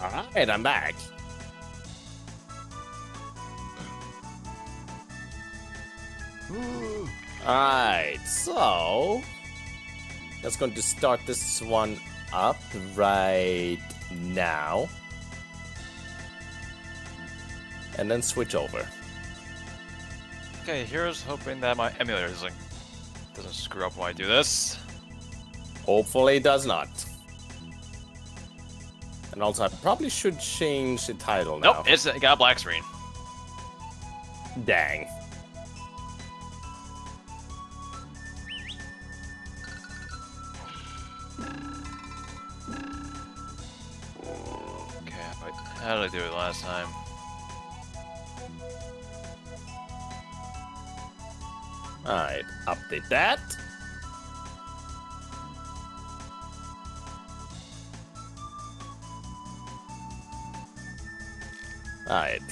Alright, I'm back. Alright, so that's going to start this one up right now. And then switch over. Okay, here's hoping that my emulator doesn't doesn't screw up when I do this. Hopefully it does not. And also, I probably should change the title now. Nope, it's it got a black screen. Dang. Okay, how did I do it last time? Alright, update that.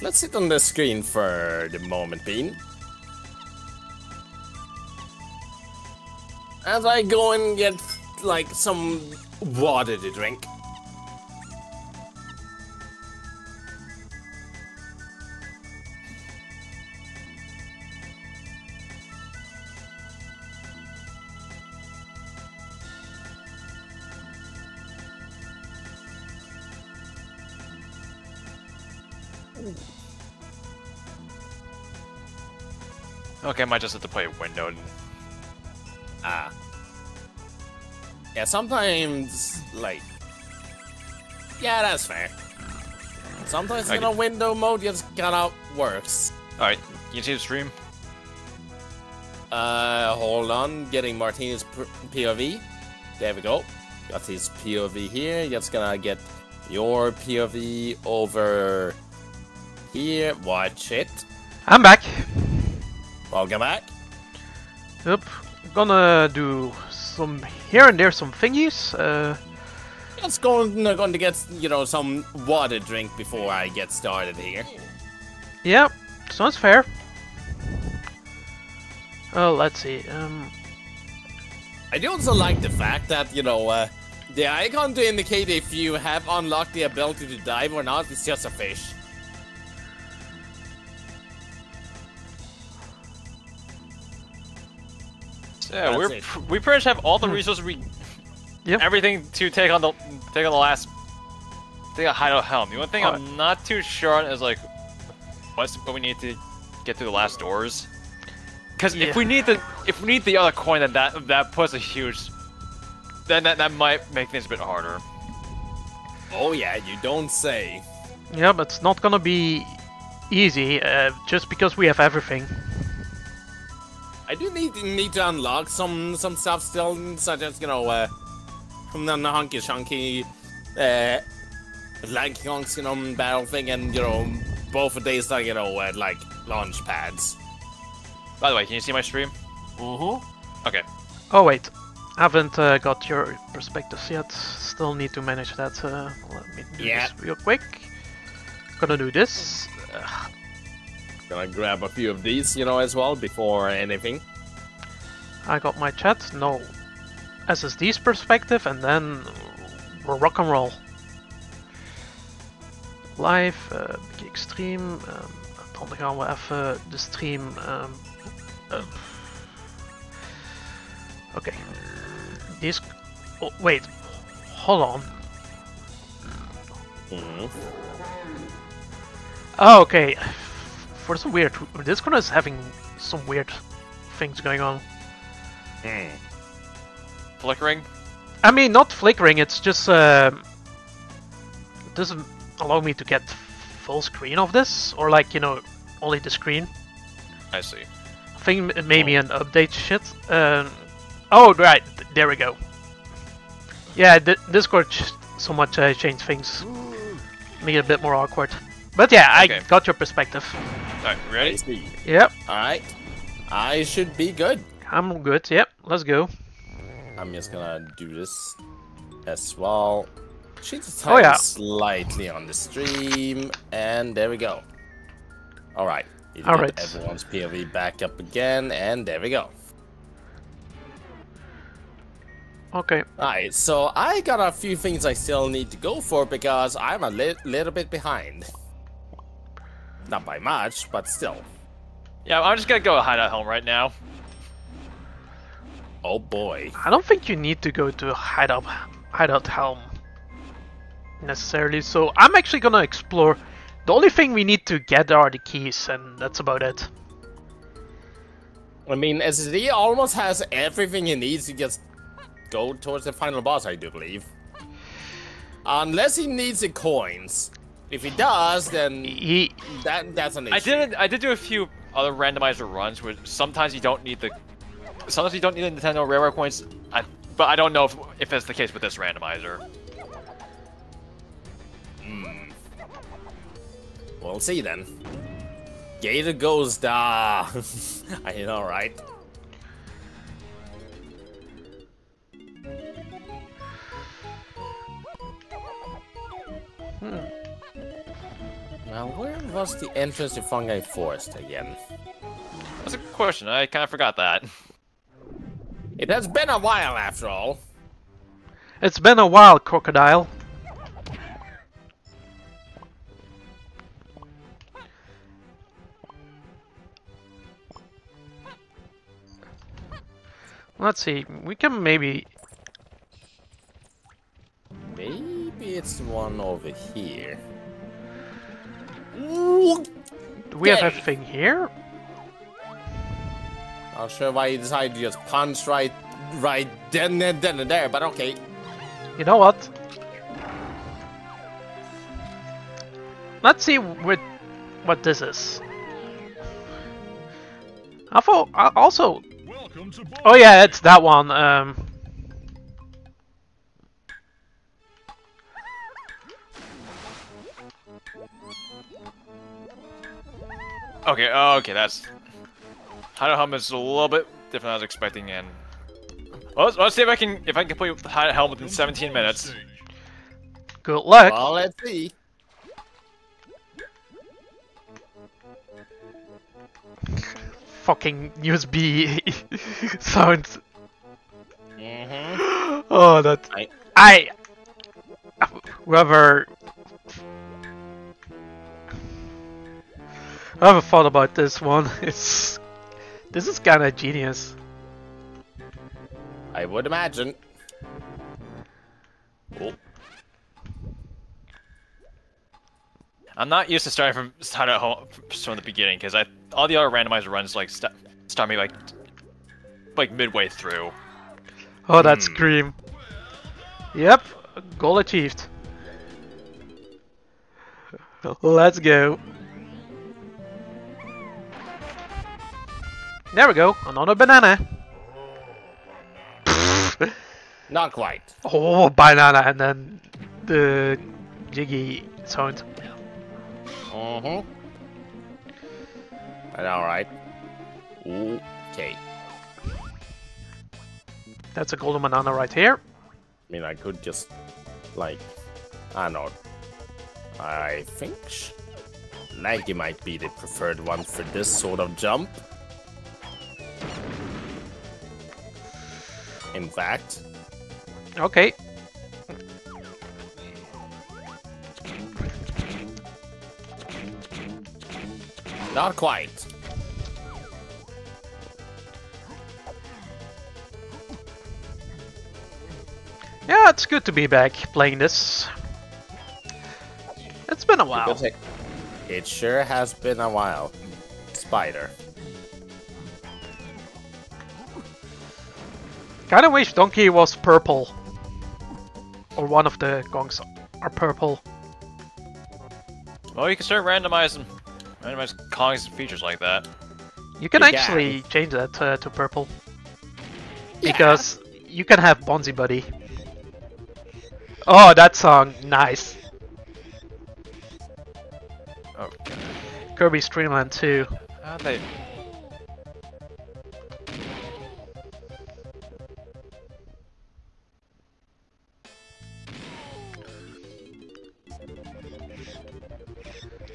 Let's sit on the screen for the moment being. As I go and get, like, some water to drink. Okay, I might just have to play windowed. Ah. Yeah, sometimes, like... Yeah, that's fair. Sometimes I in a window mode just kinda works. Alright, you see the stream? Uh, hold on, getting Martinez POV. There we go. Got his POV here. Just gonna get your POV over here. Watch it. I'm back. Welcome back. Yep. Gonna do some here and there some thingies. Uh, Just going, going to get, you know, some water drink before I get started here. yeah, sounds fair. Oh, let's see. Um, I do also like the fact that, you know, uh, the icon to indicate if you have unlocked the ability to dive or not is just a fish. Yeah, we're pr- we pretty much have all the resources we, Yep. everything to take on the take on the last thing on Hideout Helm. The one thing I'm not too sure on is like, what's what we need to get through the last doors. Because Yeah. if we need the if we need the other coin, then that that puts a huge, then that that might make things a bit harder. Oh yeah, you don't say. yeah, but it's not gonna be easy uh, just because we have everything. I do need need to unlock some some stuff still, such as you know, uh, from the hunky chunky, uh, Lankongs, you know, battle thing, and you know, both of these, like you know, uh, like launch pads. By the way, can you see my stream? Mm-hmm. Okay. Oh wait, haven't uh, got your perspectives yet. Still need to manage that. Uh, let me do Yeah. this real quick. Gonna do this. Uh, Gonna grab a few of these, you know, as well before anything. I got my chat. No SSD's perspective, and then we're rock and roll. Live, uh, big extreme. Um, dan gaan we even de stream. Um, uh, okay. This. Oh, wait. Hold on. Mm-hmm. Oh, okay. For some weird, This Discord is having some weird things going on. Hmm. Flickering. I mean, not flickering. It's just um it doesn't allow me to get full screen of this, or like you know, only the screen. I see. I think m- maybe an update shit. Um, oh, right, there we go. Yeah, d- Discord ch- so much uh, changed things, make it a bit more awkward. But yeah, Okay. I got your perspective. Alright, ready? Yep, Alright. I should be good. I'm good. Yep, let's go. I'm just gonna do this as well. Change the Oh, yeah. slightly on the stream, and there we go. Alright. Need to All get right. Everyone's POV back up again, and there we go. Okay. Alright, so I got a few things I still need to go for because I'm a li little bit behind. Not by much, but still. Yeah, I'm just gonna go hide hideout helm right now. Oh boy. I don't think you need to go to hideout hideout helm necessarily. So I'm actually gonna explore. The only thing we need to get are the keys, and that's about it. I mean, SSD almost has everything he needs to just go towards the final boss, I do believe. Unless he needs the coins. If he does, then He that that's an issue. I did I did do a few other randomizer runs where sometimes you don't need the sometimes you don't need the Nintendo Rare coins. I, but I don't know if if that's the case with this randomizer. Hmm. We'll see then. Gator goes da. I know, right? Hmm. Well, where was the entrance to Fungi Forest again? That's a good question. I kind of forgot that. It has been a while, after all. it's been a while, crocodile. Let's see. We can maybe. Maybe it's one over here. Do we have Okay. everything here? Not sure why you decided to just punch right, right then and then and there, but okay. You know what? Let's see what what this is. I thought I also. Welcome to Oh yeah, it's that one. Um. Okay, oh, okay, that's hideout helmet is a little bit different than I was expecting. And well, let's, let's see if I can if I can complete the hideout helmet in 17 minutes. Good luck. Well, let's see. Fucking USB sounds. Mm-hmm. Oh, that I- I. Whoever. I haven't thought about this one. It's. This is kind of genius. I would imagine. Oh, I'm not used to starting from hideout helm from the beginning because I all the other randomizer runs like st start me like like midway through. Oh, that's Hmm. Scream. Yep, goal achieved. Let's go. There we go, another banana. not quite. Oh, banana, and then the jiggy sound. Mm-hmm. But alright. Okay. That's a golden banana right here. I mean, I could just, like, I don't know. I think Lanky might be the preferred one for this sort of jump. In fact, Okay. not quite. Yeah, it's good to be back playing this. It's been a while. It sure has been a while. Spider. Kinda wish Donkey was purple. Or one of the gongs are purple. Well, you can start randomizing randomize Kong's and features like that. You can You actually change that uh, to purple. Because you can have Bonzi Buddy. Oh, that song, nice. Okay. Kirby's Dream Land 2. How they?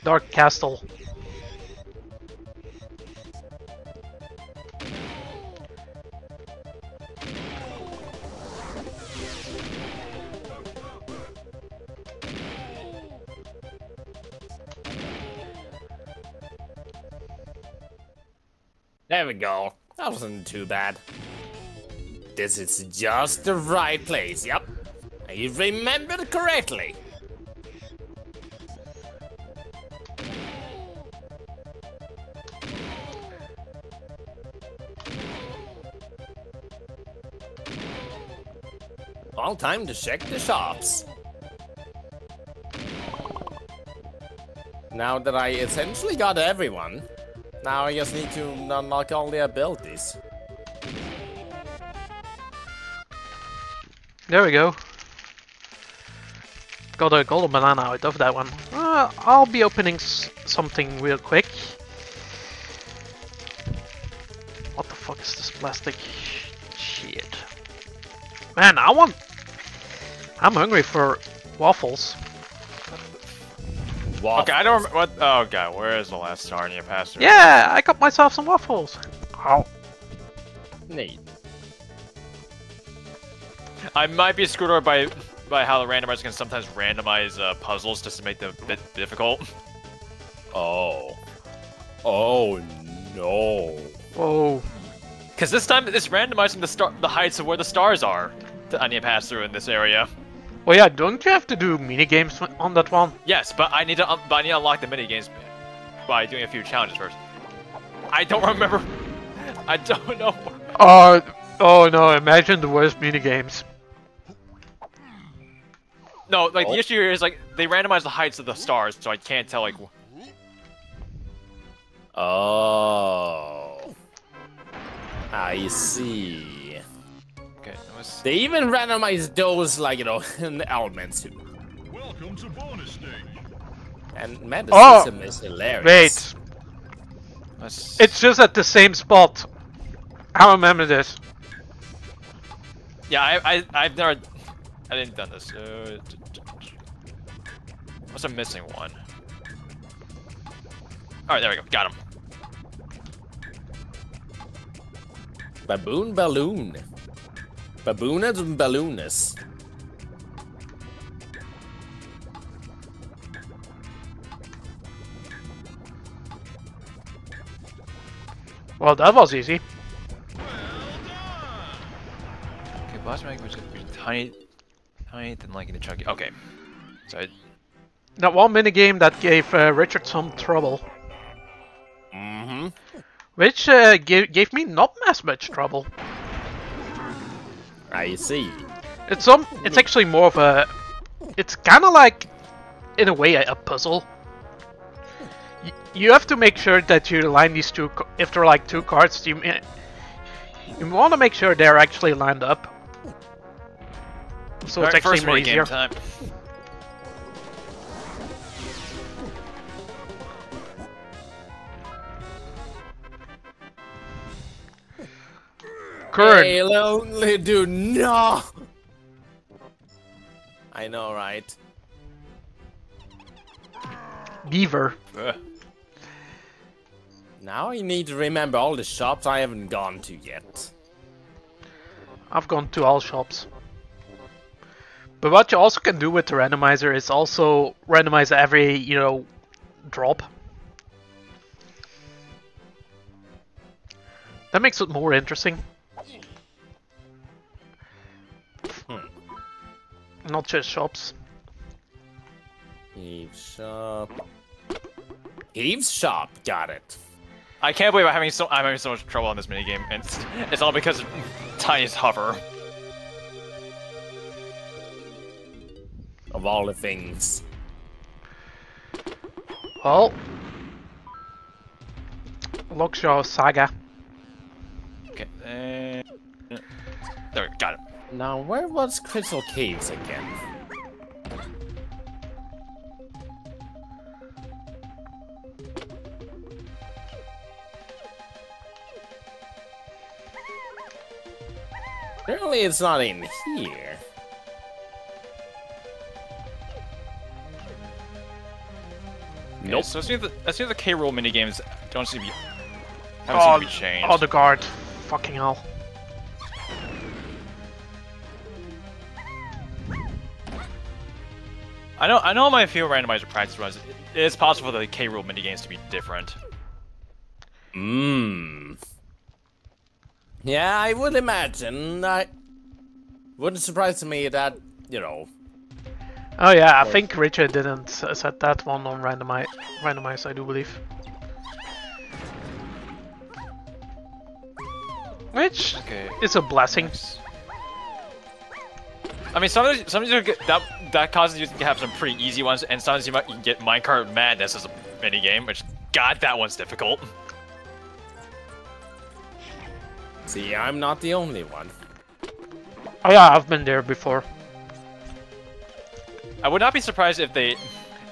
Dark Castle. There we go. That wasn't too bad. This is just the right place, yep. You remembered correctly. Time to check the shops. Now that I essentially got everyone, now I just need to unlock all the abilities. There we go. Got a golden banana out of that one. Uh, I'll be opening something real quick. What the fuck is this plastic shit? Man, I want... I'm hungry for waffles. Waffles. Okay, I don't remember what. Oh god, where is the last star in your pastor? Yeah, I got myself some waffles. Oh, Neat. I might be screwed over by by how the randomizer can sometimes randomize uh, puzzles just to make them a bit difficult. Oh. Oh no. whoa. Because this time it's randomizing the star the heights of where the stars are that I need to pass through in this area. Well, yeah, don't you have to do mini games on that one? Yes, but I need to un- but I need to unlock the mini games by doing a few challenges first. I don't remember. I don't know. Oh, oh no! Imagine the worst mini games. No, like Oh. the issue here is like they randomize the heights of the stars, so I can't tell like. Oh. I see. Okay, that was. They even randomize those, like, you know, in the elements too. Welcome to bonus stage. And man, the Oh, system is hilarious. Wait, Let's... it's just at the same spot. I remember this. Yeah, I, I, I've never, I didn't done this. Uh, what's a missing one? All right, there we go. Got him. Baboon balloon. Baboonus and balloonus. Well, that was easy. Okay, blast mag was gonna be tiny, tiny, then like in the chunky. Okay, so I, That one mini game that gave uh, Richard some trouble, Mm-hmm. which uh, gave gave me not as much trouble. I see. It's some. It's actually more of a. It's kind of like, in a way, a, a puzzle. Y- you have to make sure that you line these two. If they're like two cards, you you want to make sure they're actually lined up. So it's Alright, actually first more mini game time. Kern, Hey, lonely dude, no! I know, right? Beaver. Ugh. Now I need to remember all the shops I haven't gone to yet. I've gone to all shops. But what you also can do with the randomizer is also randomize every, you know, drop. That makes it more interesting. Not just shops. Eve's shop. Eve's shop, got it. I can't believe I'm having so I'm having so much trouble on this mini game, and it's, it's all because of Tiny's hover. Of all the things. Well, Lockjaw Saga. Okay, uh, there we go, got it. Now, where was Crystal Caves again? Apparently it's not in here. Nope. Nope. so it seems the, it seems the K. Rool mini games don't seem to be haven't seemed to be changed. oh, the guard. Fucking hell. I know I know my few randomizer practice runs. It is possible for the K. Rool mini games to be different. Mmm. Yeah, I would imagine. I wouldn't surprise me that you know. Oh yeah, I think Richard didn't set that one on randomize. Randomize, I do believe. Which Okay. is a blessing. I mean, sometimes sometimes you get that that causes you to have some pretty easy ones, and sometimes you might you can get minecart madness as a mini game, which God, that one's difficult. See, I'm not the only one. Oh yeah, I've been there before. I would not be surprised if they,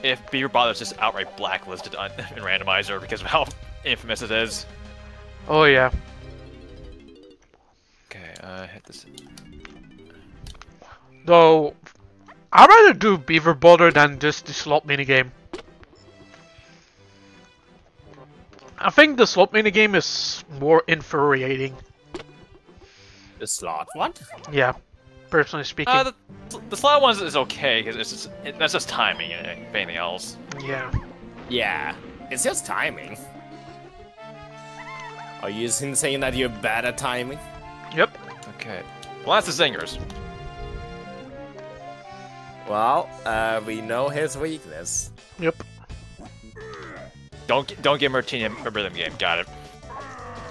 if Beaver Bother is just outright blacklisted on, in randomizer because of how infamous it is. Oh yeah. Okay, uh, hit this. Though, I'd rather do Beaver Bother than just the slot minigame. I think the slot minigame is more infuriating. The slot. one? Yeah, personally speaking. Uh, the, the slot ones is okay because it's just, it, that's just timing, uh, if anything else. yeah. Yeah, it's just timing. Are you saying that you're bad at timing? Yep. Okay, well that's the zingers. Well, uh, we know his weakness. Yep. Don't don't give Martini a rhythm game. Got it.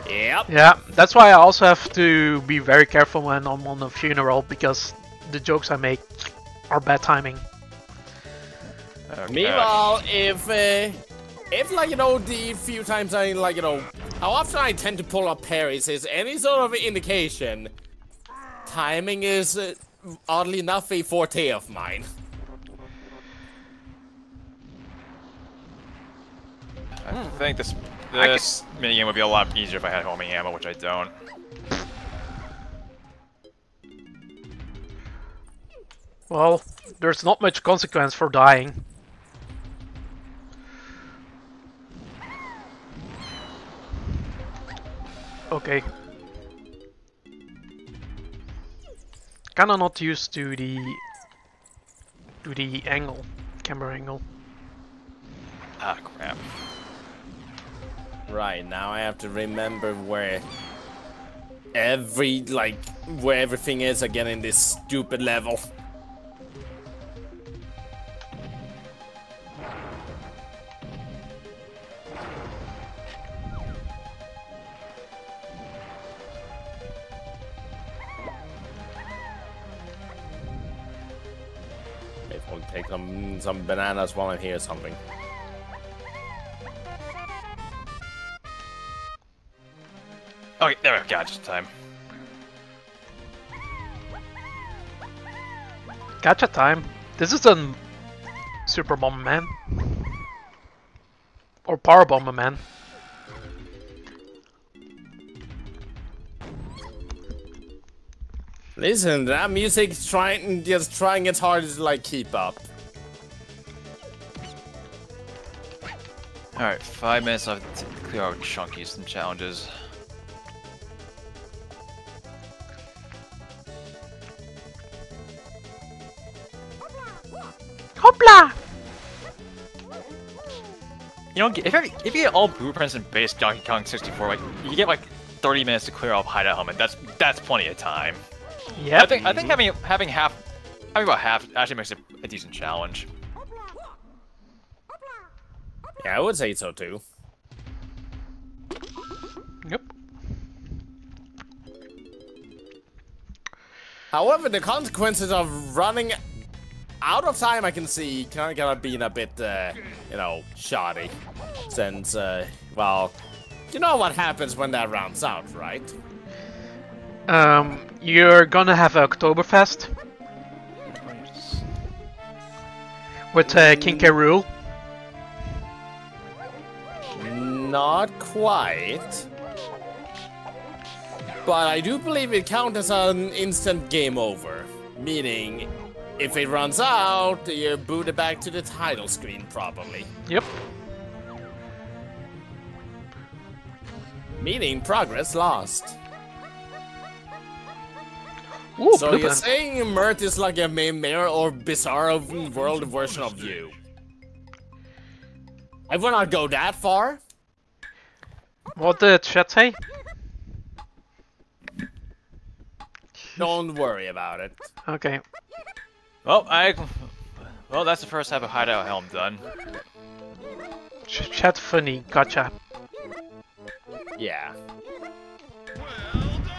Yep. Yeah, that's why I also have to be very careful when I'm on a funeral because the jokes I make are bad timing. Okay. Meanwhile, if uh, if like you know the few times I like you know how often I tend to pull up parries is any sort of indication, timing is uh, oddly enough a forte of mine. I think this this minigame would be a lot easier if I had homing ammo, which I don't. Well, there's not much consequence for dying. Okay. Kinda not used to the to the angle, camera angle. Ah, crap. Right now I have to remember where every like where everything is again in this stupid level. I'll take some some bananas while I'm here or something. Okay, there we go. Got just in time. Gotcha time. This is a Super Bomberman. Or Power Bomberman. Listen, that music's trying just trying its hardest to like keep up. All right, five minutes left to clear out chunkies and challenges. Hopla! You know, if you, if you get all blueprints in base Donkey Kong 64, like you get like 30 minutes to clear off hideout helmet. That's that's plenty of time. Yep. I think I think having having half having about half actually makes it a decent challenge. Yeah, I would say so too. Yep. However, the consequences of running out of time, I can see, kind of gonna be a bit, uh, you know, shoddy. Since, uh, well, you know what happens when that rounds out, right? Um, you're gonna have Oktoberfest with uh, King K. Rool. Not quite. But I do believe it counts as an instant game over. Meaning, if it runs out, you're booted back to the title screen, probably. Yep. Meaning, progress lost. Ooh, So you're saying Mert is like a ma- mirror or bizarre world version of you? I will not go that far. What did chat say? Don't worry about it. Okay. Well, I. Well, that's the first type of hideout helm done. Ch- Chat funny. Gotcha. Yeah.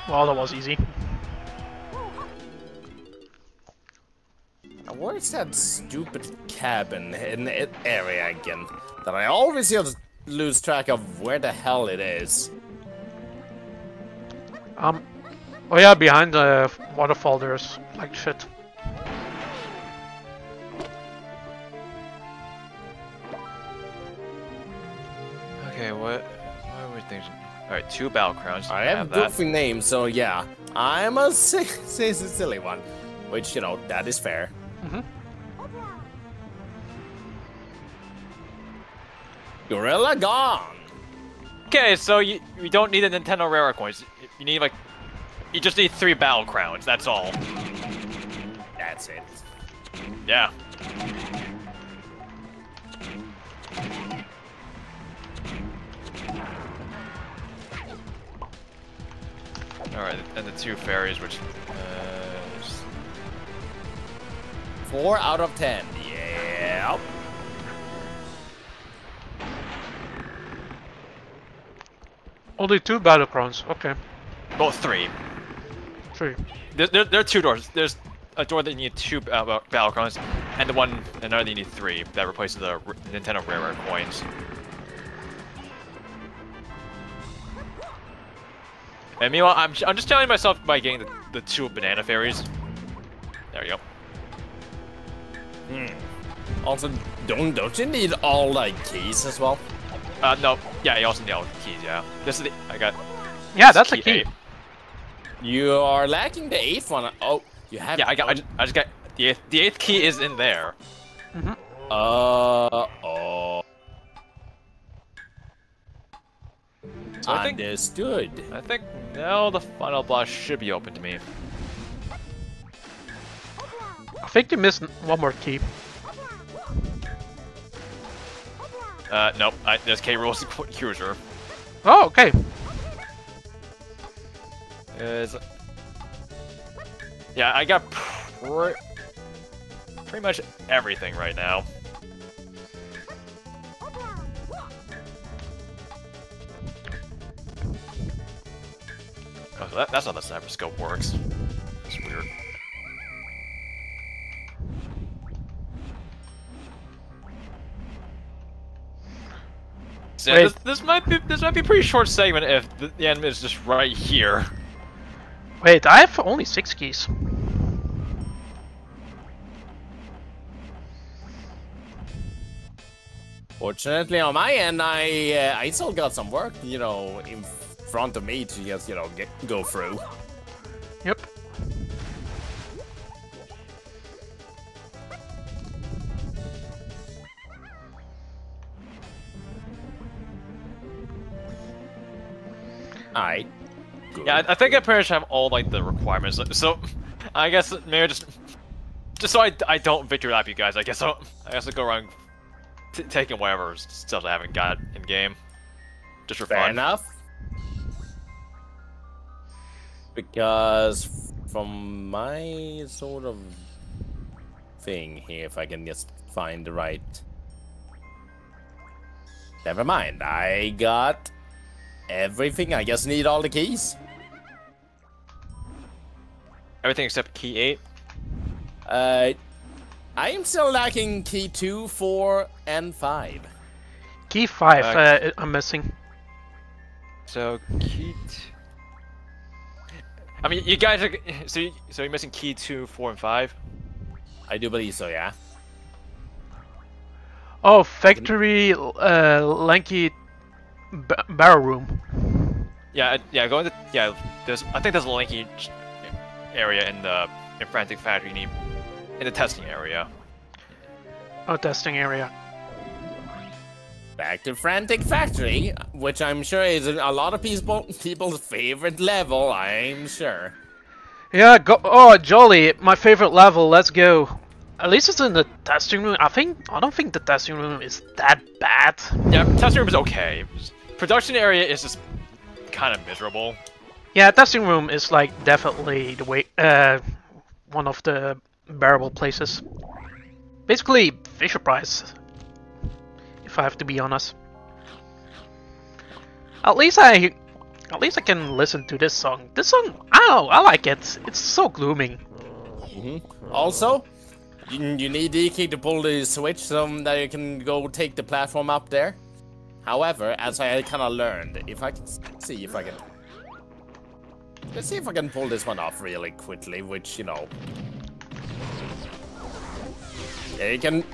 Well, that was easy. Now, where's that stupid cabin in the area again? That I always just lose track of where the hell it is. Um. Oh yeah, behind the waterfall there's like shit. Okay, what? What are we thinking? Alright, two battle crowns. I have a that. goofy name, so yeah. I'm a say, say it's a silly one. Which, you know, that is fair. Mhm. Gorilla gone! Okay, so you you don't need the Nintendo Rare coins. You need like, you just need three battle crowns. That's all. That's it. Yeah. Alright, and the two fairies, which. Uh, Four out of ten. Yeah. Only two battle crowns. Okay. well, three. Three. There, there, there are two doors. There's a door that you need two uh, ba- battle crowns, and the one another that you need three. That replaces the Nintendo Rare coins. And meanwhile, I'm, I'm just telling myself by getting the, the two banana fairies. There we go. Also, don't don't you need all like keys as well? Uh, no, yeah, you also need all the keys, yeah. This is the, I got Yeah, that's a key. eight. You are lacking the eighth one. Oh, you have. Yeah, I got, I just, I just got, the eighth, the eighth key is in there. Uh oh. So I think, Understood. I think now the final boss should be open to me. I think you missed one more key. Uh, nope, I, there's K. Rool's Cruiser. Oh, okay. Is yeah, I got pre pretty much everything right now. Oh, that, that's how the cyberscope works. That's weird. So Wait. this, this might be this might be a pretty short segment if the, the end is just right here. Wait, I have only six keys. Fortunately, on my end, I uh, I still got some work, you know, in front of me to just you know get, go through. Yep. Alright. Yeah, I, I think I pretty much have all like the requirements. So, I guess maybe just just so I, I don't victory lap you guys. I guess I'll, I guess I'll go around t taking whatever stuff I haven't got in game, just for Fair fun. enough. Because from my sort of thing here, if I can just find the right. Never mind, I got everything. I just need all the keys. Everything except key eight. Uh, I am still lacking key two, four, and five. Key five, Uh, uh, I'm missing. So key. I mean, you guys are so you, so you're missing key two, four, and five. I do believe so, yeah. Oh, factory, uh, lanky ba- barrel room. Yeah, yeah. Go into yeah. There's I think there's a linkage area in the in Frantic Factory. You need in the testing area. Oh, testing area. Back to Frantic Factory, which I'm sure is a lot of people people's favorite level. I'm sure. Yeah, go. Oh, jolly! My favorite level. Let's go. At least it's in the testing room. I think. I don't think the testing room is that bad. Yeah, testing room is okay. Production area is just kind of miserable. Yeah, testing room is like definitely the way uh one of the bearable places. Basically Fisher Price. If I have to be honest. At least I at least I can listen to this song. This song I I like it. It's so glooming. Also, you, you need DK to pull the switch so that you can go take the platform up there. However, as I kind of learned, if I can see if I can... Let's see if I can pull this one off really quickly, which, you know... Yeah, you can...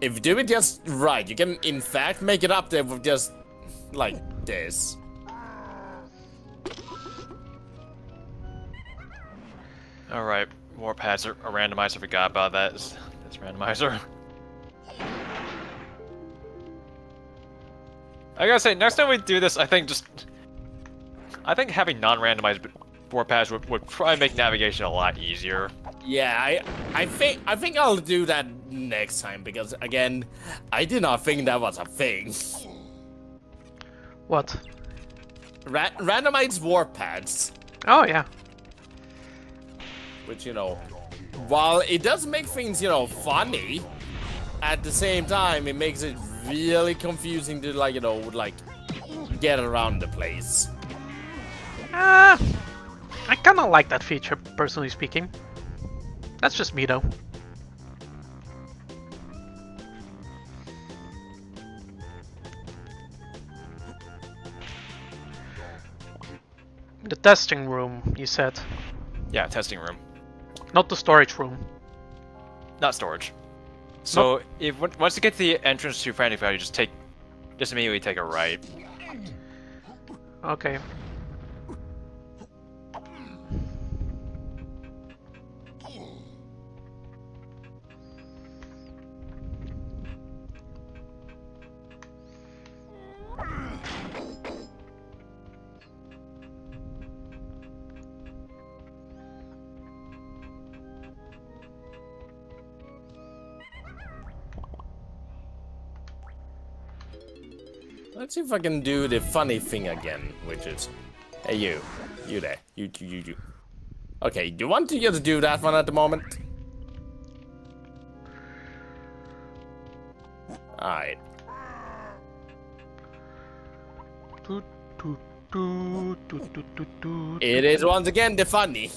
If you do it just right, you can in fact make it up there with just like this. Alright, pads are a randomizer. Forgot about that. This randomizer. I gotta say, next time we do this, I think just. I think having non randomized warp pads would, would probably make navigation a lot easier. Yeah, I I think I think I'll do that next time because again, I did not think that was a thing. What? Ra- randomized warp pads, Oh yeah. which you know, while it does make things you know funny, at the same time it makes it really confusing to like you know like get around the place. Uh, I kinda like that feature, personally speaking. That's just me though. The testing room, you said. Yeah, testing room. Not the storage room. Not storage. So, if once you get to the entrance to Frantic Valley, just take. Just immediately take a right. Okay. Let's see if I can do the funny thing again, which is, hey you, you there, you you you. Okay, do you want to just do that one at the moment? Alright. It is once again the funny.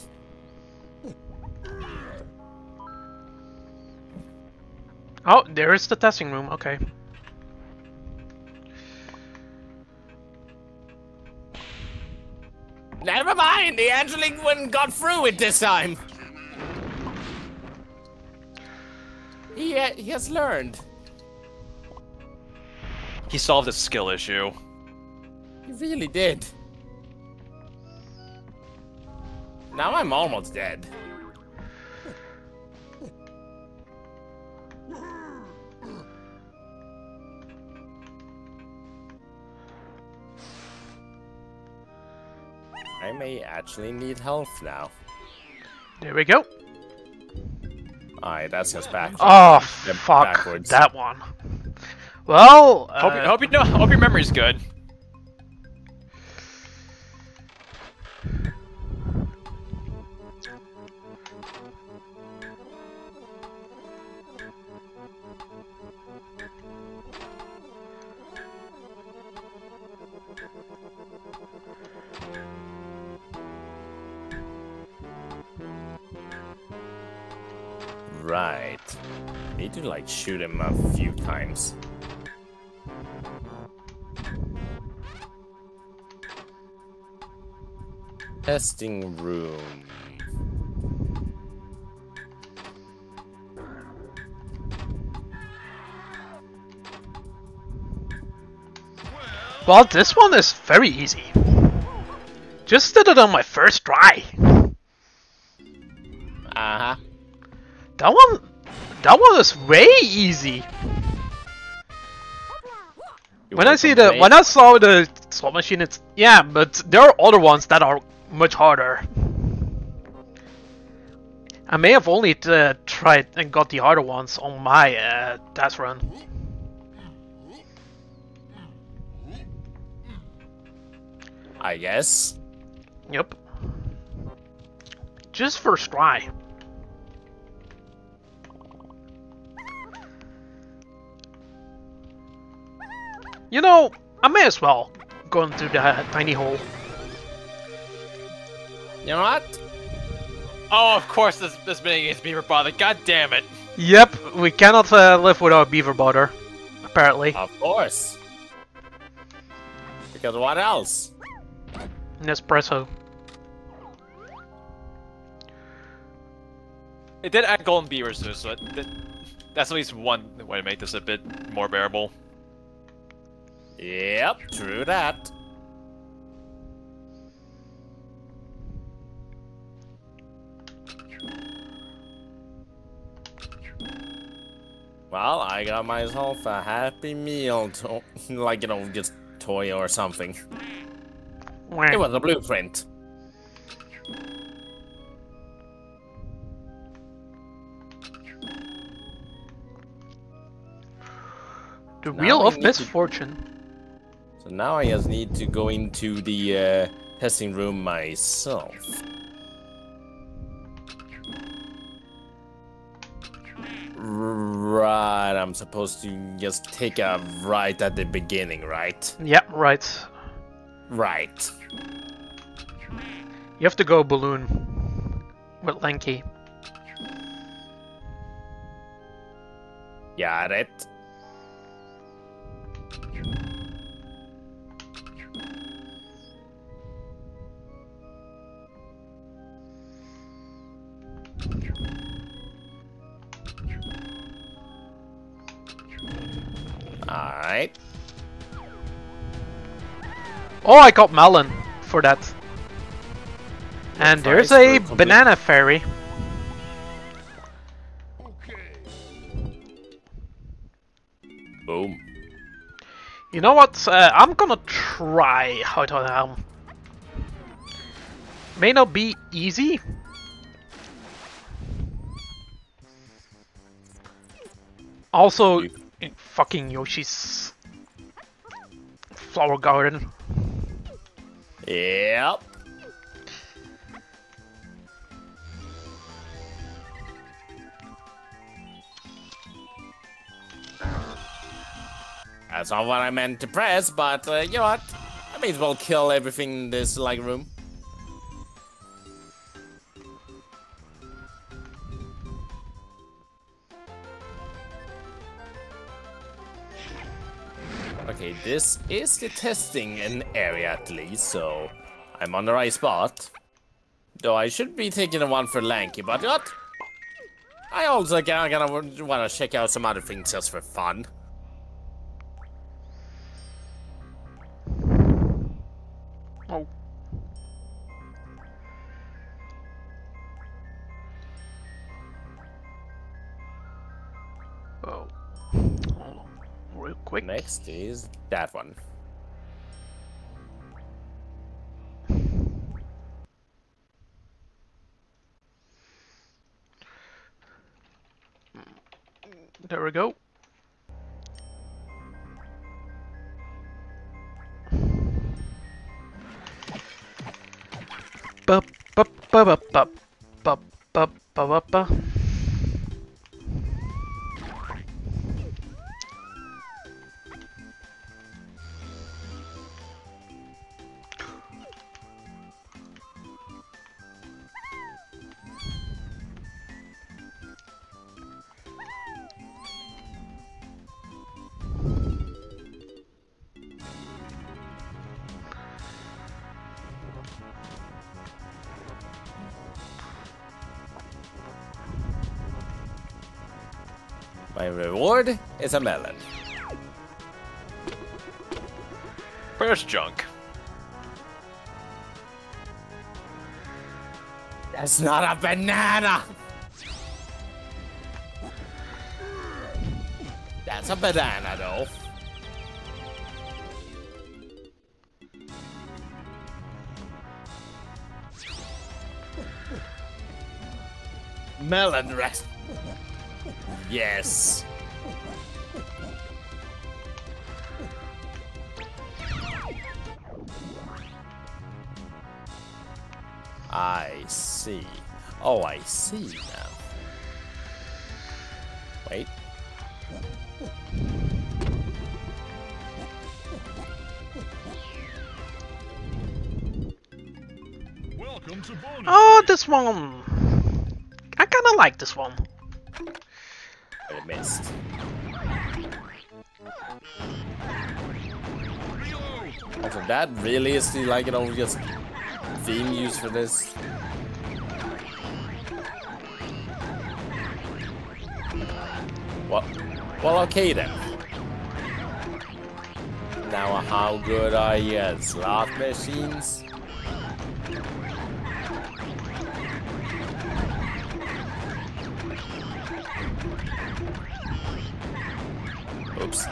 Oh, there is the testing room. Okay. Never mind, the Angelic one got through it this time. He, ha- he has learned. He solved a skill issue. He really did. Now I'm almost dead. I may actually need health now. There we go. Alright, that's us back. Oh, Yep, fuck. backwards. That one. Well, Hope, uh, hope you know. Hope your memory's good. To like shoot him a few times. Testing room. well, this one is very easy. Just did it on my first try. Uh huh. That one, that one is way easy. When I see the, when I saw the slot machine, it's yeah, but there are other ones that are much harder. I may have only uh, tried and got the harder ones on my uh, test run. I guess. Yep. Just first try. You know, I may as well go into the tiny hole. You know what? Oh, of course this this mini is beaver bother. God damn it. Yep, we cannot uh, live without Beaver Bother, apparently. Of course. Because what else? Nespresso. It did add golden beavers too, so it, that- that's at least one way to make this a bit more bearable. Yep, true that. Well, I got myself a happy meal, to like, you know, just toy or something. It was a blueprint. The Now Wheel of Misfortune. So now I just need to go into the uh, testing room myself. Right, I'm supposed to just take a right at the beginning, right? Yep, right. Right. You have to go balloon with Lanky. Got it. Alright. Oh, I got melon for that. And there's a banana fairy. Boom. You know what? Uh, I'm gonna try how to um, May not be easy. Also, You- in fucking Yoshi's flower garden. Yep. That's not what I meant to press, but uh, you know what? I may as well kill everything in this like room. Okay, this is the testing an area at least, so I'm on the right spot. Though I should be taking the one for Lanky, but what? I also gonna, gonna want to check out some other things just for fun. Quick. Next is that one. There we go. Bup, bup, bup, bup, bup, bup, bup, bup, is a melon. Where's junk? That's not a banana! That's a banana though. Melon rest. Yes. See. Oh, I see now. Wait. Welcome to. Oh, this one. I kind of like this one. I missed. Also, that really is the like you know just theme used for this. Well, well, okay then. Now, how good are you at slot machines? Oops.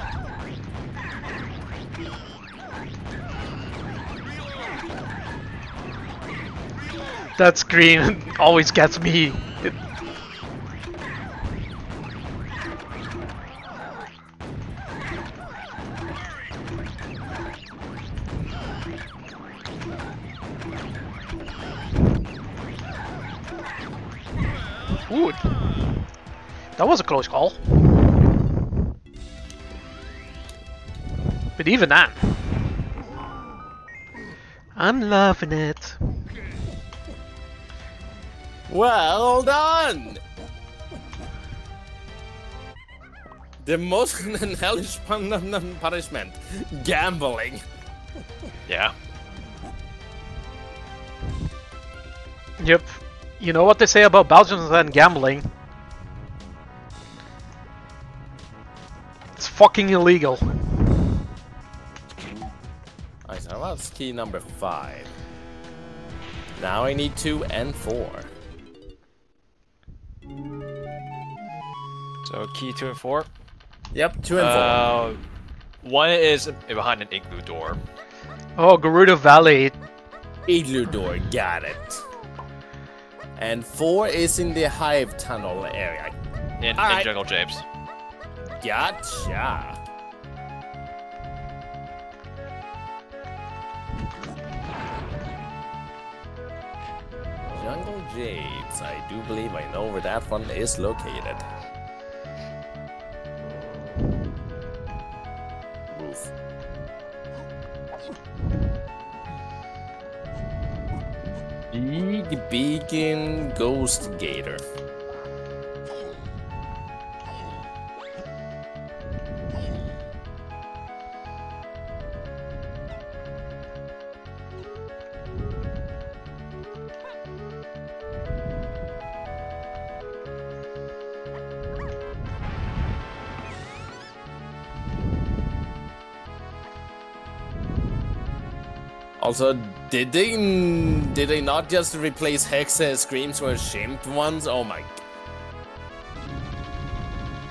That screen always gets me. Close call. But even then, I'm loving it. Well done! The most hellish pun- punishment gambling. Yeah. Yep. You know what they say about Belgians and gambling? Fucking illegal. Alright, so that's key number five. Now I need two and four. So key two and four. Yep, two and four. Uh, one is behind an igloo door. Oh, Gerudo Valley. Igloo door, got it. And four is in the hive tunnel area. In, in Alright. Jungle Japes. Gotcha. Jungle Japes. I do believe I know where that one is located. Move. Big Beacon Ghost Gator. Also, did they did they not just replace Hexa screams with Shimp ones? Oh my.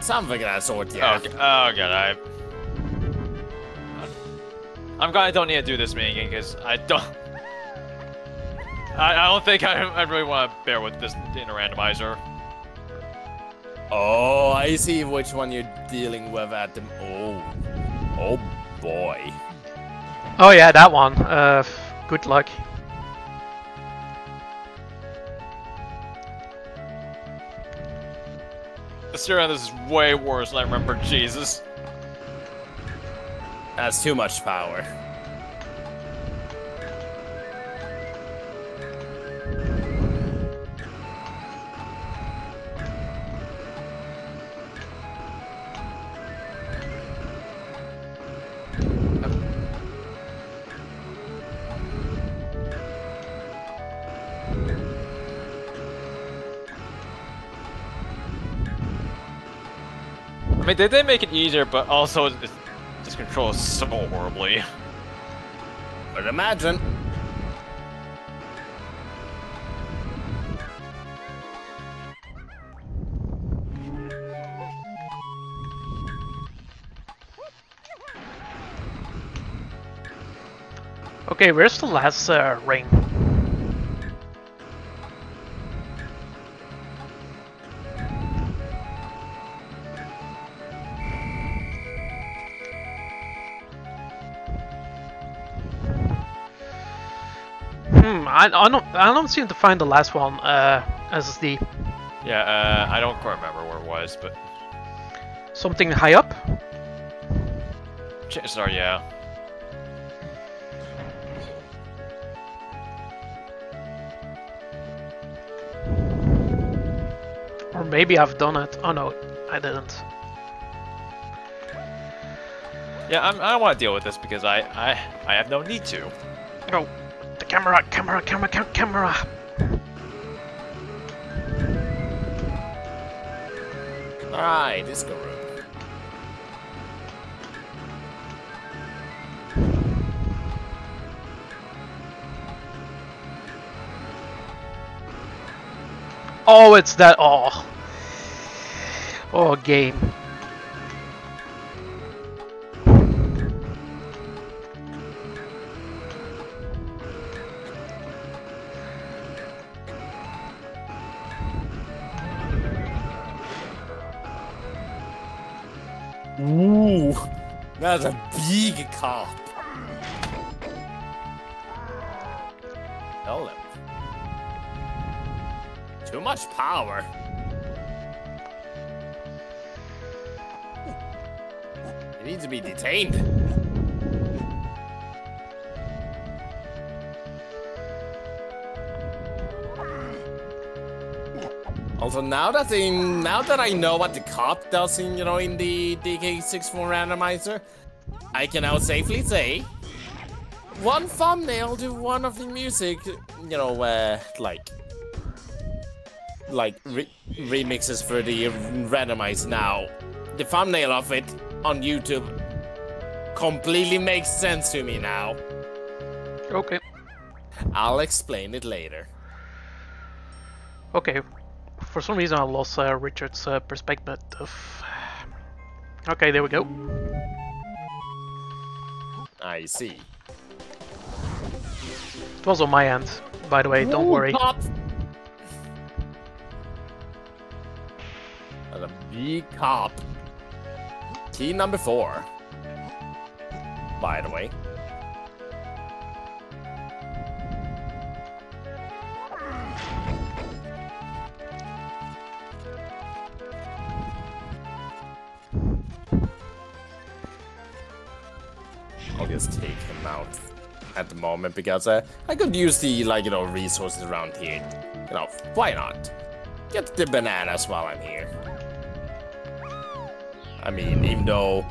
Something of that sort, yeah. Oh, g- oh god, I. I'm glad I don't need to do this meeting because I don't. I, I don't think I, I really want to bear with this in a randomizer. Oh, I see which one you're dealing with at the. Oh, oh boy. Oh yeah, that one. Uh, good luck. The steering on this is way worse than I remember. Jesus. That's too much power. Mean, they did make it easier, but also it, this controls so horribly. But imagine. Okay, where's the last uh, ring? Hmm, I, I don't I don't seem to find the last one. Uh, SSD. Yeah, uh, I don't quite remember where it was, but Something high up? chances are, yeah. Or maybe I've done it. Oh no, I didn't. Yeah, I'm, I don't want to deal with this because I, I, I have no need to. Oh, the camera, camera, camera, cam camera. Alright, disco room. Oh, it's that. Oh. Oh, game. Ooh, that's a big cop. Up. Too much power. He needs to be detained. Also, now that I, now that I know what the cop does in, you know, in the DK64 randomizer, I can now safely say one thumbnail to one of the music, you know, uh, like, like re remixes for the randomizer now. The thumbnail of it on YouTube completely makes sense to me now. Okay. I'll explain it later. Okay. For some reason, I lost uh, Richard's uh, perspective. Okay, there we go. I see. It was on my end, by the way. Don't Ooh, worry. Cop. And a big cop. Key number four. By the way. I'll just take him out at the moment because uh, I could use the like you know resources around here. You know, why not? Get the bananas while I'm here. I mean, even though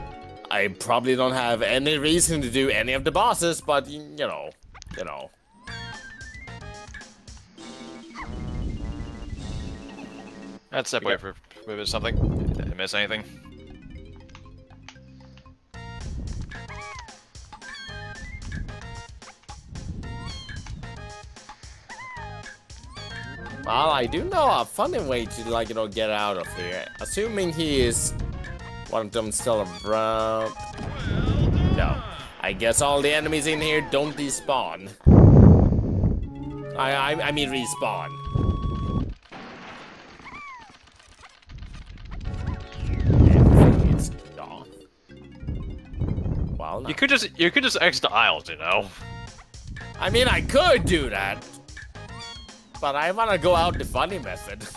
I probably don't have any reason to do any of the bosses, but you know, you know. Let's step away for for a bit of something. Did I miss anything? Well, I do know a funny way to like you know get out of here. Assuming he is one of them still around. No, I guess all the enemies in here don't despawn. I I, I mean respawn. Everything is gone. Well, You could just you could just exit the aisles, you know. I mean, I could do that, but I want to go out the funny method.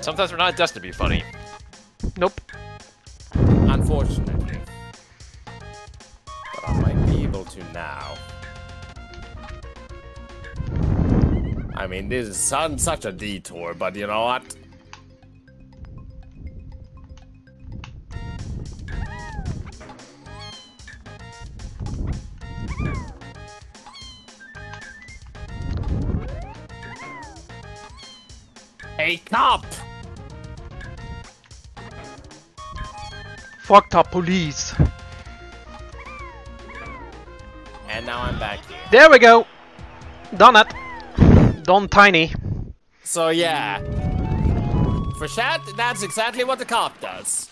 Sometimes we're not destined to be funny. Nope. Unfortunately. But I might be able to now. I mean, this is sun- such a detour, but you know what? Hey, cop! Fucked up police. And now I'm back here. There we go. Done it. Done tiny. So yeah, for chat, that's exactly what the cop does.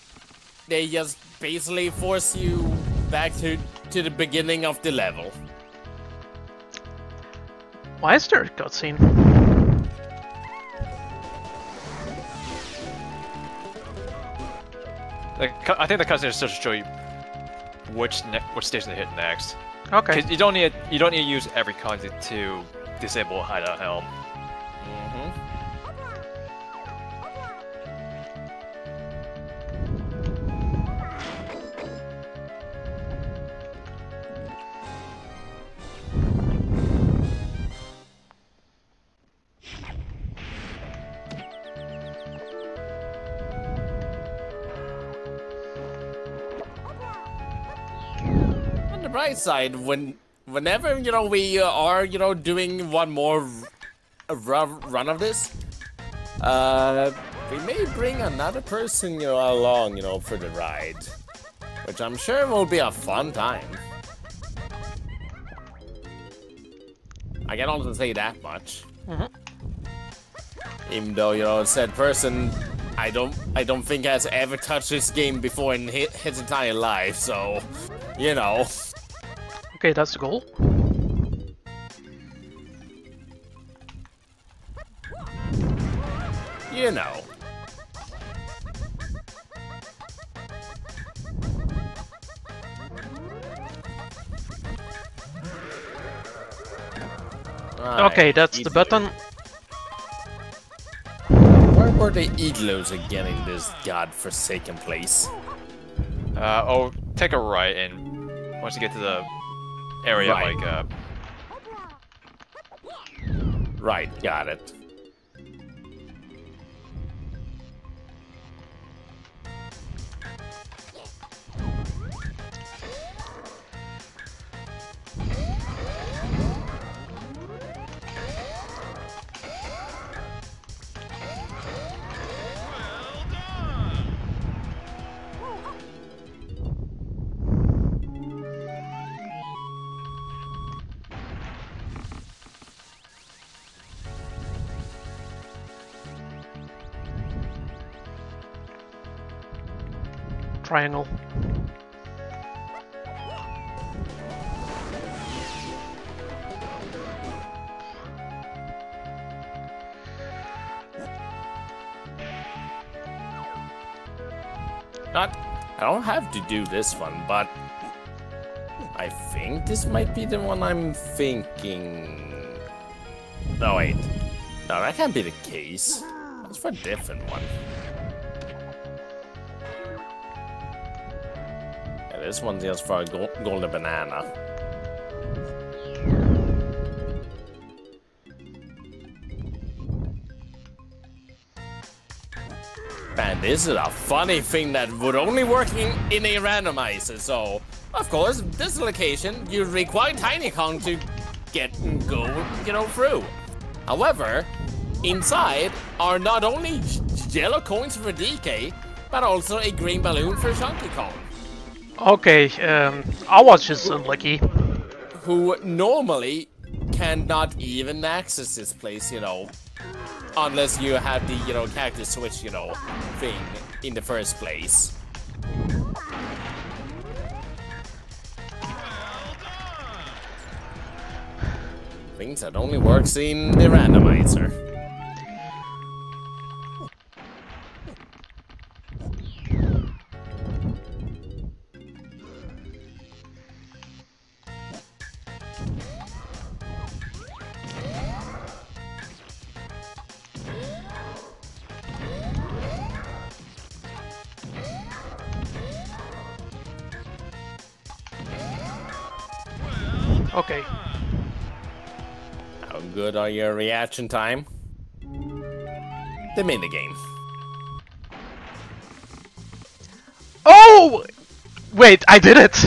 They just basically force you back to to the beginning of the level. Why is there a cutscene? I think the cutscene is just to show you which ne which station to hit next. Okay. Because you don't need you don't need to use every content to disable hideout helm. Bright side, when whenever you know we uh, are you know doing one more run, run of this, uh, we may bring another person you know along you know for the ride, which I'm sure will be a fun time. I can also say that much. Mhm. Even though you know said person, I don't I don't think has ever touched this game before in hi- his entire life, so you know. Okay, that's the goal. You know. Okay, that's the button. Where were the igloos again in this godforsaken place? Uh, oh, take a right and once you get to the area Right. like uh, Right, got it. Triangle. Not, I don't have to do this one, but I think this might be the one I'm thinking. No, wait. No, that can't be the case. That's for a different one. This one's just for a golden banana. Man, this is a funny thing that would only work in, in a randomizer, so... Of course, this location, you require Tiny Kong to get and go, you know, through. However, inside are not only yellow coins for DK, but also a green balloon for Chunky Kong, Okay, um, I was just unlucky. who normally cannot even access this place, you know, unless you have the, you know, character switch, you know, thing in the first place. Things that only works in the randomizer. Good are your reaction time? They main the minigame. Oh! Wait, I did it!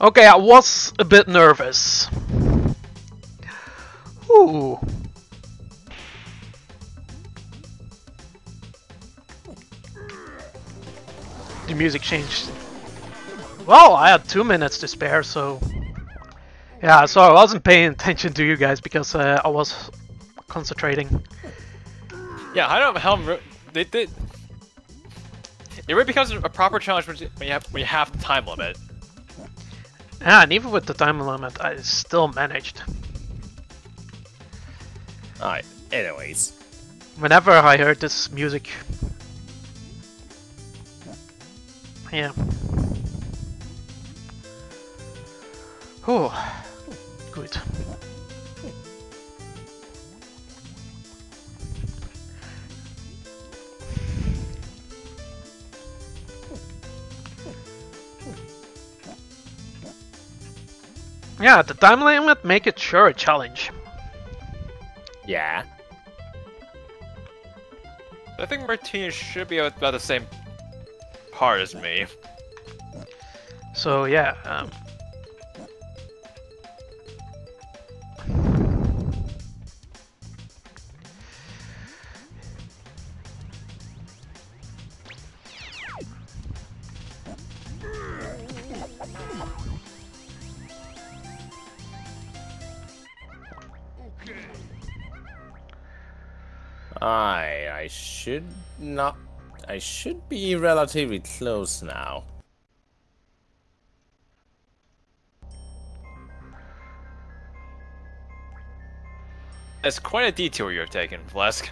Okay, I was a bit nervous. Ooh. The music changed. Well, I had two minutes to spare, so... Yeah, so I wasn't paying attention to you guys because uh, I was concentrating. yeah, I don't Helm re- they did. It really becomes a proper challenge when you have when you have the time limit. Yeah, and even with the time limit, I still managed. Alright, anyways. Whenever I heard this music. Yeah. Oh, good. Yeah, the time limit make it sure a challenge. Yeah. I think Martinez should be about the same part as me. So yeah, um, I I should not. I should be relatively close now. That's quite a detour you have taken, Flesk.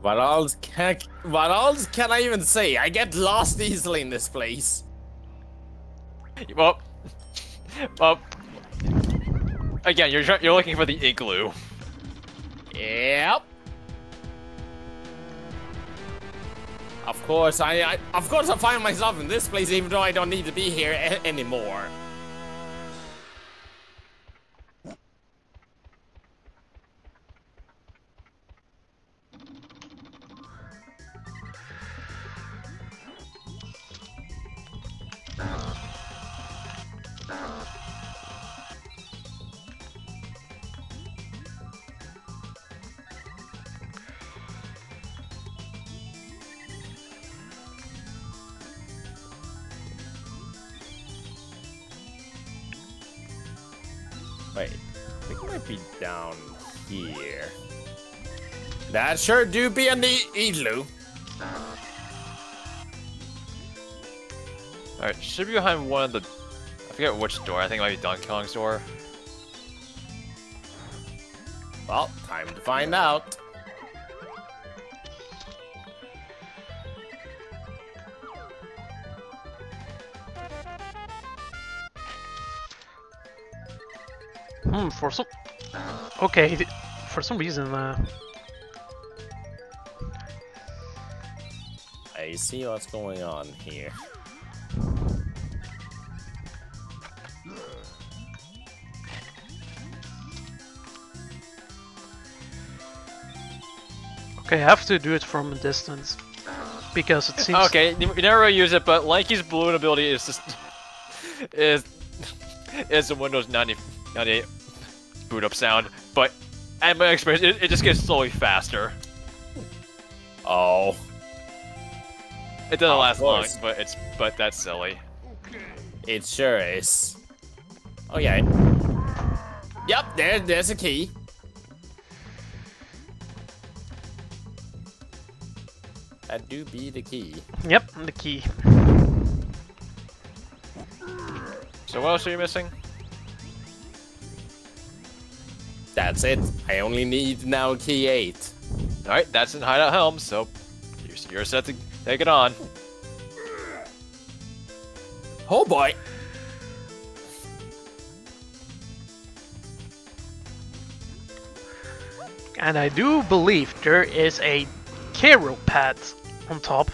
What else can what else can I even say? I get lost easily in this place. Well, well, again, you're you're looking for the igloo. Yep. Of course, I, I of course I find myself in this place even though I don't need to be here anymore. Think it might be down here. That sure do be an e igloo. Alright, should be behind one of the. I forget which door. I think it might be Donkey Kong's door. Well, time to find out. For some, okay, for some reason, uh, I see what's going on here. okay, I have to do it from a distance because it seems. Okay, you you never really use it, but Lanky's balloon ability is just is is the Windows 90, 98 boot up sound. But at my experience, it, it just gets slowly faster. Oh, It doesn't Of last long, but it's but that's silly. it sure is. Oh, okay. Yep, there, there's a key. That do be the key. Yep, the key. So what else are you missing? That's it. I only need now key 8. All right, that's in Hideout Helm, so you're, you're set to take it on. Oh boy! And I do believe there is a Kero pad on top.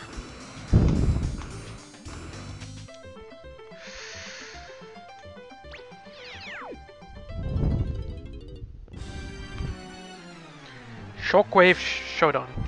Shockwave Showdown.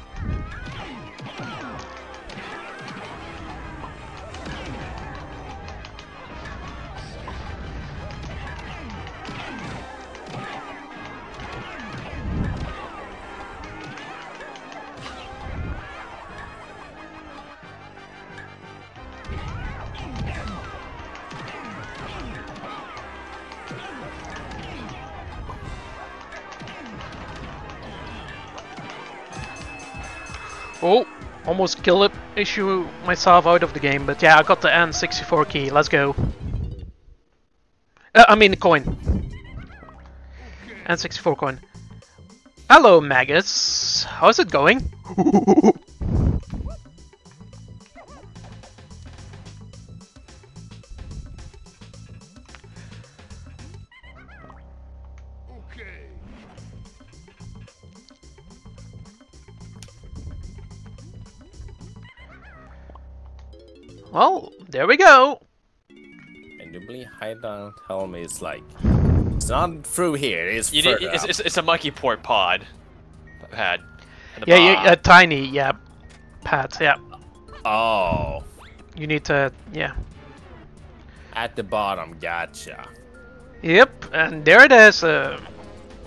Almost kill it, issue myself out of the game, but yeah, I got the N64 key. Let's go. Uh, I mean, coin. N64 coin. Hello, maggots. How's it going? And you believe hideout helm is like it's not through here. It's You need, further it's, it's, it's a monkey port pod pad. Yeah, yeah, bottom. a tiny, yeah, pads, yeah. Oh, You need to, yeah. at the bottom. Gotcha. Yep, and there it is. Uh,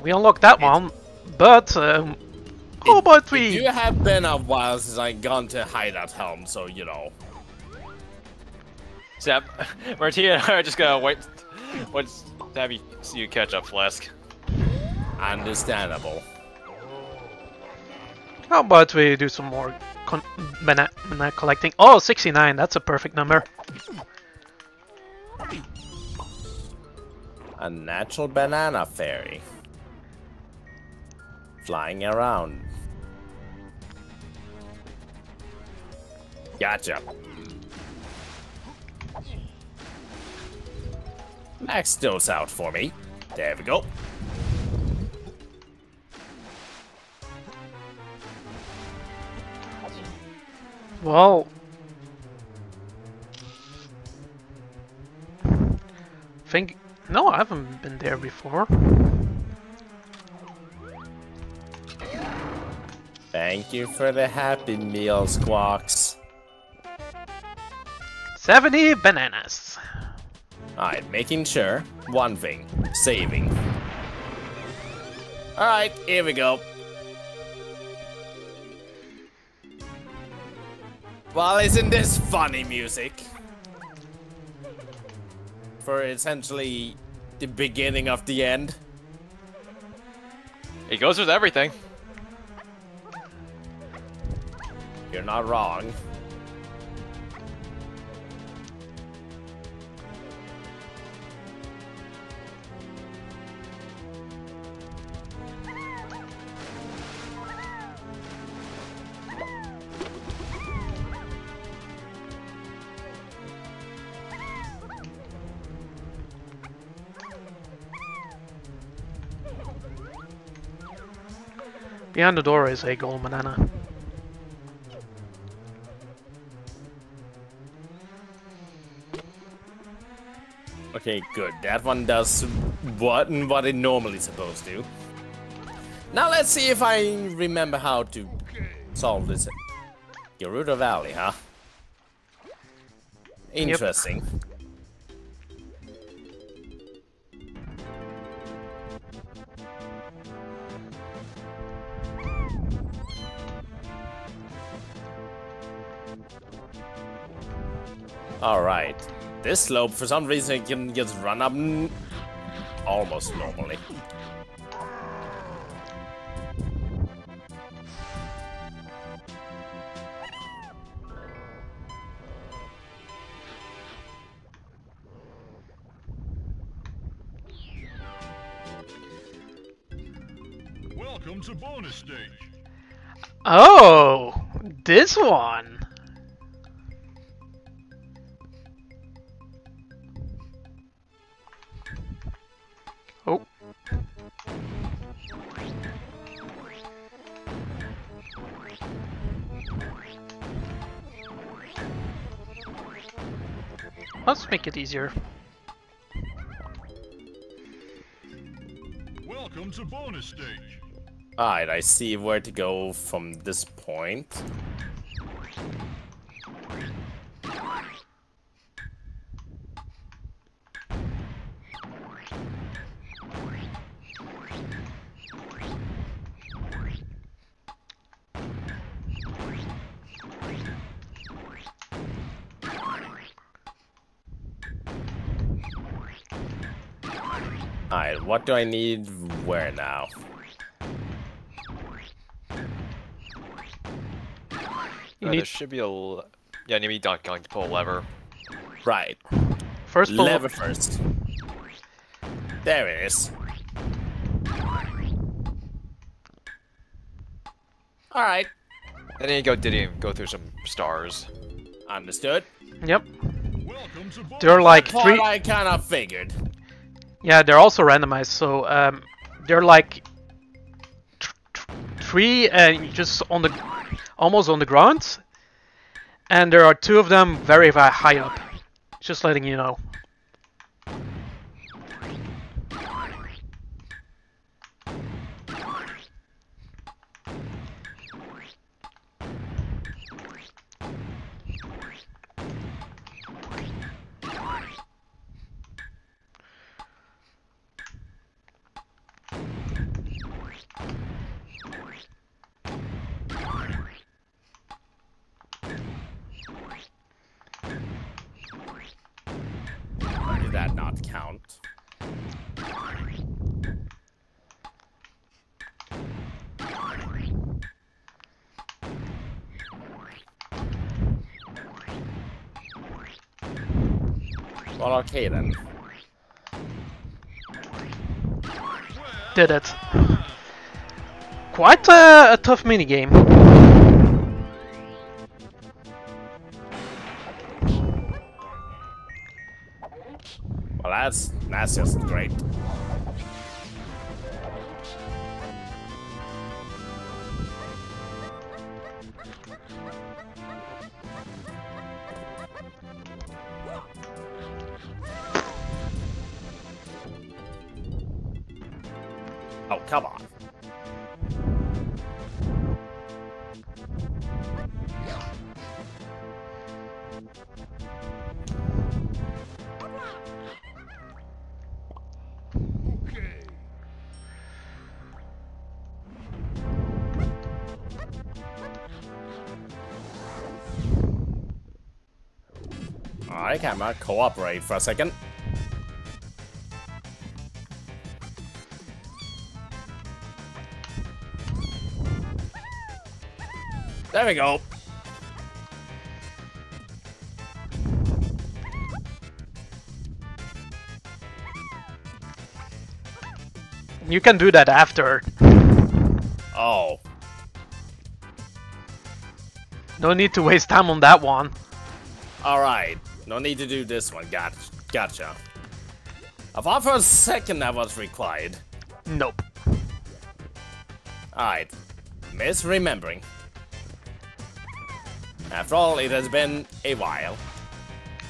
we unlocked that one, but um, how about we? You have been a while since I gone to hideout helm, so you know. Zap, Martina and I are just gonna wait. What's have you see you catch up, Flask? Understandable. How about we do some more con- mana, mana collecting? Oh, 69, that's a perfect number. A natural banana fairy. Flying around. Gotcha. Max those out for me. There we go. Well, think no, I haven't been there before. Thank you for the happy meal, Squawks. 70 bananas. Alright, making sure. One thing. Saving. Alright, here we go. Well, isn't this funny music? For essentially the beginning of the end. It goes with everything. You're not wrong. The door is a gold banana. Okay, good. That one does what and what it normally supposed to. Now let's see if I remember how to solve this. Gerudo Valley, huh? Interesting. Alright. This slope, for some reason, can just run up almost normally. Welcome to bonus stage. Oh, this one. It easier. Welcome to bonus stage. Alright, I see where to go from this point. Alright, what do I need where now? You Uh, need there should be a. l- Yeah, you need Donkey Kong to pull a lever. Right. first pull Lever first. There it is. Alright. And then you go Diddy and go through some stars. Understood. Yep. Welcome to bonus They're like three. I kind of figured. Yeah, they're also randomized, so um, they're like three and just on the almost on the ground, And there are two of them very, very high up. Just letting you know. Did that not count? Well, okay then. Did it. Quite a, a tough minigame. Well, that's that's just great. Camera, cooperate for a second. There we go. You can do that after. Oh, No need to waste time on that one. alright. No need to do this one. Got, gotcha. I thought for a second that was required. Nope. Alright. Misremembering. After all, it has been a while.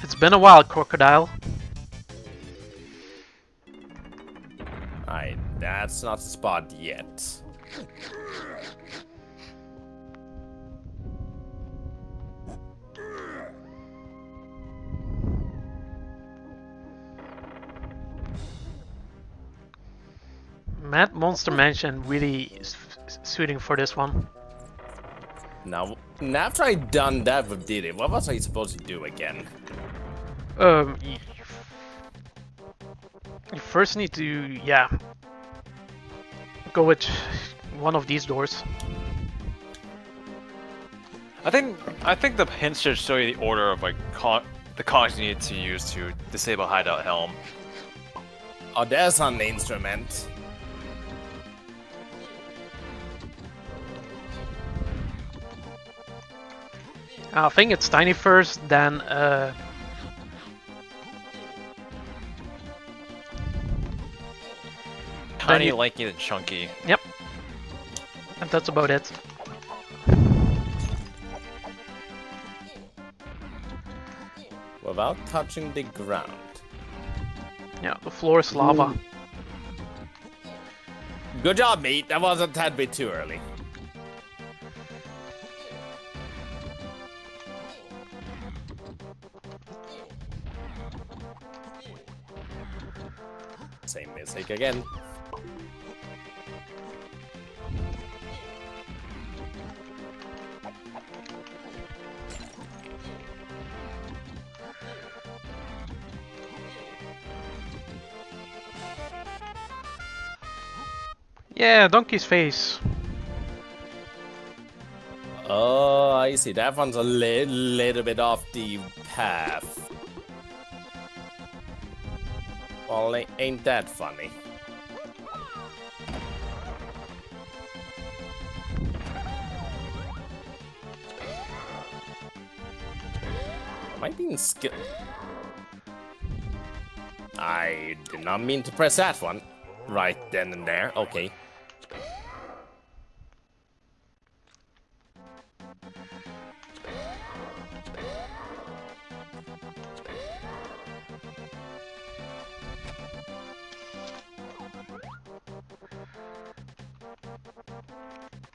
It's been a while, Crocodile. Alright, that's not the spot yet. Mad Monster Mansion really is suiting for this one. Now, now after I done that with Diddy, what was I supposed to do again? Um, you, you first need to, yeah, go with one of these doors. I think I think the hints should show you the order of like con the cogs you need to use to disable hideout helm. Oh, there's an instrument. I think it's Tiny first, then uh, Tiny, you- lanky, and chunky. yep, and that's about it. Without touching the ground. Yeah, the floor is lava. Good job, mate. That was a tad bit too early. Same mistake again. Yeah, donkey's face. Oh, I see. That one's a li little bit off the path. A- ain't that funny? Am I being skill? I did not mean to press that one. Right then and there. Okay.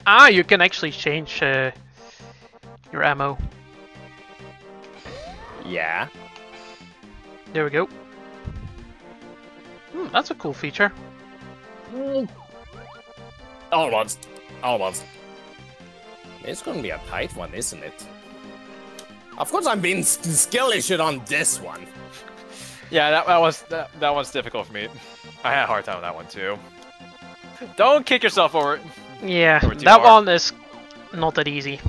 Ah, you can actually change uh, your ammo. Yeah. There we go. Hmm, that's a cool feature. Almost. Almost. It's gonna be a tight one, isn't it? Of course I'm being s- skill issued on this one. Yeah, that, that was that, that one's difficult for me. I had a hard time with that one too. Don't kick yourself over. Yeah, that hard. one is not that easy.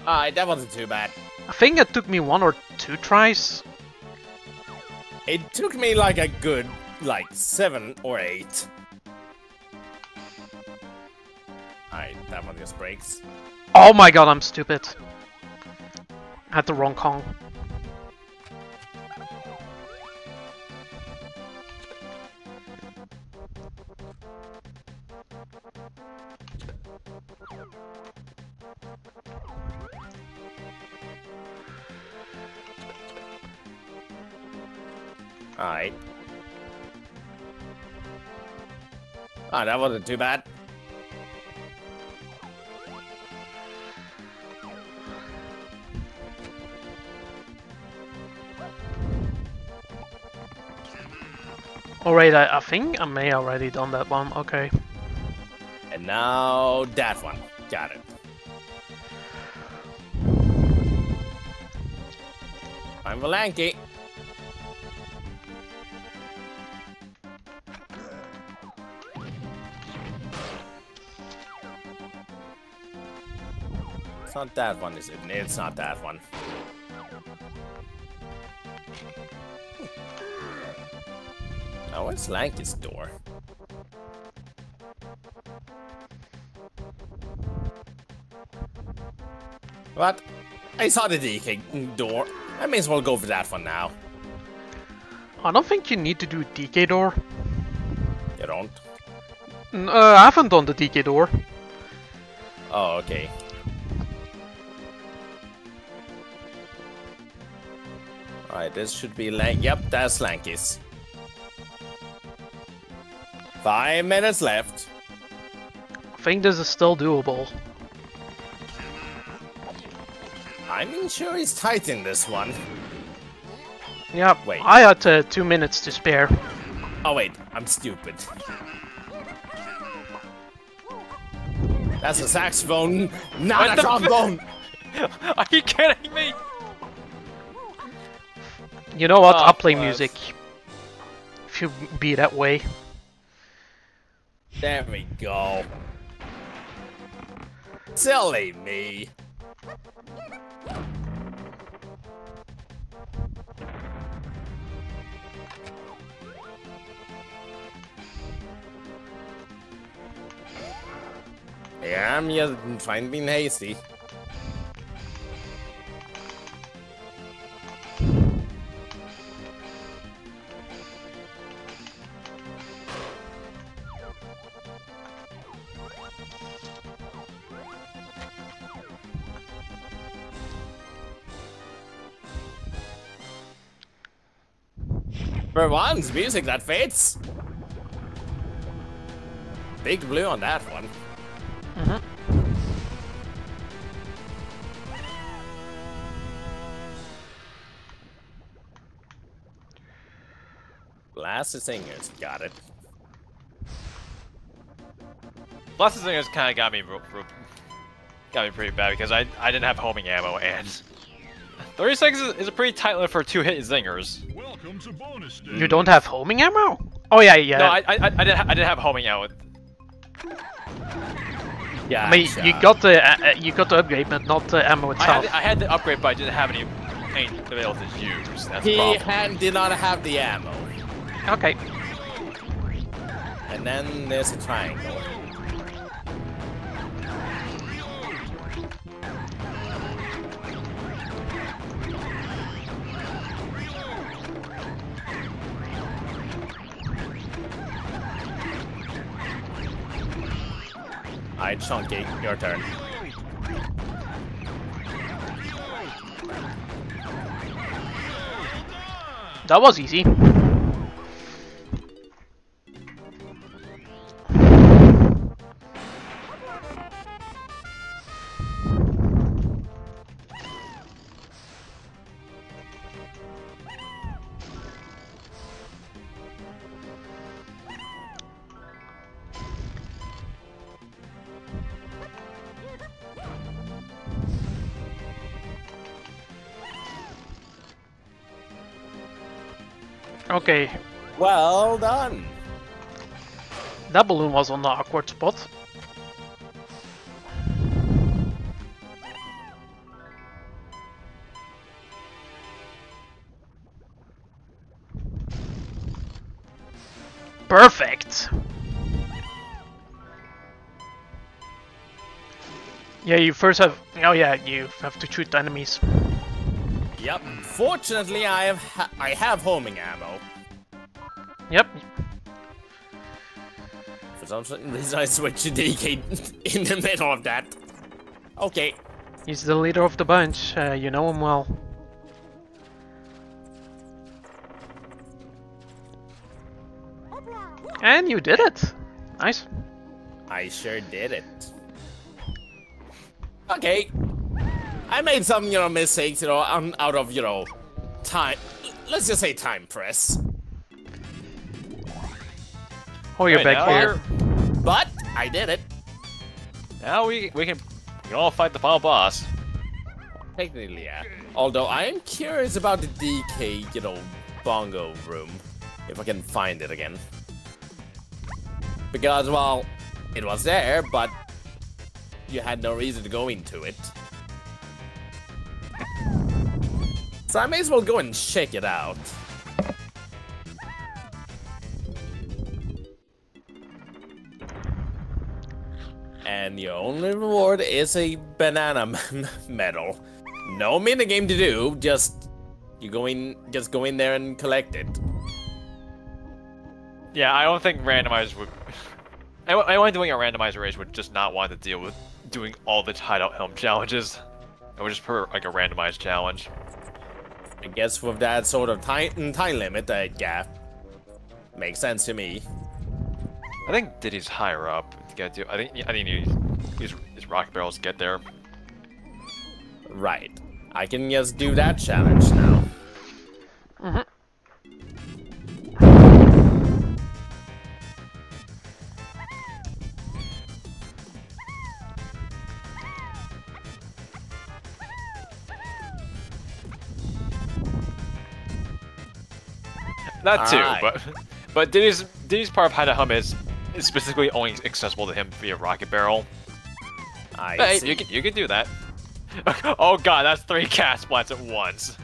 Alright, that wasn't too bad. I think it took me one or two tries. It took me like a good, like, seven or eight. Alright, that one just breaks. Oh my god, I'm stupid. I had the wrong Kong. Alright. Ah, that wasn't too bad. Alright, I, I think I may already done that one. Okay. And now that one. Got it. I'm Valanky. Not that one, is it? It's not that one. Now where's Lanky's door? What? I saw the DK door. I may as well go for that one now. I don't think you need to do DK door. You don't? N- Uh, I haven't done the DK door. Oh, okay. Alright, this should be Lank. Yep, that's Lanky's. Five minutes left. I think this is still doable. I'm sure he's tight in this one. Yeah, Wait. I had uh, two minutes to spare. Oh wait, I'm stupid. That's a saxophone, not What a trombone. Are you kidding me? You know what? Oh, I'll play music. If you be that way. There we go. Silly me. Yeah, I'm just trying being hasty. Once, music that fits. Big blue on that one. Mhm. Blast Zingers, got it. Blast Zingers kind of got me got me pretty bad because I I didn't have homing ammo and 30 seconds is, is a pretty tight limit for two hit zingers. Welcome to bonus stage. You don't have homing ammo? Oh yeah, yeah. No, I, I I I didn't I didn't have homing ammo. Yeah. I mean, you got the uh, uh, you got the upgrade, but not the ammo I itself. had, I had the upgrade, but I didn't have any paint available to use. That's the He had, did not have the ammo. Okay. And then there's a triangle. Alright, Chunky, your turn. That was easy. Okay, Well done. that balloon was on the awkward spot. Perfect! Yeah, you first have... Oh yeah, you have to shoot the enemies. Yep. Fortunately, I have ha I have homing ammo. Yep. For some reason, I switched to DK in the middle of that. Okay. He's the leader of the bunch. Uh, you know him well. And you did it! Nice. I sure did it. Okay. I made some, you know, mistakes, you know, um, out of, you know, time. Let's just say time press. Oh, you're Right, back now here. we're- But I did it. Now we we can we can all fight the final boss. Technically, yeah. Although I am curious about the DK, you know, bongo room. If I can find it again. Because, well, it was there, but you had no reason to go into it. So I may as well go and check it out. And your only reward is a banana medal. No minigame to do, just you go in just go in there and collect it. Yeah, I don't think randomizers would. Anyone anyone doing a randomizer race would just not want to deal with doing all the hideout helm challenges. I would just put like a randomized challenge. I guess with that sort of time time limit, uh, yeah, makes sense to me. I think Diddy's higher up to get to. I think I think you use his rocket barrels to get there. Right. I can just do that challenge now. Uh -huh. That too, Alright. but but Diddy's Diddy's part of hideout helm is, is specifically only accessible to him via rocket barrel. I But hey, see. you can you can do that. oh god, that's three Kasplats at once.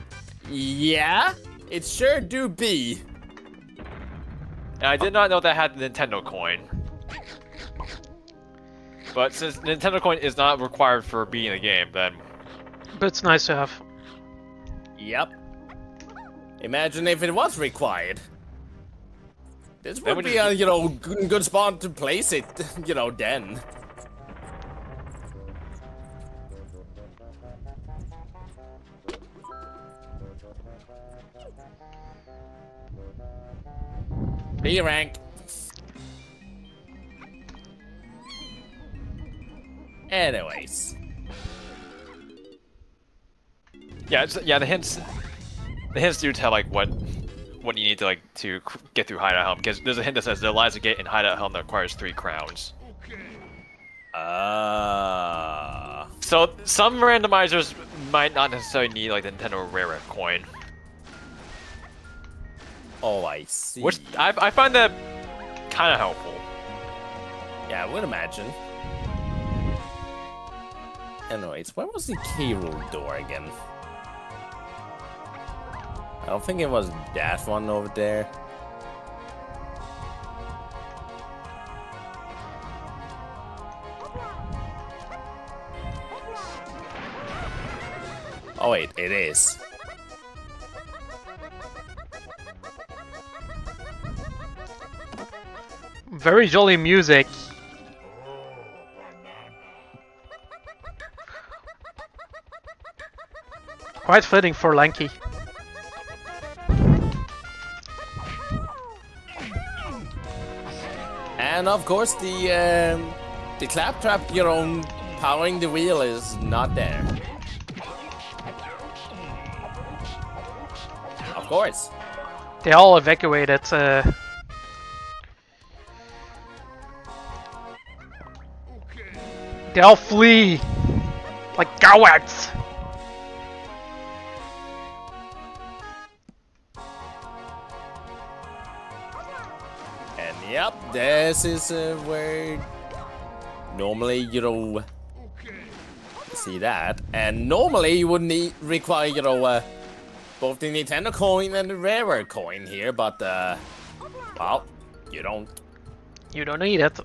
Yeah, it sure do be. And I did not know that had the Nintendo coin. But since Nintendo coin is not required for being a game, then But it's nice to have. Yep. Imagine if it was required. This Then would be just- a, you know, good, good spot to place it, you know, then. B rank. Anyways. yeah, it's, yeah. The hints, the hints do tell like what what you need to like to get through hideout helm because there's a hint that says the Eliza Gate in hideout helm that requires three crowns. Uh, So some randomizers might not necessarily need like the Nintendo Rare coin, oh, I see. which I I find that kind of helpful. Yeah, I would imagine. Anyways, where was the key room door again? I don't think it was that one over there. Oh wait, it is. Very jolly music. Quite fitting for Lanky. And of course, the um, the claptrap, you know, powering the wheel is not there. Of course. They all evacuated. Uh, they all flee like cowards. Yep, this is uh, where normally you know see that, and normally you would need require you know uh, both the Nintendo coin and the rarer coin here, but uh, well, you don't. You don't need it.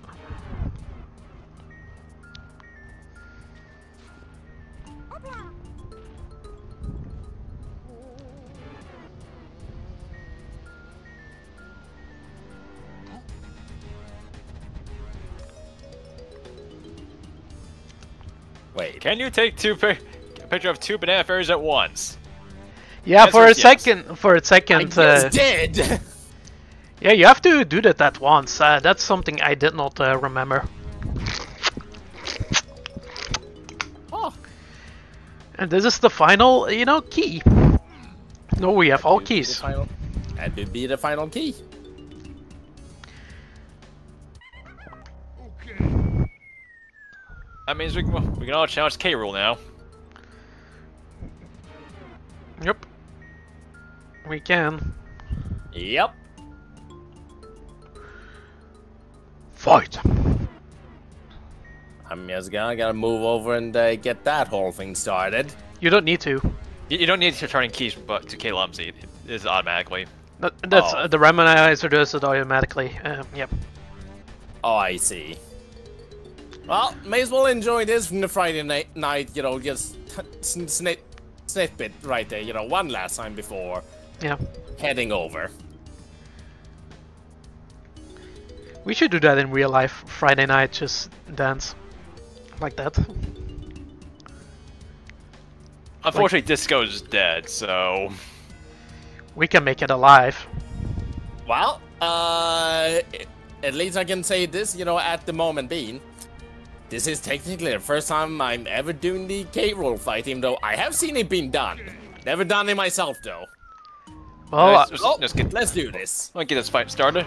Wait, Can you take two pic a picture of two banana fairies at once? Yeah, Answer for a yes. second. For a second. just Uh, did. yeah, you have to do that at once. Uh, that's something I did not uh, remember. oh, And this is the final, you know, key. No, we have all That would keys. final- That would be the final key. That means we can we can all challenge K. Rool now. Yep. We can. Yep. Fight. I'm just gonna gotta move over and uh, get that whole thing started. You don't need to. You, you don't need to turn in keys but to K. Lumsy. It is automatically. That, that's Oh. uh, the randomizer does it automatically. Um, yep. Oh, I see. Well, may as well enjoy this from the Friday night, night you know, just sn- snip, snippet right there, you know, one last time before Yeah. heading over. We should do that in real life. Friday night, just dance like that. Unfortunately, Disco's dead, so We can make it alive. Well, uh, at least I can say this, you know, at the moment being, this is technically the first time I'm ever doing the K. Rool fight, even though I have seen it being done. Never done it myself, though. Well, Let's uh, just, Oh, let's get let's do this. let's get this fight started.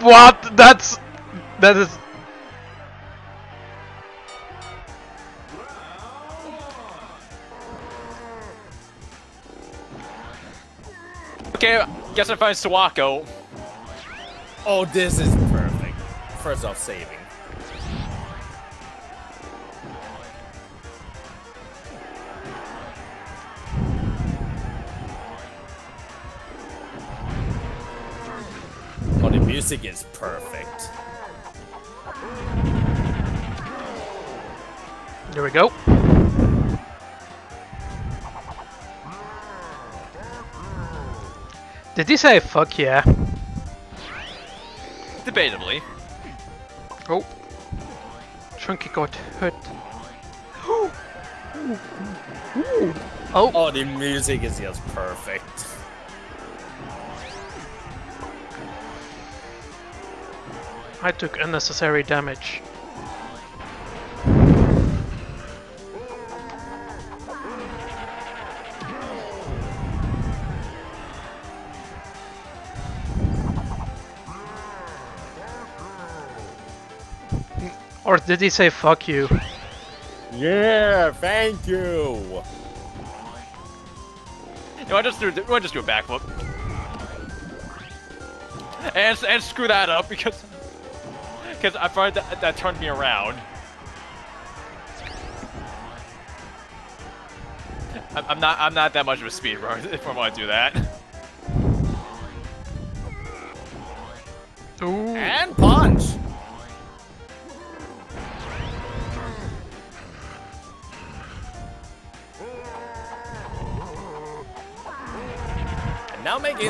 what? That's that is. Okay, guess I find Sawako. Oh, this is perfect. First off, saving. Oh, the music is perfect. There we go. Did he say fuck yeah? Debatably. Oh. Chunky got hurt. Oh. Oh, the music is just perfect. I took unnecessary damage. Or did he say fuck you? Yeah, thank you. You know, I just do you want just do a backflip. And and screw that up because because I find that that turned me around. I'm, I'm not I'm not that much of a speed runner if I want to do that.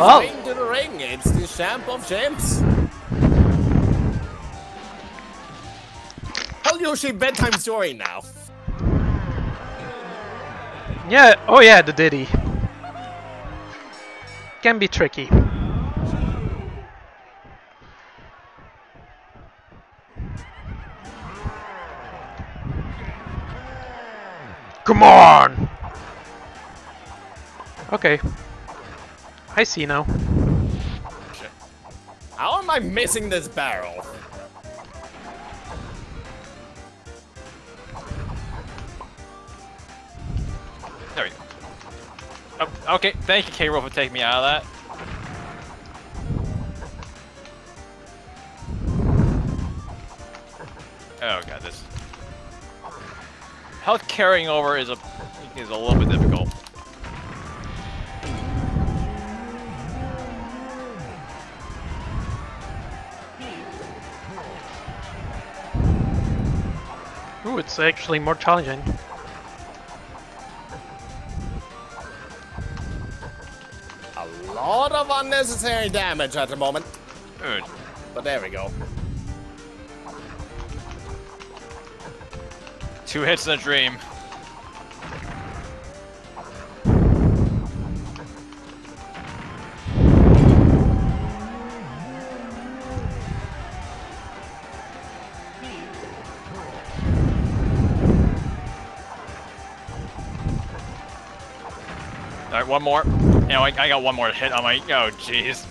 And now making his oh. Wow. way into the ring, it's the champ of champs. Tell Yoshi bedtime story now. Yeah, oh yeah, the Diddy. Can be tricky. Come on! Okay. I see now. How am I missing this barrel? There we go. Oh, okay, thank you, K. Rool, for taking me out of that. Oh god, this health carrying over is a is a little bit it's actually more challenging. A lot of unnecessary damage at the moment. Good. But there we go. Two hits in a dream. One more. You know, I, I got one more to hit on my. Oh, jeez.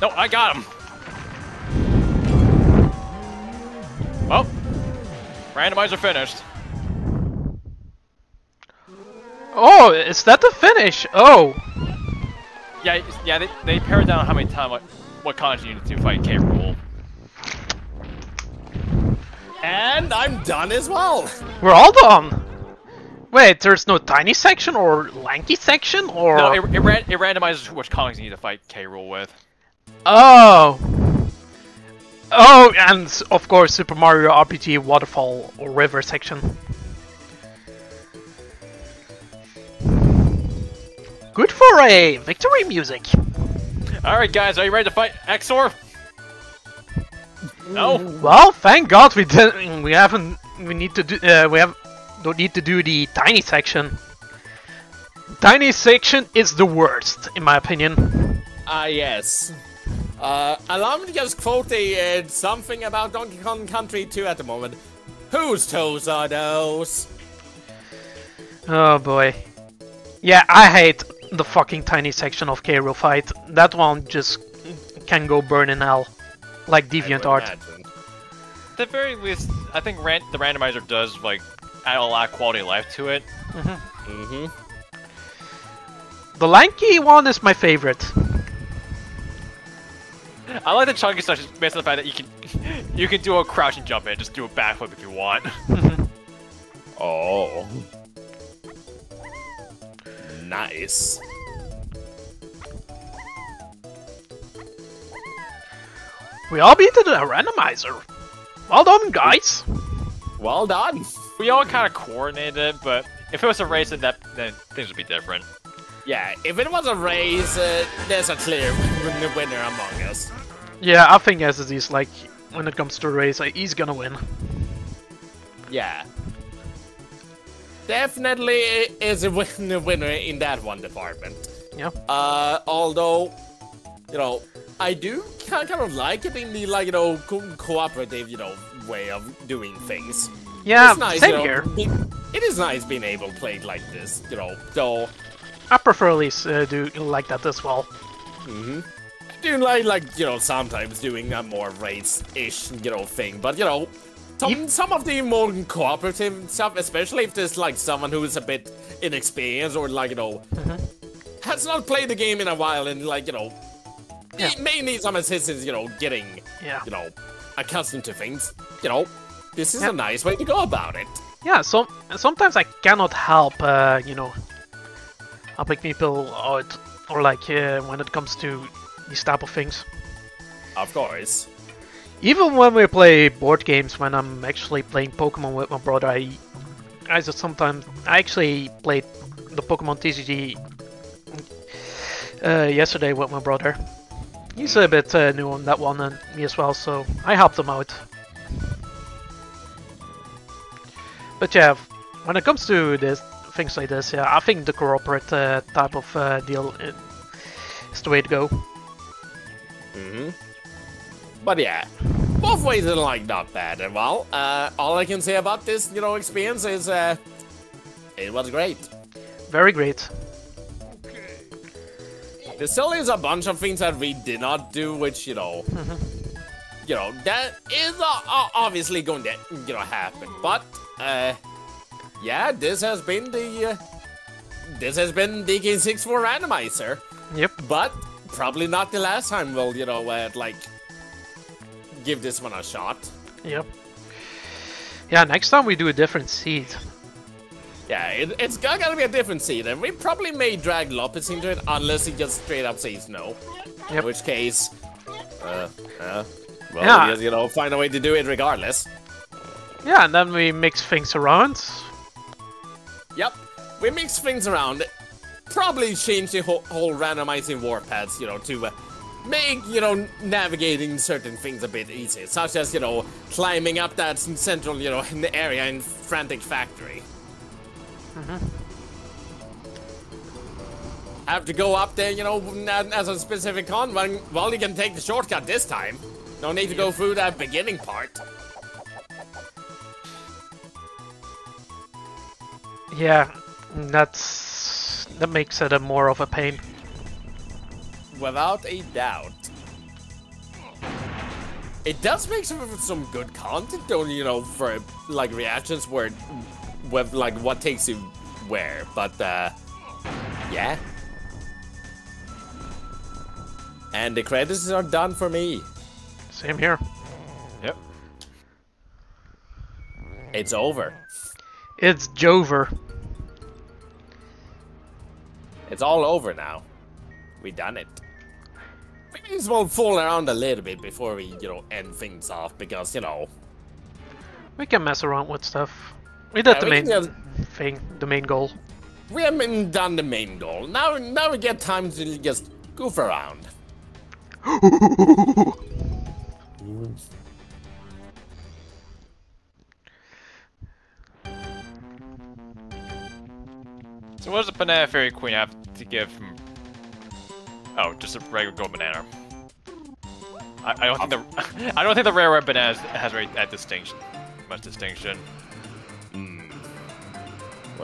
No, I got him! Well, randomizer finished. Oh, is that the finish? Oh, Yeah, yeah, they, they pared down how many time, what, what content you need to fight K. Rool. And I'm done as well. we're all done. Wait, there's no tiny section or lanky section or? No, it, it, ran, it randomizes which comics you need to fight K. Rool with. Oh. Oh, and of course Super Mario RPG waterfall or river section. Good for a victory music. Alright, guys, are you ready to fight Exor? No? Well, thank God we didn't. We haven't. We need to do. Uh, we have. Don't need to do the tiny section. Tiny section is the worst, in my opinion. Ah, yes. Uh, allow me to just quote a, uh, something about Donkey Kong Country 2 at the moment. Whose toes are those? Oh boy. Yeah, I hate the fucking tiny section of K. Rool fight. That one just can go burn in hell, like Deviant Art. imagine. At the very least, I think ran the randomizer does, like, add a lot of quality of life to it. Mm-hmm. The lanky one is my favorite. I like the chunky stuff just based on the fact that you can you can do a crouch and jump in, just do a backflip if you want. Oh. Nice. We all beat the randomizer. Well done, guys. Well done. We all kind of coordinated it, but if it was a race, then that then things would be different. Yeah, if it was a race, uh, there's a clear winner among us. Yeah, I think SSD's like when it comes to a race, like, he's gonna win. Yeah. Definitely is a win- winner in that one department. Yeah. Uh, although, you know, I do kind kind of like it in the like you know co- cooperative you know way of doing things. Yeah, it's nice, same you know, here. be- it is nice being able to play it like this, you know. So, I prefer at least uh, do like that as well. hmm I do like like you know sometimes doing a more race-ish you know thing, but you know. Some, Yep. some of the more cooperative stuff, especially if there's like someone who is a bit inexperienced or like you know has not played the game in a while and like you know Yeah. may need some assistance, you know, getting Yeah. you know accustomed to things. You know, this is Yeah. a nice way to go about it. Yeah, so sometimes I cannot help, uh, you know, helping people out, or like uh, when it comes to these type of things. Of course. Even when we play board games, when I'm actually playing Pokemon with my brother, I, I just sometimes I actually played the Pokemon TCG uh, yesterday with my brother. He's a bit uh, new on that one and me as well, so I helped him out. But yeah, when it comes to this things like this, yeah, I think the corporate uh, type of uh, deal is the way to go. hmm But yeah, both ways are like not bad. And well, uh, all I can say about this, you know, experience is uh, it was great. Very great. There still is a bunch of things that we did not do, which you know, you know, that is uh, uh, obviously going to you know happen. But uh, yeah, this has been the uh, this has been DK64 randomizer. Yep. But probably not the last time we'll, you know, uh, like give this one a shot. Yep. Yeah, next time we do a different seed. Yeah, it, it's got- gotta be a different and we probably may drag Lopez into it unless he just straight up says no. Yep. In which case, uh, uh, well, Yeah. just, you know, find a way to do it regardless. Yeah, and then we mix things around. Yep, we mix things around. Probably change the whole, whole randomizing warp pads, you know, to uh, make, you know, navigating certain things a bit easier, such as, you know, climbing up that central, you know, in the area in Frantic Factory. Uh-huh. Have to go up there, you know, as a specific con, well, well, you can take the shortcut this time. No need to go through that beginning part. Yeah, that's that makes it a more of a pain. Without a doubt. It does make some some good content, though. You know, for like reactions where, like what takes you where. But uh, yeah. And the credits are done for me. Same here. Yep. It's over. It's Jover. It's all over now. We done it. We may as well fool around a little bit before we, you know, end things off because you know We can mess around with stuff. We did Yeah, the we main can just- thing, the main goal. we haven't done the main goal. Now, now we get time to just goof around. So what does a banana fairy queen have to give from... Oh, just a regular gold banana. I, I don't think the I don't think the rare red banana has very that distinction, much distinction.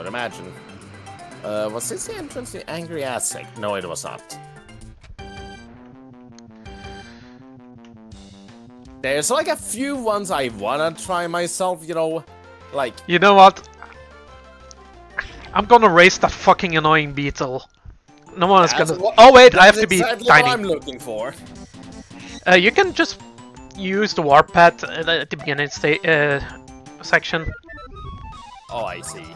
Would imagine. Uh, was this the entrance to the Angry Aztec? No, it was not. There's like a few ones I wanna try myself, you know, like You know what? I'm gonna raise that fucking annoying beetle. No one is gonna. what- Oh wait, I have to be exactly what. I'm looking for. Uh, you can just use the warp pad at at the beginning uh, section. Oh, I see.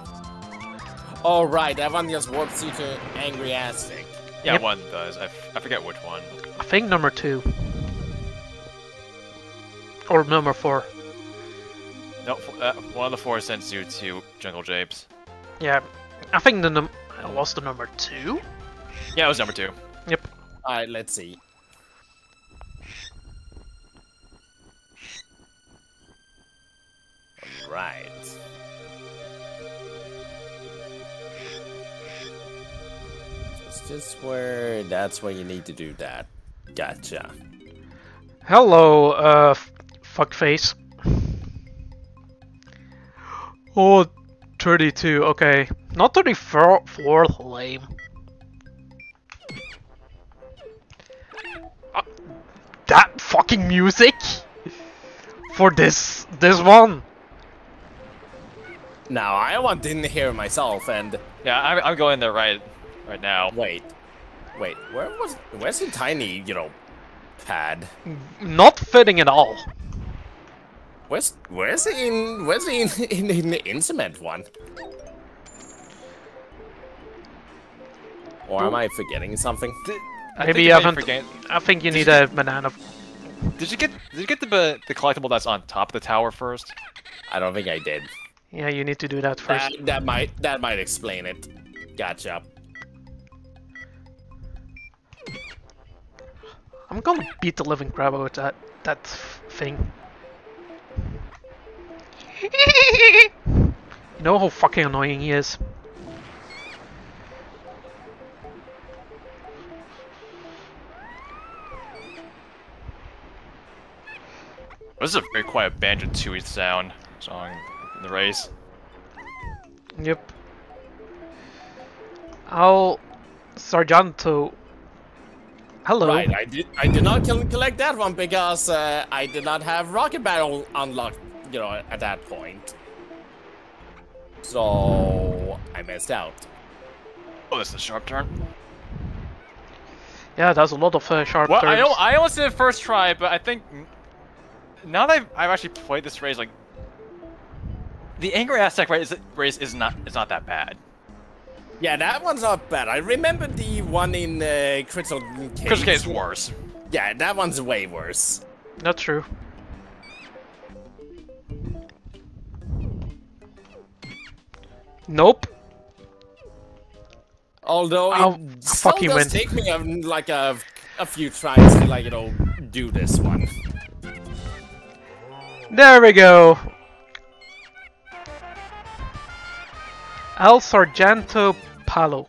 All right, that one just warps you to Angry ass thing. Yeah, Yep. one does. I, f- I forget which one. I think number two. Or number four. No, f- uh, one of the four sends you to Jungle Japes. Yeah, I think the num was the number two. Yeah, it was number two. Yep. All right, let's see. Right. This where? That's where you need to do that. Gotcha. Hello, uh, f- fuckface. Oh, 32, okay. Not 34, four, lame. Uh, that fucking music? For this, this one? Now I want to hear myself and Yeah, I'm, I'm going there right, right now. wait, wait. Where was? Where's the tiny, you know, pad? Not fitting at all. Where's Where's the in? Where's the in, in, in the instrument one? Or am I forgetting something? Did, I Maybe think you haven't. forget- I think you need a banana. Did you get Did you get the the collectible that's on top of the tower first? I don't think I did. Yeah, you need to do that first. That, that might that might explain it. Gotcha. I'm gonna beat the living crap out of that that thing. you know how fucking annoying he is. This is a very quiet Banjo Tooie sound song in the race. Yep. I'll Sargento. Hello. Right, I did I did not kill- collect that one because uh, I did not have Rocket Barrel unlocked, you know, at that point. So I missed out. Oh, this is a sharp turn. Yeah, that's a lot of uh, sharp Well, turns. I. I almost did it first try, but I think now that I've, I've actually played this race like the angry Aztec race, race is not is not that bad. Yeah, that one's not bad. I remember the one in uh, Crystal Cave. Crystal Cave's worse. Yeah, that one's way worse. Not true. Nope. Although I'll it still fucking does win. take me a, like a, a few tries to like you know do this one. There we go. El Sargento Palo.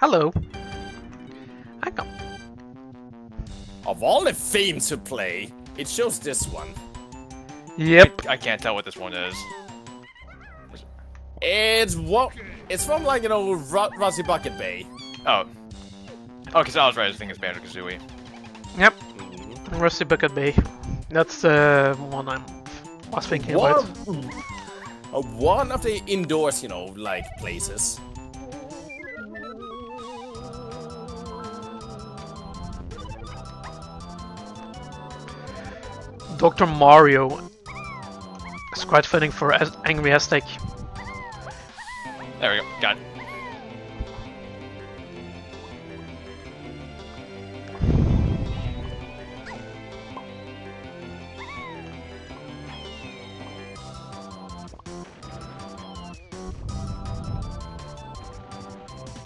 Hello. Hang on. Of all the themes to play, it shows this one. Yep. I can't tell what this one is. It's what it's from like you know Ro- Rosy Bucket Bay. Oh. Oh, because I was right. I was thinking it's Banjo Kazooie. Yep. Mm-hmm. Rusty Bucket Bay. That's the one I was thinking One, about. One of the indoors, you know, like places. Dr. Mario is quite fitting for Az- Angry Aztec. There we go. Got it.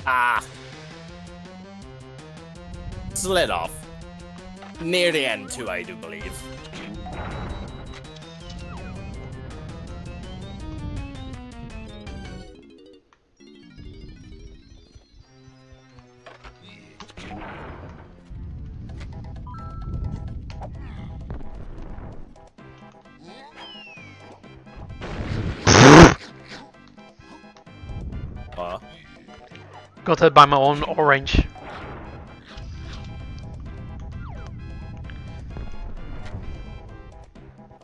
Slid off. Near the end, too, I do believe. Got hit by my own orange.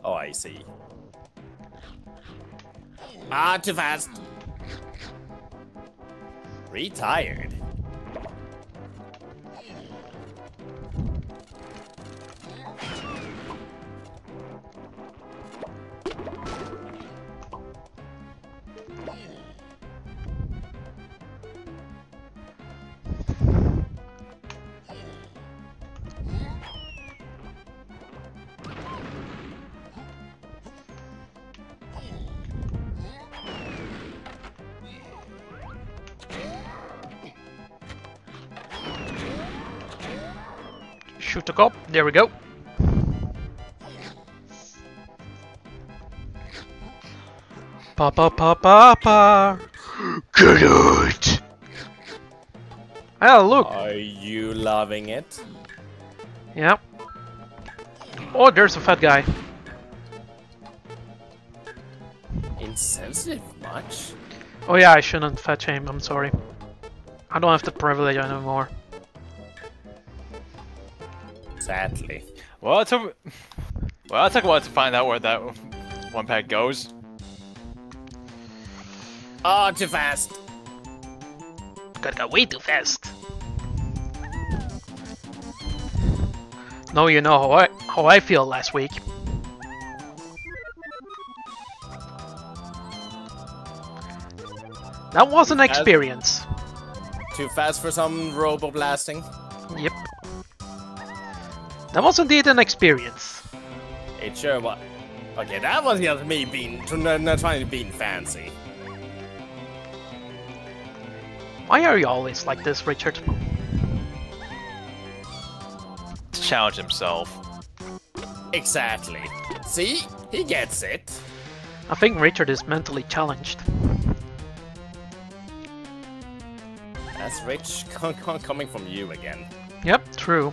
oh, I see. Ah, too fast. Retired. Shoot the. There we go. Pa pa pa pa pa. Good. Oh look. Are you loving it? Yeah. Oh, there's a fat guy. Insensitive much? Oh yeah, I shouldn't fat shame. I'm sorry. I don't have the privilege anymore. Sadly. Well, it's a. Well, it took a while to find out where that one pack goes. Oh, too fast. Gotta go way too fast. No, you know how I how I feel last week. That was an experience. Too fast for some robo blasting. Yep. That was indeed an experience. It sure was. Okay, that was just me being not not trying to be fancy. Why are you always like this, Richard? To challenge himself. Exactly. See, he gets it. I think Richard is mentally challenged. That's rich con- con- coming from you again. Yep, true.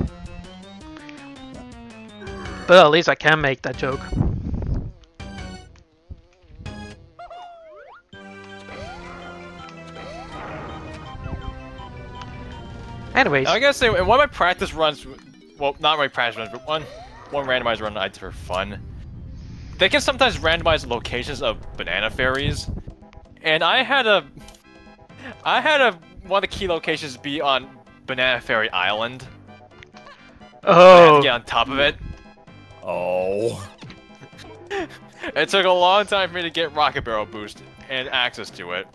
But at least I can make that joke. Anyways, I gotta say, in one of my practice runs, well, not my practice runs, but one one randomized run I did for fun. They can sometimes randomize locations of banana fairies, and I had a, I had a one of the key locations be on Banana Fairy Island. Oh, to get on top of it. Oh. It took a long time for me to get Rocket Barrel Boost and access to it.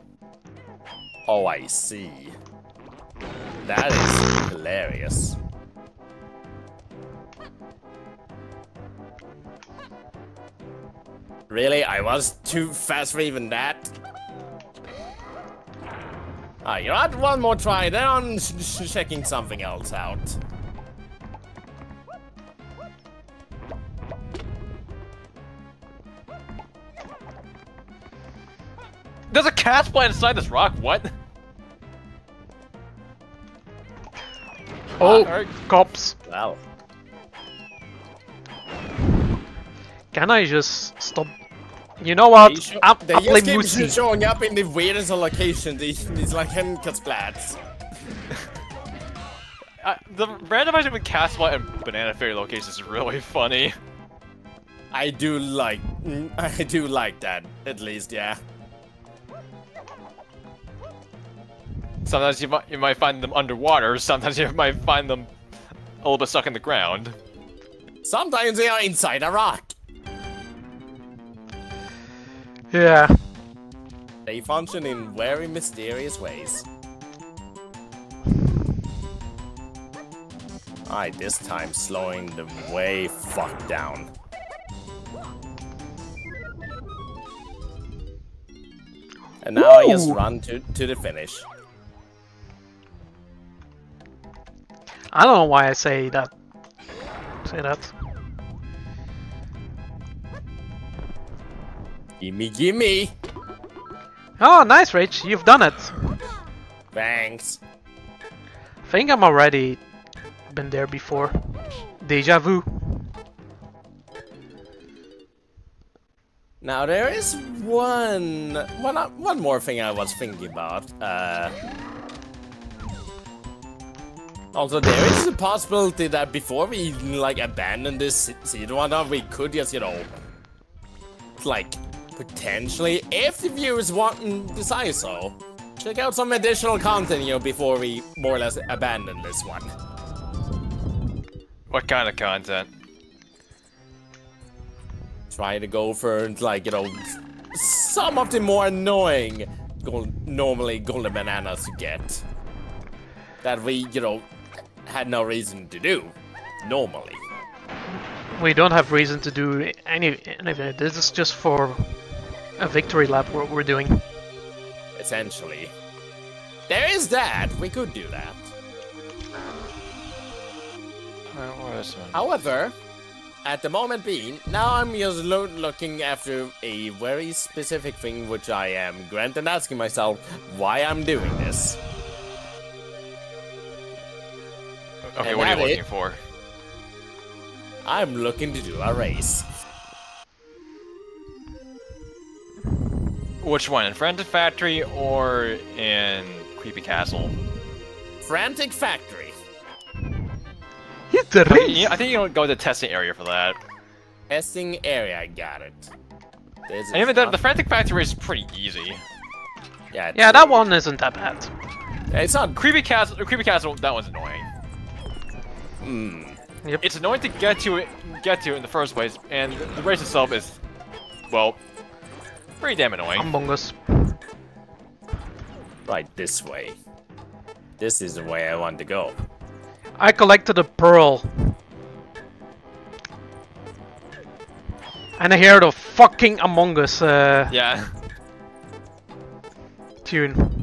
Oh, I see. That is hilarious. Really? I was too fast for even that? Ah, you know what? One more try, then I'm checking something else out. There's a Kasplat inside this rock. What? Oh, Alright. cops. Wow. Can I just stop? You know what? they, sho- I'm, they I play just keep showing up in the weirdest of locations. These, these like Henkersplats. Uh, the randomizing between Castle and Banana Fairy locations is really funny. I do like, I do like that, at least, yeah. Sometimes you might you might find them underwater. Sometimes you might find them a little bit stuck in the ground. Sometimes they are inside a rock. Yeah. They function in very mysterious ways. I this time slowing them way fuck down. And now I just run to, to the finish. I don't know why I say that. Say that. Gimme, gimme! Oh, nice, Rach. You've done it. Thanks. I think I'm already been there before. Deja vu. Now there is one, one, one more thing I was thinking about. Uh, also, there is a possibility that before we like abandon this seed wonder, we could just, you know, like potentially, if the viewers want and desire so, check out some additional content, you know, before we more or less abandon this one. What kind of content? try to go for like you know some of the more annoying gold, normally golden bananas you get that we you know had no reason to do normally. We don't have reason to do any anything. This is just for a victory lap what we're doing. essentially. There is that! We could do that. However at the moment being now i'm just lo- looking after a very specific thing which i am. Granted asking myself why i'm doing this Okay, And what are you looking it- for? i'm looking to do a race Which one? In Frantic Factory or in Creepy Castle? frantic factory Hit the I think you- I think you don't go to the testing area for that. Testing area, I got it. This And is even the, the Frantic Factory is pretty easy. yeah, Yeah, that one isn't that bad. It's not. Creepy Castle, Creepy Castle, that one's annoying. Hmm. It's annoying to get to it, get to in the first place, and the race itself is, well, pretty damn annoying. Among Us. right this way. This is the way I want to go. I collected a pearl. And I hear the fucking Among Us uh, Yeah. tune.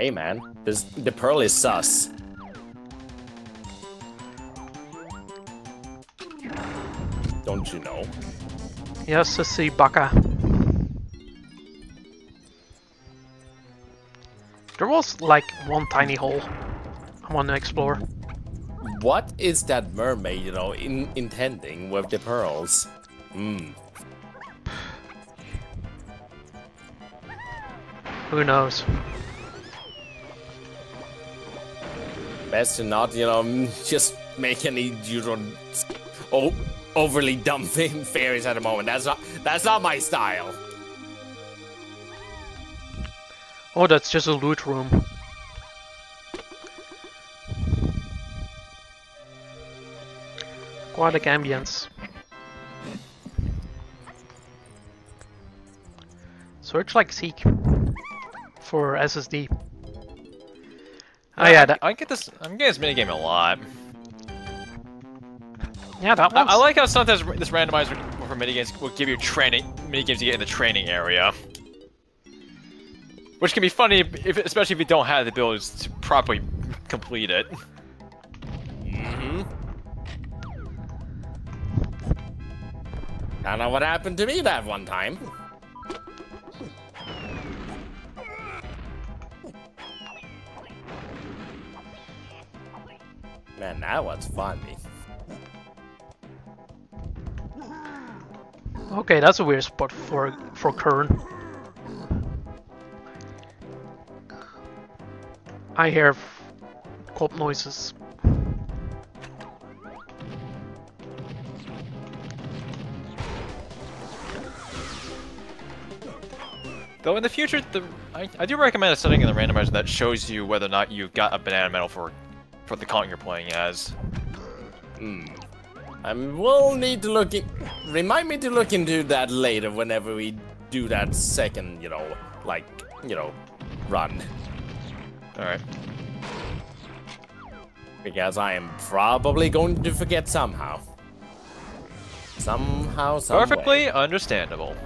Hey man, this the pearl is sus. Don't you know? Yes, I see Baka. There was like one tiny hole I want to explore. What is that mermaid, you know, in, intending with the pearls? Hmm. Who knows? Best to not, you know, just make any you know, oh, overly dumb thing fairies at the moment. That's not that's not my style. Oh, that's just a loot room. Quite like ambience. Search like seek for SSD. Oh yeah, that, I get this. I'm getting this minigame a lot. yeah, that I. I like how sometimes this randomizer for minigames will give you training minigames to get in the training area. Which can be funny, if, especially if you don't have the abilities to properly complete it. Mm-hmm. I know what happened to me that one time. Man, that was funny. Okay, that's a weird spot for for Kern. I hear f- cop noises. Though in the future, the I, I do recommend a setting in the randomizer that shows you whether or not you got a banana medal for for the Kong you're playing as. Hmm. I will need to look in. Remind me to look into that later whenever we do that second, you know, like, you know, run. Alright. Because I am probably going to forget somehow. Somehow, some way. Perfectly understandable.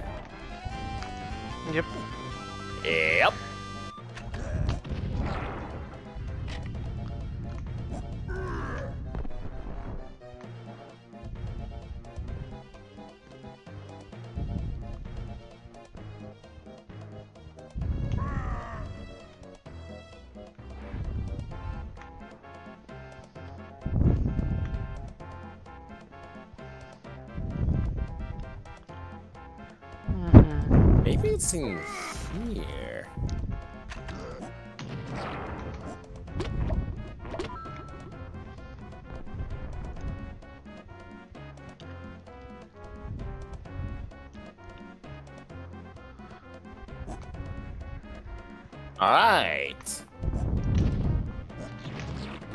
Yep. Yep. It's in here. Alright.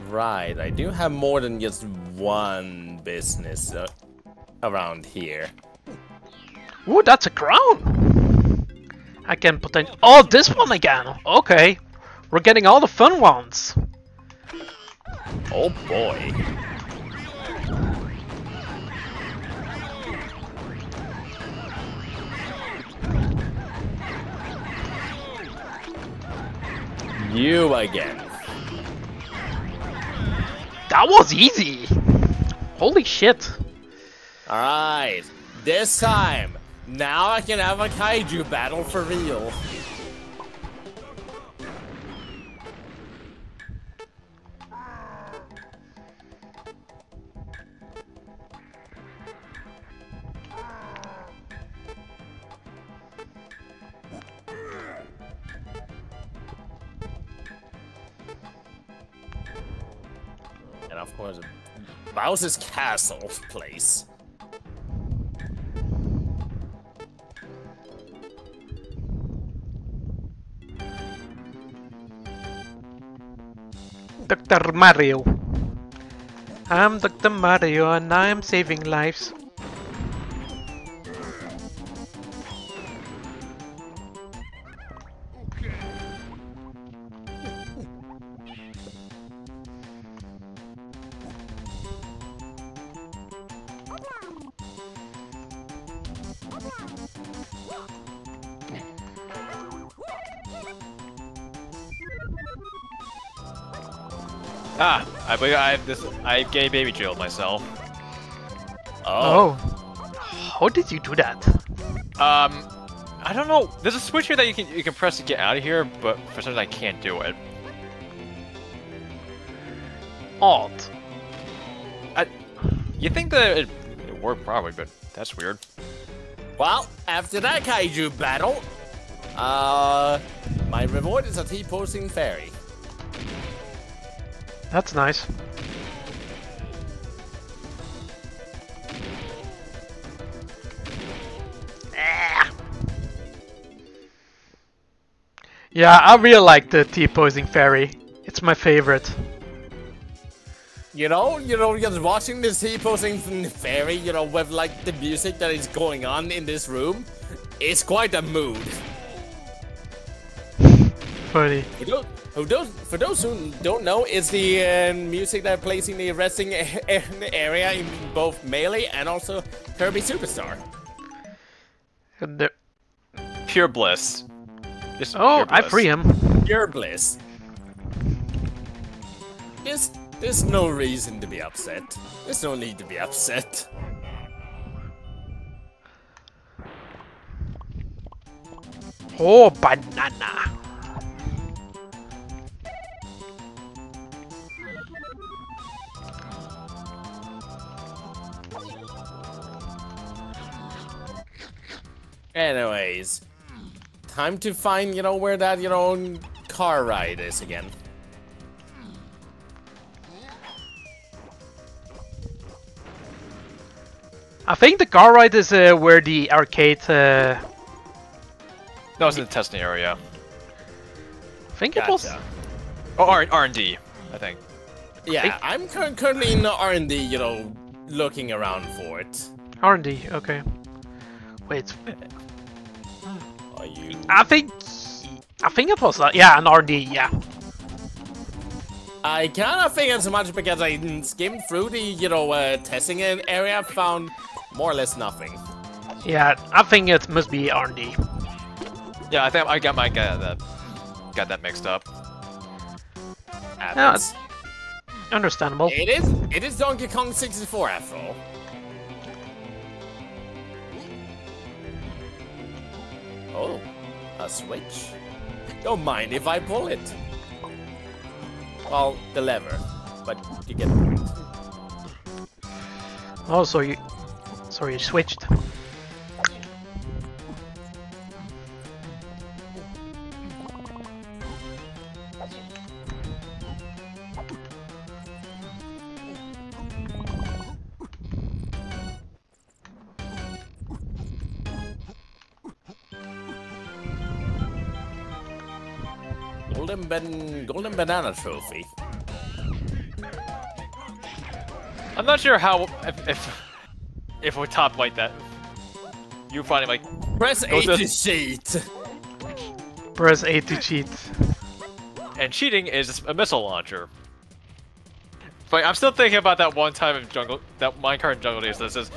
Right, I do have more than just one business uh, around here. Ooh, that's a crown! I can potentially. Oh, this one again! Okay. We're getting all the fun ones! Oh boy. You again. That was easy! Holy shit! Alright, this time, now I can have a kaiju battle for real. And of course, Bowser's Castle place. Dr. Mario. I'm Dr. Mario and I'm saving lives. I believe I have this. I gay baby jailed myself. Oh. Oh. How did you do that? Um, I don't know. There's a switch here that you can you can press to get out of here, but for some reason I can't do it. Alt. I, you think that it, it worked probably, but that's weird. Well, after that kaiju battle, uh, my reward is a T-posing fairy. That's nice. Ah. Yeah, I really like the T-posing fairy. It's my favorite. You know, you know, just watching this T-posing fairy, you know, with like the music that is going on in this room, it's quite a mood. Funny. Who those, for those who don't know, it's the uh, music that plays in the resting area in both Melee and also Kirby Superstar. And Pure bliss. Just Oh, pure I bliss. free him. Pure bliss. There's, there's no reason to be upset. There's no need to be upset. Oh, banana. Anyways, time to find, you know, where that, you know, car ride is again. I think the car ride is uh, where the arcade. Uh, No, it's in the testing area. I think it was. Gotcha. Oh, R R and D, I think. Yeah, I'm currently in the R&D, you know, looking around for it. R&D. Okay. Wait. Are you? I think. I think it was. Uh, yeah, an R&D. Yeah. I kind of figured so much because I skimmed through the, you know, uh, testing an area, found more or less nothing. Yeah. I think it must be R&D. Yeah, I think I got my got that got that mixed up. Happens. Understandable. It is. It is Donkey Kong 64 after all. Oh, a switch. Don't mind if I pull it. Well, the lever, but you get the point. Oh, so you. So you switched. Golden ben Golden Banana Trophy. I'm not sure how if if, if we top like that. You finding like Press Goes A to- to cheat. Press A to cheat. and cheating is a missile launcher. But I'm still thinking about that one time in Jungle, that minecart in Jungle Japes that says,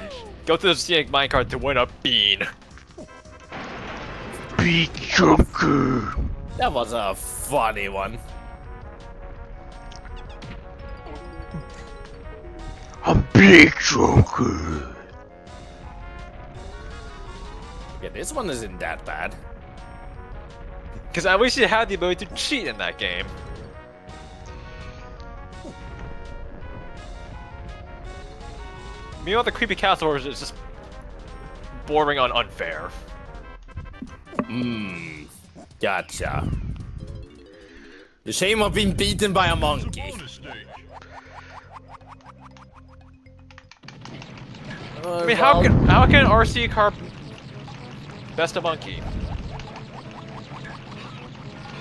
go to the scenic minecart to win a bean. Big Joker. That was a funny one. A big Joker. Yeah, this one isn't that bad. Because I wish you had the ability to cheat in that game. Meanwhile, the creepy castle is just bordering on unfair. Mmm. Gotcha. The shame of being beaten by a monkey. Bonus stage. Uh, I mean, how can how can RC car best a monkey?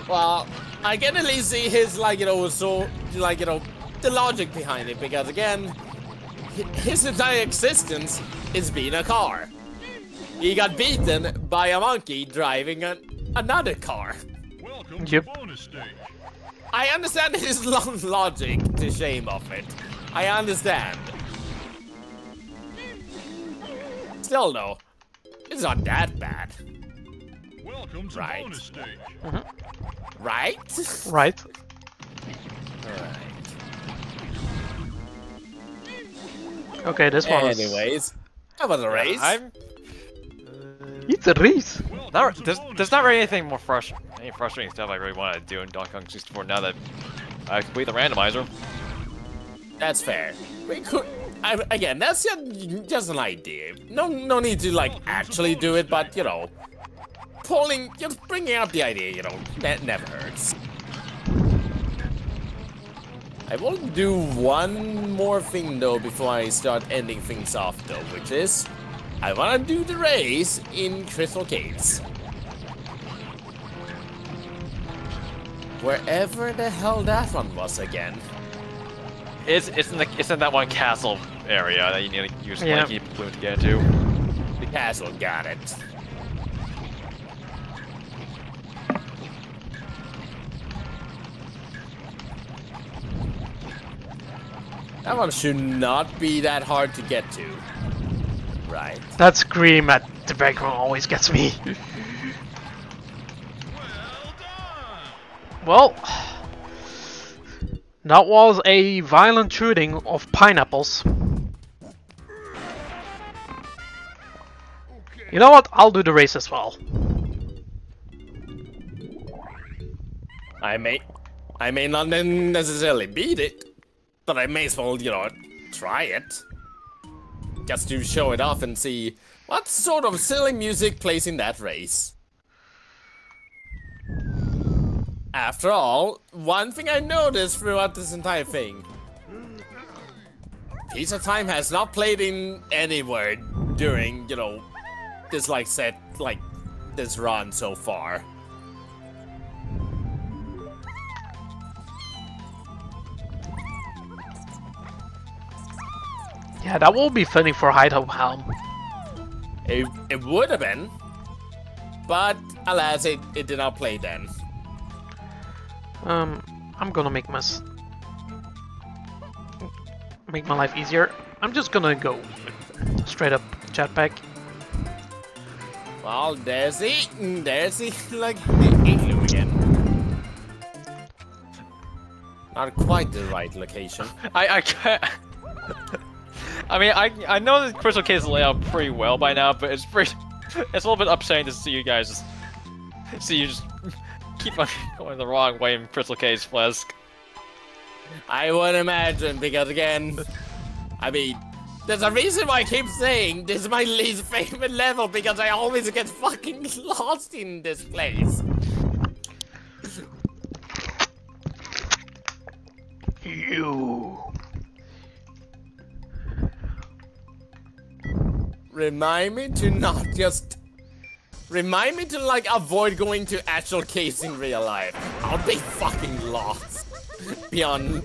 Well, I can at least see his, like, you know, so, like, you know, the logic behind it, because again, his entire existence is being a car. He got beaten by a monkey driving an, another car. Welcome Yep. to bonus stage. I understand his lo- logic to shame of it. I understand. Still, though, it's not that bad, Welcome to Right. bonus stage. Mm-hmm. right? Right. Alright. Okay, this one is. Anyways, that was a race. I'm It's a race. Not. There's, there's not really anything more frustrating, any frustrating stuff I really want to do in Donkey Kong 64 now that I complete the randomizer. That's fair. We could. I, again, that's just, just an idea. No, no need to like actually do it, but you know, pulling, just bringing up the idea, you know, that never hurts. I will do one more thing though before I start ending things off though, which is I want to do the race in Crystal Caves. Wherever the hell that one was again. It's it's in the it's in that one castle area that you need to use Yeah. Lanky Bloom to get into. The castle got it. That one should not be that hard to get to. Right. That scream at the background always gets me. Well, that was a violent shooting of pineapples. You know what? I'll do the race as well. I may, I may not necessarily beat it, but I may as well, you know, try it. Just to show it off and see what sort of silly music plays in that race. After all, one thing I noticed throughout this entire thing. Of Time has not played in anywhere during, you know, this like set, like, this run so far. Yeah, that will be fitting for Helm. It, it would have been, but alas, it, it did not play then. Um, I'm gonna make my make my life easier. I'm just gonna go straight up jetpack. Well, there's the, there's the, like, the igloo again. Not quite the right location. I I can't. I mean, I I know the Crystal Caves layout pretty well by now, but it's pretty. It's a little bit upsetting to see you guys just see you just keep on going the wrong way in Crystal Caves Flesk. I would imagine, because again, I mean, there's a reason why I keep saying this is my least favorite level, because I always get fucking lost in this place. You. Remind me to not just. Remind me to like avoid going to actual caves in real life. I'll be fucking lost. Beyond.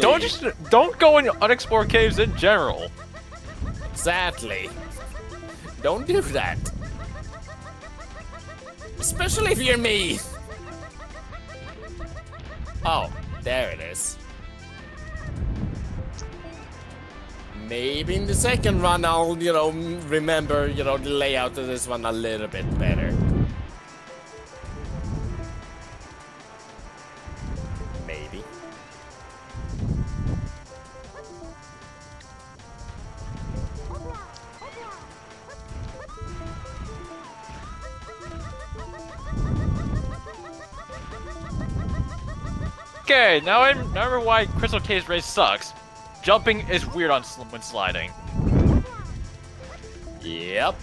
Don't just don't go in unexplored caves in general. Exactly. Don't do that. Especially if you're me. Oh, there it is. Maybe in the second run I'll, you know, remember, you know, the layout of this one a little bit better. Maybe. Okay, now I remember why Crystal Caves race sucks. Jumping is weird on sl- when sliding. Yep.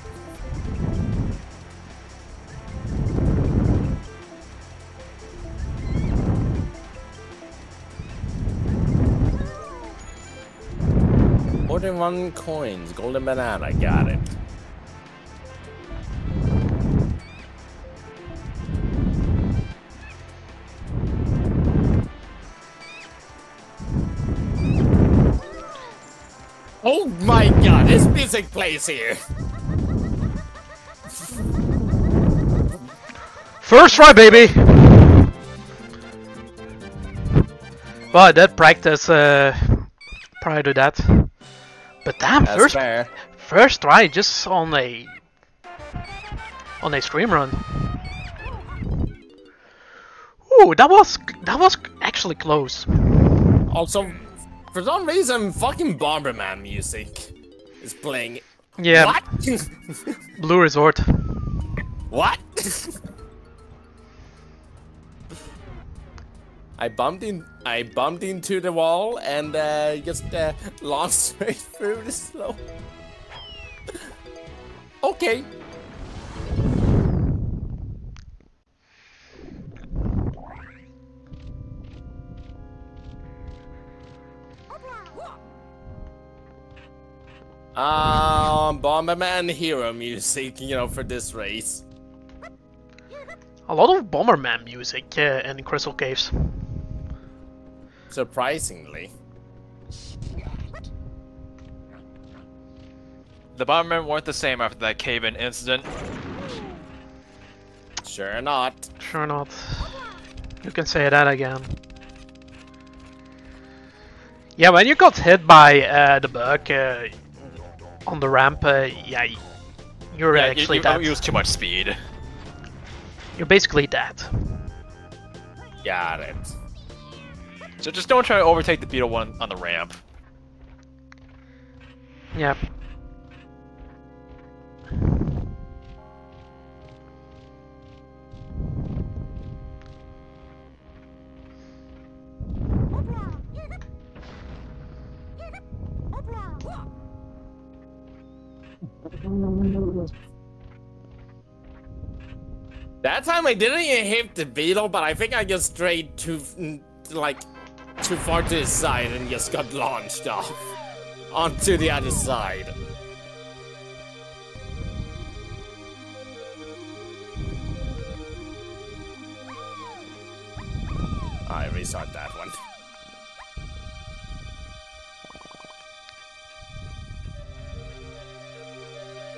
More than one coins, golden banana, got it. Oh my god, this music plays here! First try, baby! Well, I did practice uh, prior to that. But damn, That's first fair. first try just on a on a stream run. Ooh, that was that was actually close. Also, for some reason, fucking Bomberman music is playing. Yeah, What? Blue Resort. what? I bumped in. I bumped into the wall and uh, just uh, launched straight through the slope. okay. Um, Bomberman hero music, you know, for this race. A lot of Bomberman music uh, in Crystal Caves. Surprisingly. The Bombermen weren't the same after that cave-in incident. Sure not. Sure not. You can say that again. Yeah, when you got hit by uh, the bug uh, on the ramp, uh, yeah, you're Yeah, actually you, dead. you used too much speed. You're basically dead. Got it. So just don't try to overtake the Beetle one on the ramp. Yeah. Time I didn't even hit the beetle, but I think I just strayed too, like, too far to the side and just got launched off onto the other side. I restart that one.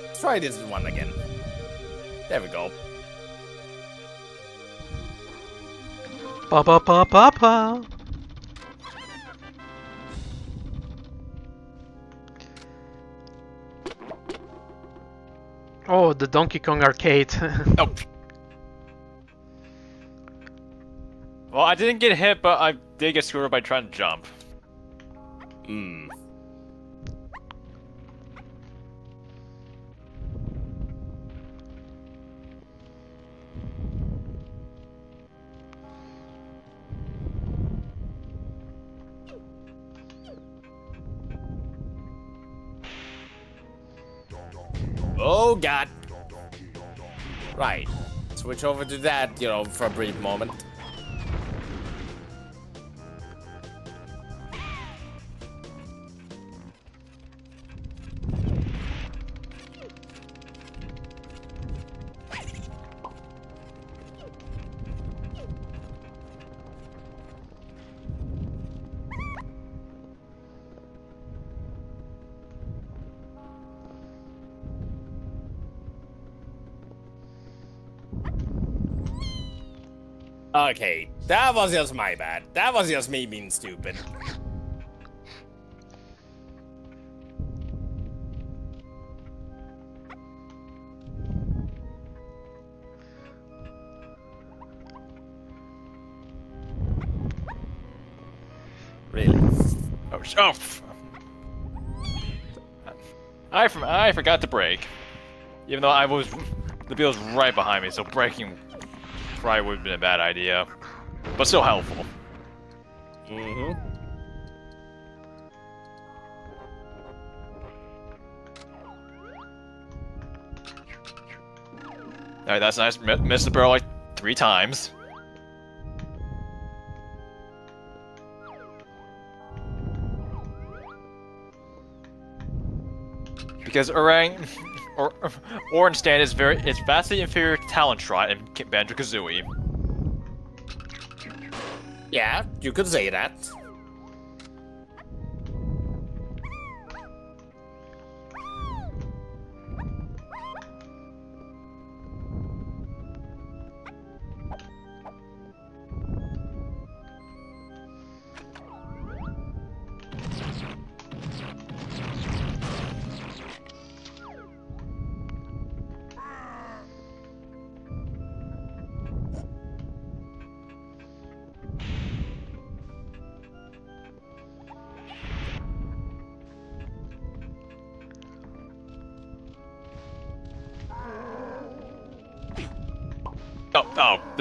Let's try this one again. There we go. Ba ba ba ba ba. Oh, the Donkey Kong arcade. Oh. Well, I didn't get hit, but I did get screwed by trying to jump. Hmm. Oh god. Right. Switch over to that, you know, for a brief moment. Okay, that was just my bad. That was just me being stupid. Really? Oh, oh. I, I forgot to brake. Even though I was, the Beetle's right behind me, so braking probably would have been a bad idea. But still helpful. Mm-hmm. Alright, that's nice. M- missed the barrel like three times. Because Orang or Orangstand is very it's vastly inferior to Talon Trot and Banjo Kazooie. Yeah, you could say that.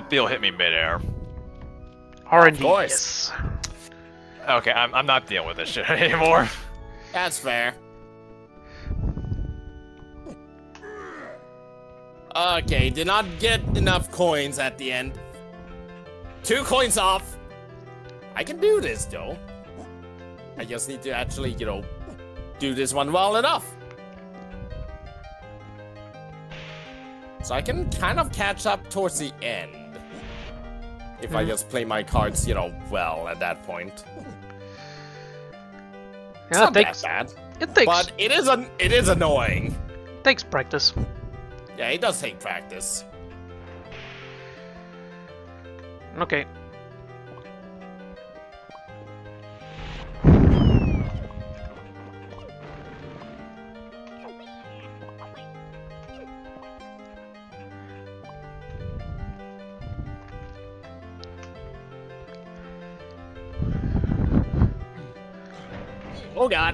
The Beetle hit me midair. R&D. course. yes. Okay, I'm, I'm not dealing with this shit anymore. That's fair. Okay, did not get enough coins at the end. Two coins off. I can do this though. I just need to actually, you know, do this one well enough. So I can kind of catch up towards the end. If I Mhm. just play my cards, you know, well at that point. It's Yeah, not it takes that bad. it takes But it is an it is annoying. takes practice. Yeah, it does take practice. Okay. Oh god.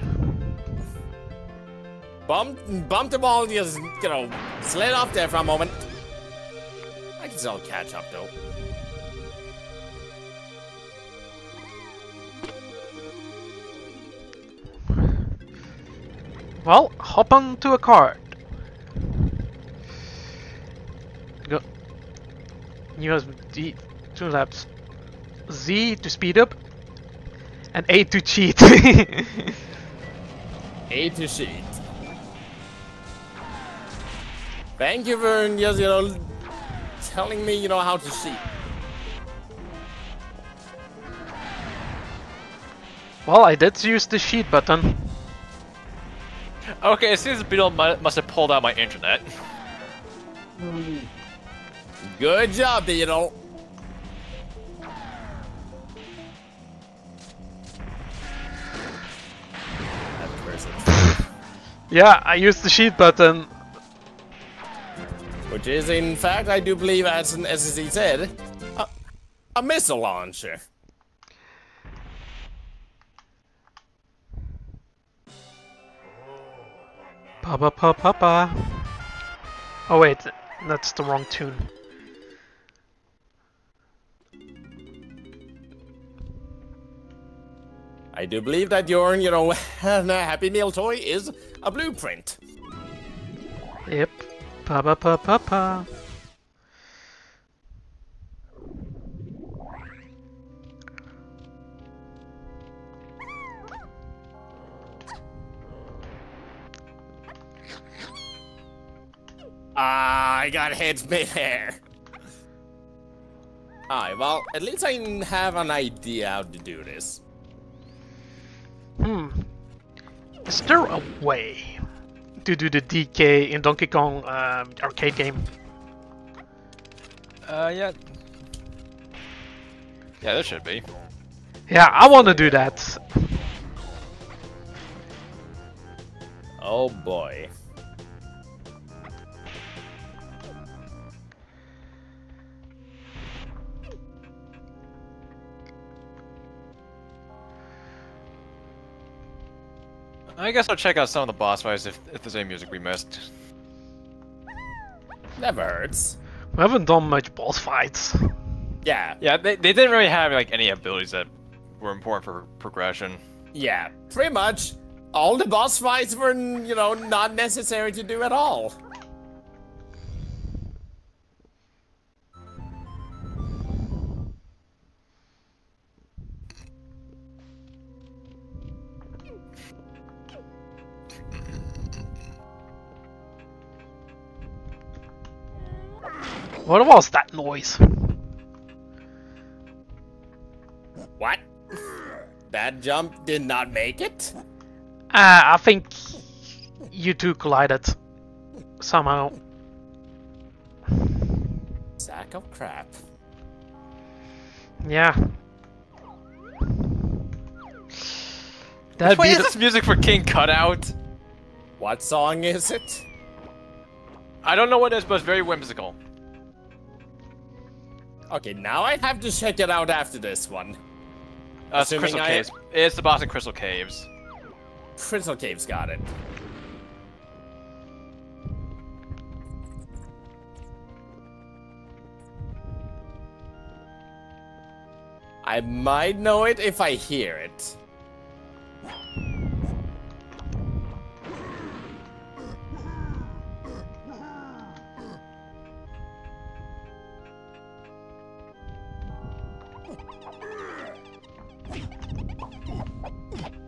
Bumped bumped the ball, just you know, slid off there for a moment. I can still catch up though. Well, hop onto a cart. Go. Use D two laps. Z to speed up, and A to cheat. A to cheat. Thank you for just, you know, telling me, you know, how to cheat. well, I did use the sheet button. Okay, it seems Beetle must have pulled out my internet. Good job, Beetle. Yeah, I used the sheet button. Which is, in fact, I do believe, as, as he said, a, a missile launcher. Pa pa pa pa pa. Oh wait, that's the wrong tune. I do believe that your, you know, Happy Meal toy is a blueprint. Yep. Pa pa pa pa pa. Ah, I got hit mid-air. Alright, well, at least I have an idea how to do this. Hmm. Is there a way to do the DK in Donkey Kong um, arcade game? Uh, yeah. Yeah, there should be. Yeah, I want to do that. Oh boy. I guess I'll check out some of the boss fights if, if there's any music we missed. Never hurts. We haven't done much boss fights. Yeah, Yeah, they, they didn't really have like any abilities that were important for progression. yeah, pretty much. All the boss fights were, you know, not necessary to do at all. What was that noise? What? That jump did not make it? Uh, I think you two collided somehow. Sack of crap. Yeah. That'd Wait, is this music for King Kut Out? What song is it? I don't know what it is, but it's very whimsical. Okay, now I have to check it out after this one. Uh, it's Crystal I- Caves. It's the boss in Crystal Caves. Crystal Cave's got it. I might know it if I hear it.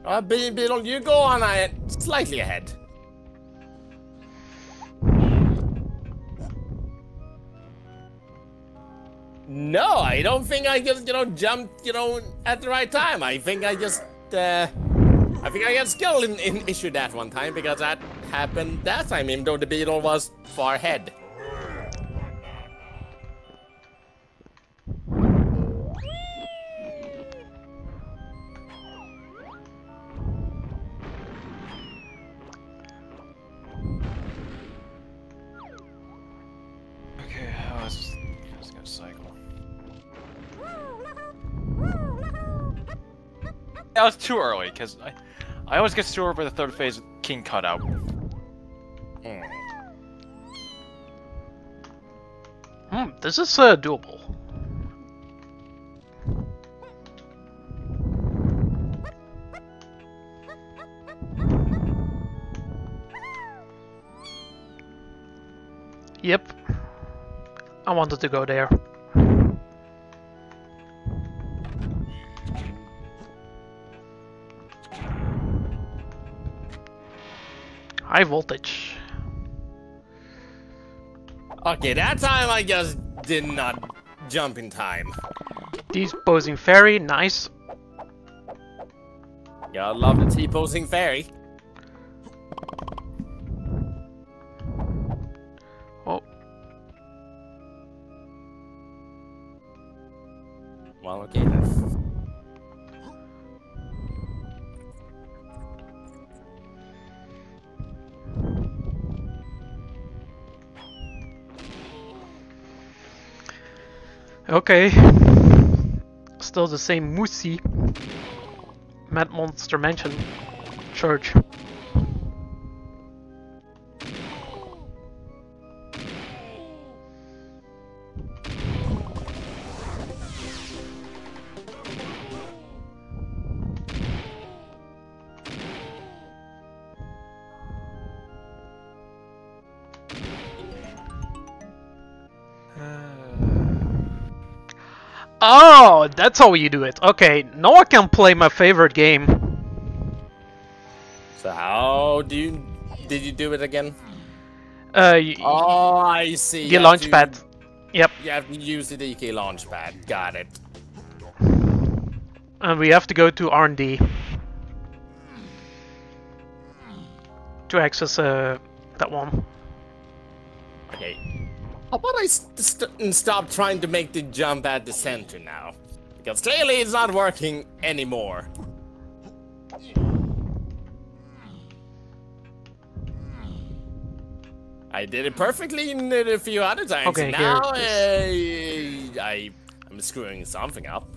Uh, Be- Beetle, you go on ahead, slightly ahead. No, I don't think I just, you know, jumped, you know, at the right time. I think I just, uh, I think I can still in, in issue that one time because that happened that time, even though the beetle was far ahead. That was too early, because I, I always get sore by the third phase King Kut Out. Hmm. Hmm, this is uh, doable. Yep. I wanted to go there. High voltage. Okay, that time I just did not jump in time. Disposing fairy, nice. Yeah, I love the T-posing fairy. Okay. Still the same Musi. Mad Monster Mansion. Church. That's how you do it. Okay, now I can play my favorite game. So how do you did you do it again? Uh, Oh, I see. the You have launch pad. Yep, You have to use the DK launch pad. Got it. and we have to go to R&D to access uh, that one. Okay. How about I st st stop trying to make the jump at the center now? Because clearly it's not working anymore. I did it perfectly in a few other times. Okay, now uh, I I'm screwing something up.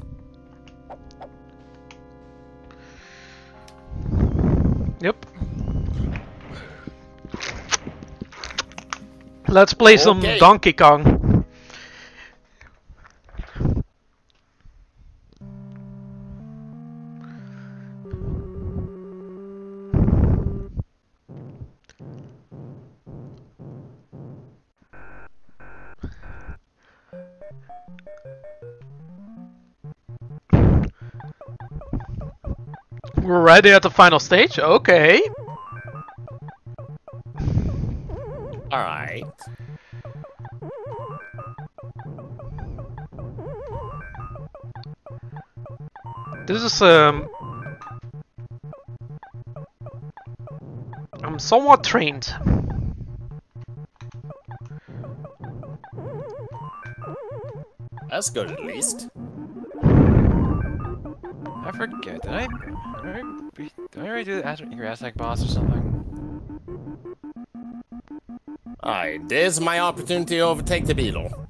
Yep. Let's play some Donkey Kong. We're at the final stage? Okay. All right. This is um I'm somewhat trained. That's good at least. I forget, did I, did I, be- I already do the Aztec, your Aztec boss or something? Alright, this is my opportunity to overtake the beetle.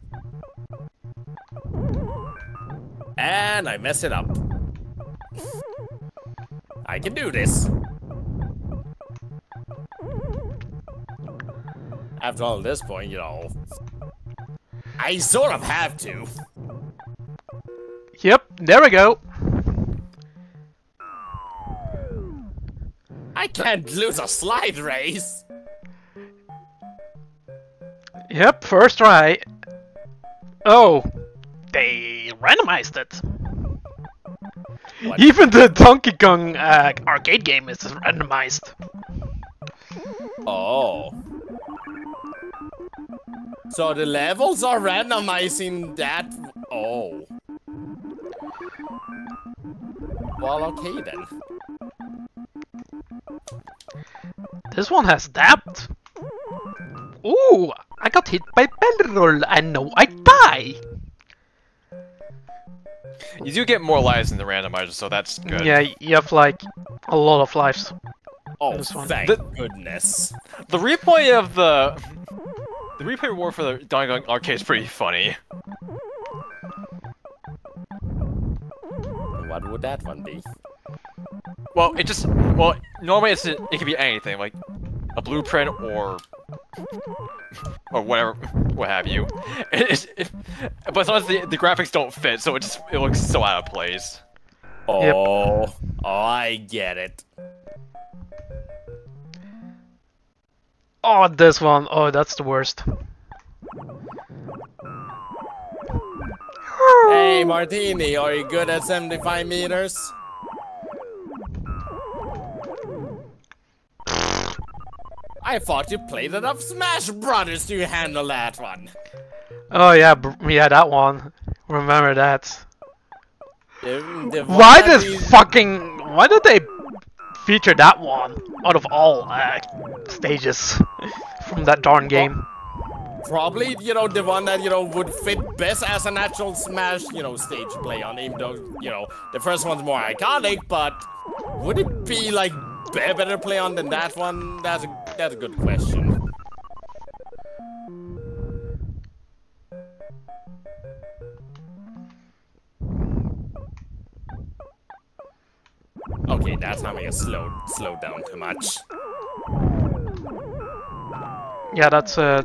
And I mess it up. I can do this. After all, at this point, you know, I sort of have to. Yep, there we go. can't lose a slide race. Yep, first try. Oh, they randomized it. What? Even the Donkey Kong uh, arcade game is randomized. Oh. So the levels are randomizing that. Oh. Well, okay then. This one has depth. Ooh, I got hit by Belroll and now I die. You do get more lives in the randomizer, so that's good. Yeah, you have like a lot of lives. Oh, This one. thank The- goodness. The replay of the the replay reward for the Donkey Kong arcade is pretty funny. What would that one be? Well, it just well normally it's it can be anything like a blueprint or or whatever, what have you. It, it, but sometimes the, the graphics don't fit, so it just it looks so out of place. Yep. Oh, oh, I get it. Oh, this one. Oh, that's the worst. Hey, Murteenee, are you good at 75 meters? I thought you played enough Smash Brothers to handle that one. Oh yeah, yeah, that one. Remember that. The- the Why this we- fucking? Why did they feature that one out of all uh, stages from that darn game? Probably, you know, the one that, you know, would fit best as a natural Smash, you know, stage play on, even though, you know, the first one's more iconic, but would it be, like, be- better play on than that one? That's a, that's a good question. Okay, that's having a slow, slow down too much. Yeah, that's uh.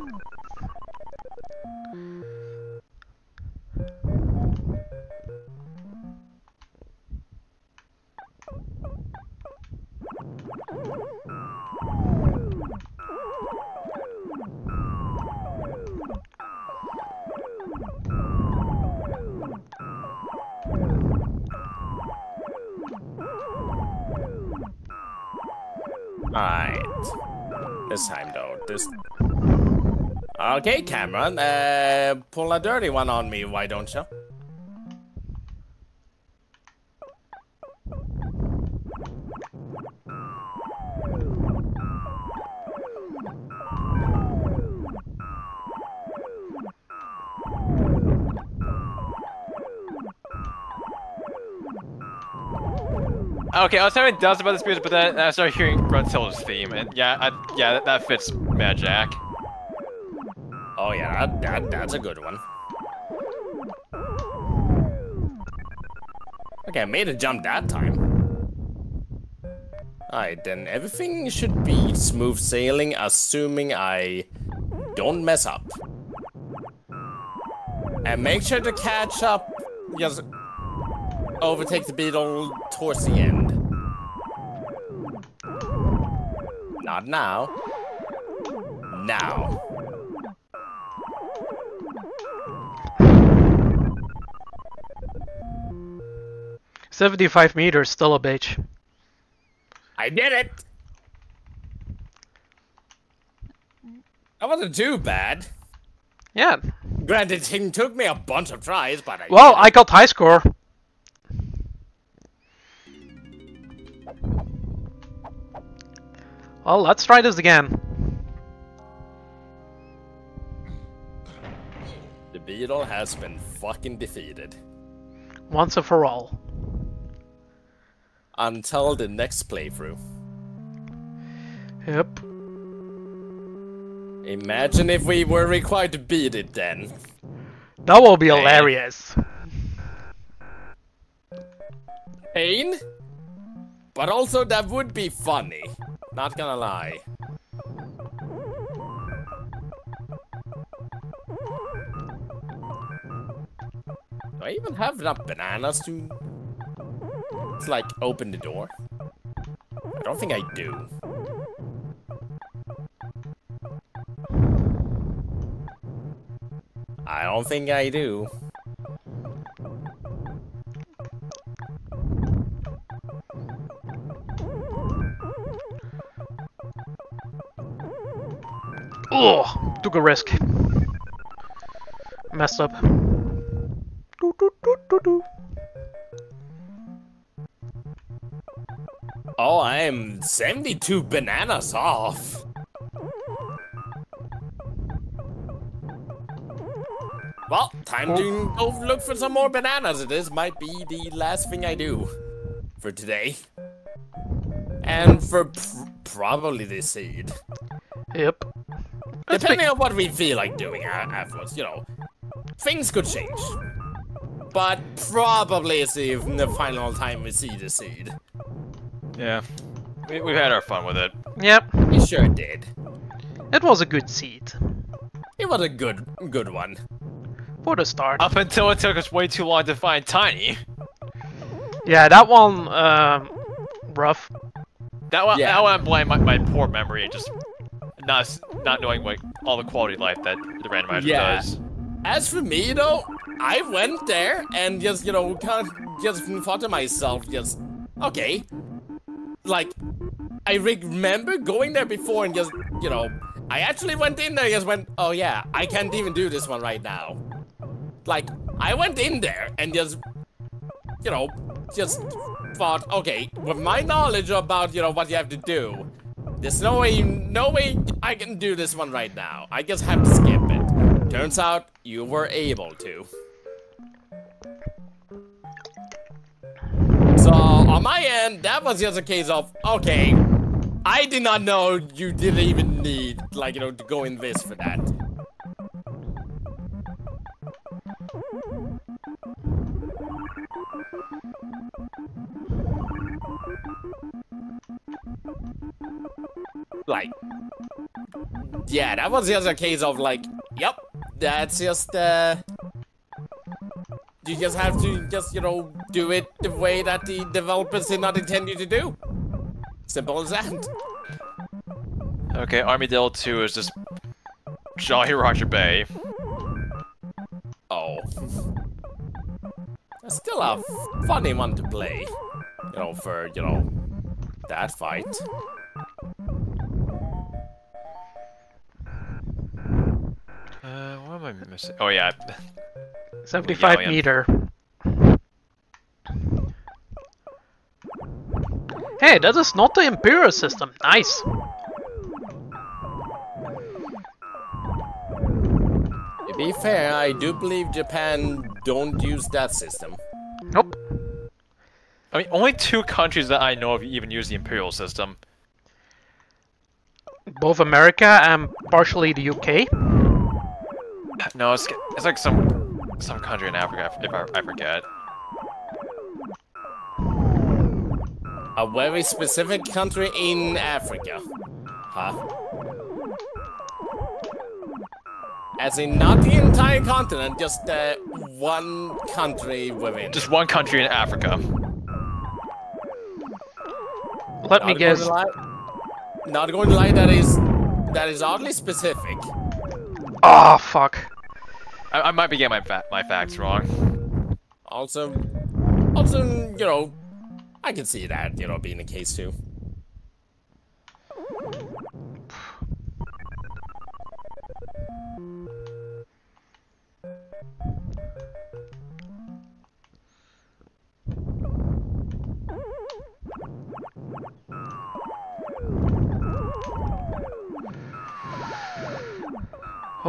Alright. This time though, this... Okay, Cameron, uh, pull a dirty one on me, why don't you? Okay, I was having doubts about this music, but then I started hearing Gruntilda's theme, and yeah, I, yeah, that, that fits Mad Jack. Oh yeah, that, that, that's a good one. Okay, I made a jump that time. Alright, then everything should be smooth sailing, assuming I don't mess up. And make sure to catch up, just overtake the beetle towards the end. Not now. Now. Seventy-five meters, still a bitch. I did it! That wasn't too bad. Yeah. Granted, it took me a bunch of tries, but I Well, I got high score. Well, let's try this again. the beetle has been fucking defeated. Once and for all. Until the next playthrough. Yep. Imagine if we were required to beat it then. That will be hilarious. Pain? But also that would be funny. Not gonna lie. Do I even have enough bananas to... to like open the door? I don't think I do. I don't think I do. Ugh, took a risk. Messed up. Do, do, do, do, do. Oh, I am 72 bananas off. Well, time to go look for some more bananas. This might be the last thing I do for today. And for pr probably this seed. Yep. Let's Depending on what we feel like doing a- afterwards, you know. Things could change. But probably it's the, the final time we see the seed. Yeah. We, we've had our fun with it. Yep. We sure did. It was a good seed. It was a good good one. For the start. Up until it took us way too long to find Tiny. Yeah, that one, um, rough. That one, Yeah. that one I blame my, my poor memory and just not not knowing like all the quality of life that the randomizer Yeah. does. As for me though, I went there and just you know kind of just thought to myself, just okay, like I remember going there before and just you know I actually went in there and just went, oh yeah, I can't even do this one right now. Like I went in there and just you know just thought, okay, with my knowledge about you know what you have to do, there's no way, no way I can do this one right now. I just have to skip it. Turns out you were able to. So on my end, that was just a case of okay. I did not know you didn't even need like you know to go in this for that. Like, yeah, that was just a case of like, yep, that's just uh, you just have to just you know do it the way that the developers did not intend you to do. Simple as that. Okay, Army Dillo 2 is just Jolly Roger Bay. Oh, that's still a funny one to play. You know, for you know that fight. Uh, what am I missing? Oh yeah, 75 Galleon. meter. Hey, that is not the Imperial system. Nice. To be fair, I do believe Japan don't use that system. Nope. I mean only two countries that I know of even use the Imperial system. Both America and partially the UK. No, it's it's like some some country in Africa if I, I forget. A very specific country in Africa. Huh? As in, not the entire continent, just uh, one country within. Just one country in Africa. Let me Not going guess. lie- Not going to lie, that is that is oddly specific. Oh, fuck. I, I might be getting my fa my facts wrong. Also, also, you know, I can see that, you know, being the case too.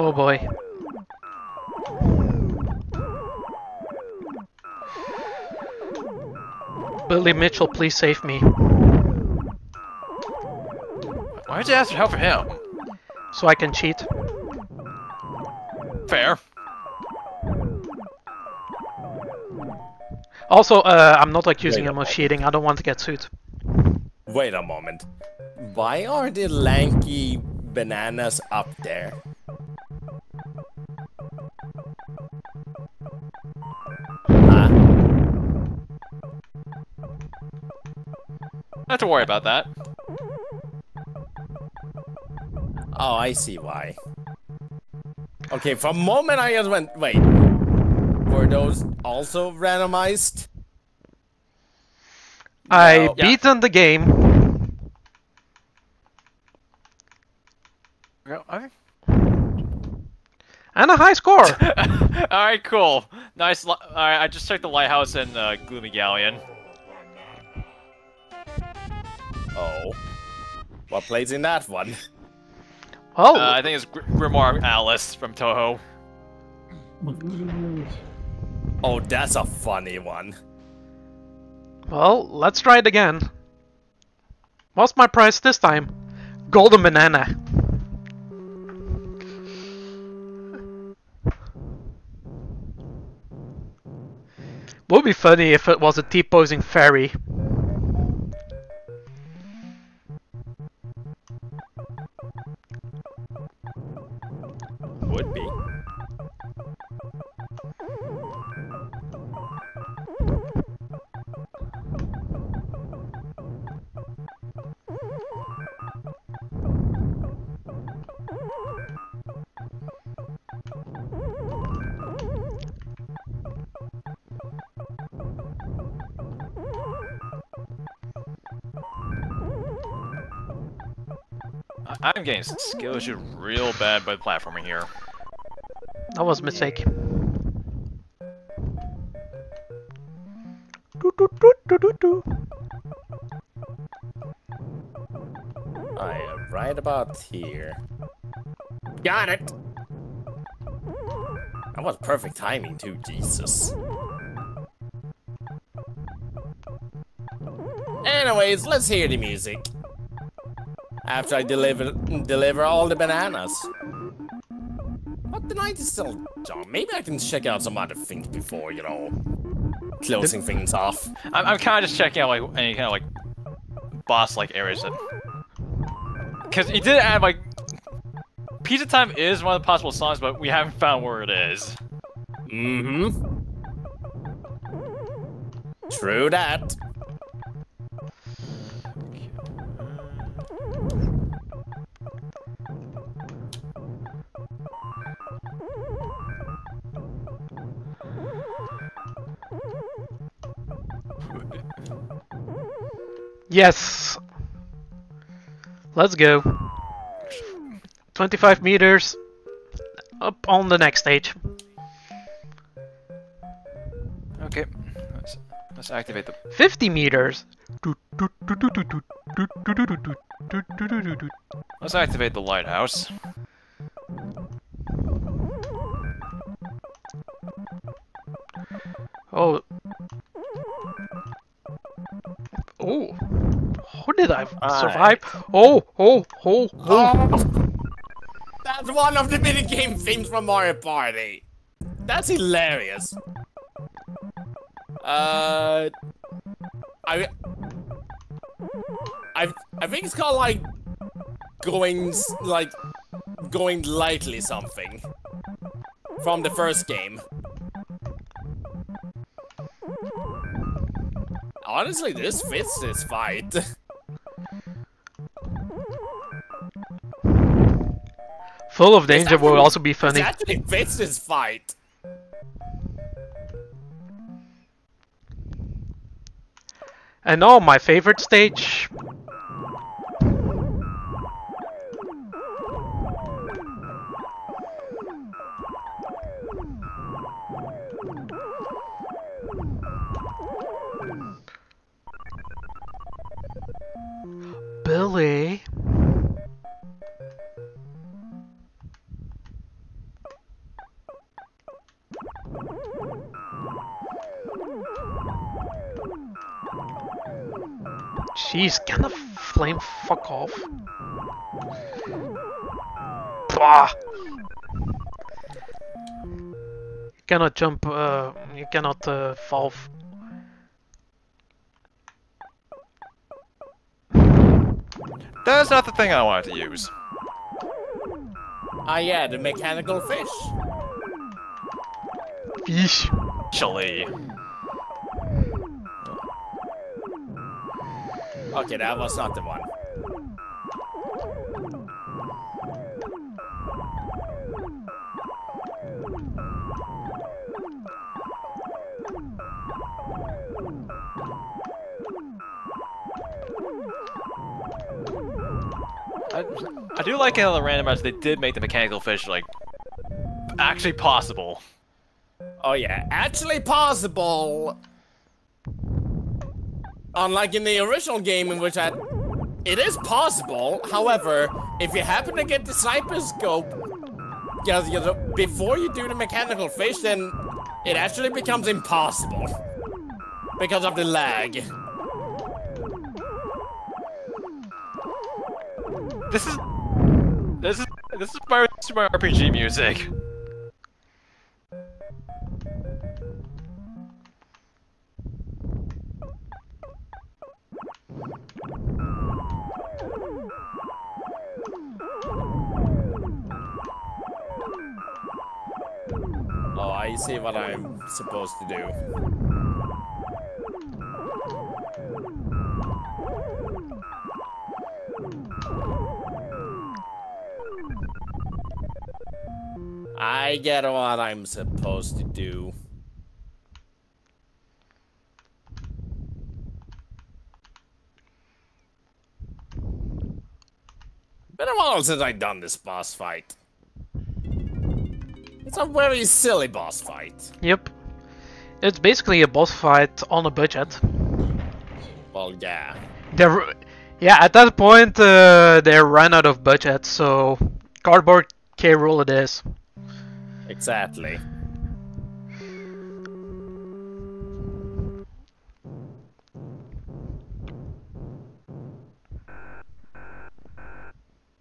Oh boy. Billy Mitchell, please save me. Why did you ask for help from him? So I can cheat. Fair. Also, uh, I'm not accusing Wait him a of cheating. I don't want to get sued. Wait a moment. Why are the Lanky bananas up there? Not to worry about that. Oh, I see why. Okay, for a moment I just went, wait. Were those also randomized? I No. Yeah. beaten the game. Well, I- And a high score! Alright, cool. Nice. Alright, I just checked the lighthouse and uh, Gloomy Galleon. Oh. What plays in that one? Oh, Uh, I think it's Gr- Grimoire Alice from Touhou. Oh, that's a funny one. well, let's try it again. What's my price this time? Golden banana. Would be funny if it was a T-posing fairy. I'm getting skill issue real bad by the platforming here. That was a mistake. Do, do, do, do, do, do. I am right about here. Got it! That was perfect timing too, Jesus. Anyways, let's hear the music. After I deliver deliver all the bananas. But the night is still young. Maybe I can check out some other things before, you know, closing things off. I'm, I'm kind of just checking out like any kind of like boss-like areas that, because he did add like Pizza Time is one of the possible songs, but we haven't found where it is. Mm-hmm. True that. Yes. Let's go. 25 meters. Up on the next stage. Okay, let's, let's activate the. 50 meters. Let's activate the lighthouse. Oh. Oh. How did I survive? Oh, oh, oh, oh. Oh, that's one of the mini game themes from Mario Party. That's hilarious. Uh, I, I, I think it's called like going like going lightly something from the first game. Honestly, this fits this fight. Full of danger will also be funny. actually fits this fight. And oh, my favorite stage. Billy. Jeez, can the flame fuck off? Bah! You cannot jump, uh, you cannot uh, fall. That's not the thing I wanted to use. Ah, yeah, the mechanical fish. Fish. Actually, Okay, that was not the one. I, I do like how the randomizer they did make the mechanical fish like actually possible. Oh yeah, actually possible. Unlike in the original game in which I it is possible. However, if you happen to get the sniper scope, you know, you know, before you do the mechanical fish, then it actually becomes impossible because of the lag. This is this is this is my, this is my RPG music. I see what I'm supposed to do. I get what I'm supposed to do. Been a while since I've done this boss fight. It's a very silly boss fight. Yep. It's basically a boss fight on a budget. Well, yeah. They're, yeah, at that point uh, they ran out of budget, so cardboard K. Rool it is. Exactly.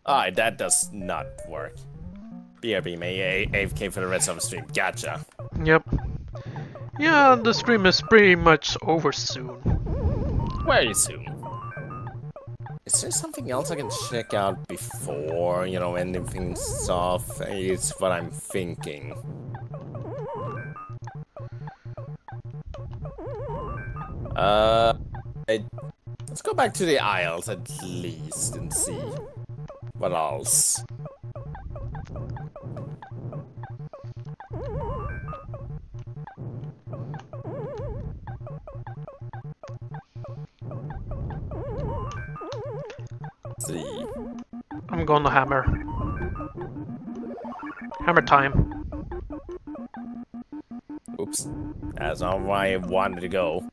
Alright, that does not work. BRB may A- AFK for the rest of the stream. Gotcha. Yep. Yeah, the stream is pretty much over soon. Very soon. Is there something else I can check out before, you know, anything's off? Is what I'm thinking. Uh, I- let's go back to the Isles at least and see what else. See. I'm going to hammer. Hammer time. Oops. That's not where I wanted to go.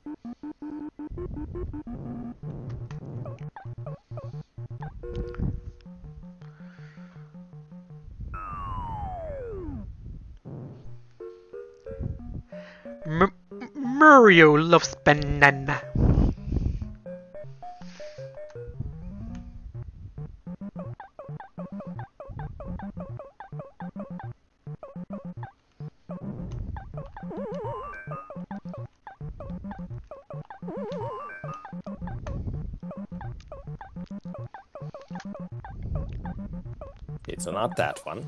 Mario loves banana. So not that one.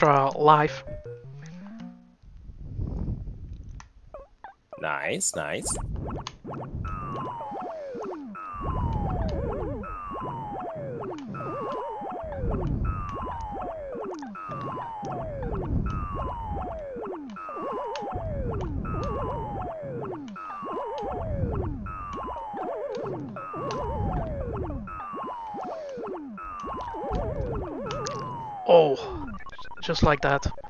Extra life. Nice, nice. Like that.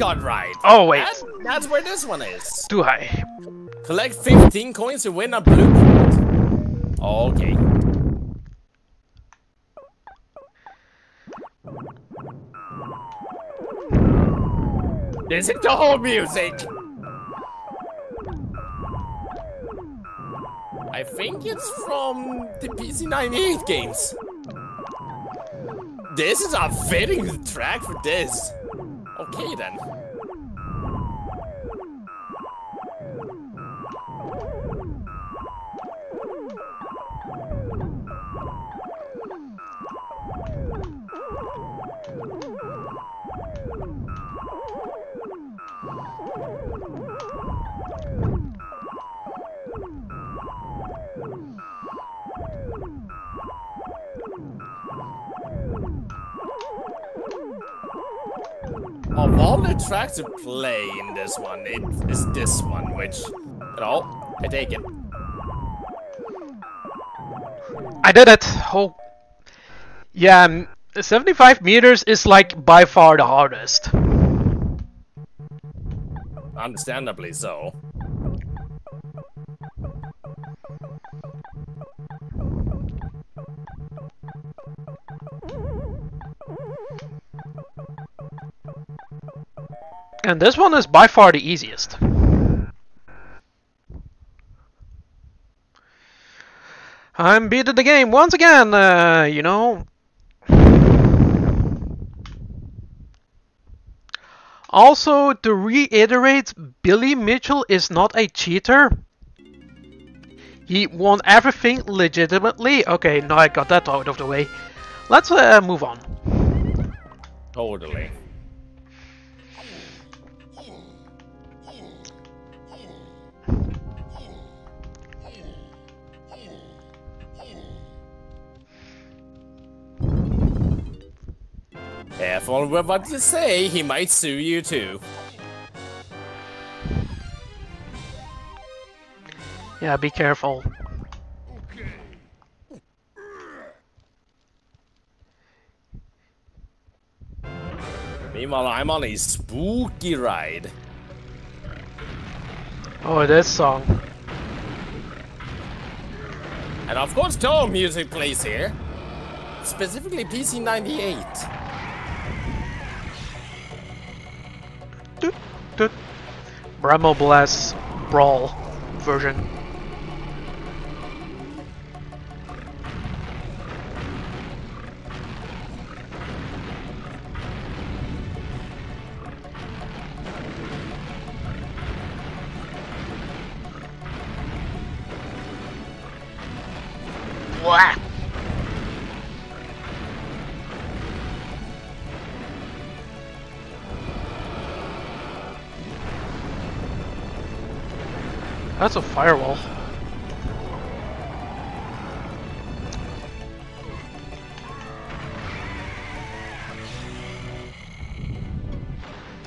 Oh, my right. Oh wait, That, that's where this one is. too high. Collect 15 coins to win a blueprint. Okay. This is the whole music. I think it's from the PC 98 games. This is a fitting track for this. Okay then. Of all the tracks to play in this one, it is this one, which, you know, I take it. I did it! Oh. Yeah, um, 75 meters is like by far the hardest. Understandably so. And this one is by far the easiest. I'm beating the game once again, uh, you know. Also, to reiterate, Billy Mitchell is not a cheater. He won everything legitimately. Okay, now I got that out of the way. Let's uh, move on. Totally. Careful with what you say, he might sue you too. Yeah, be careful. Meanwhile, I'm on a spooky ride. Oh, this song. And of course, Touhou music plays here. Specifically PC 98. Doot, doot. Bremo Blast Brawl version. Blah. That's a firewall.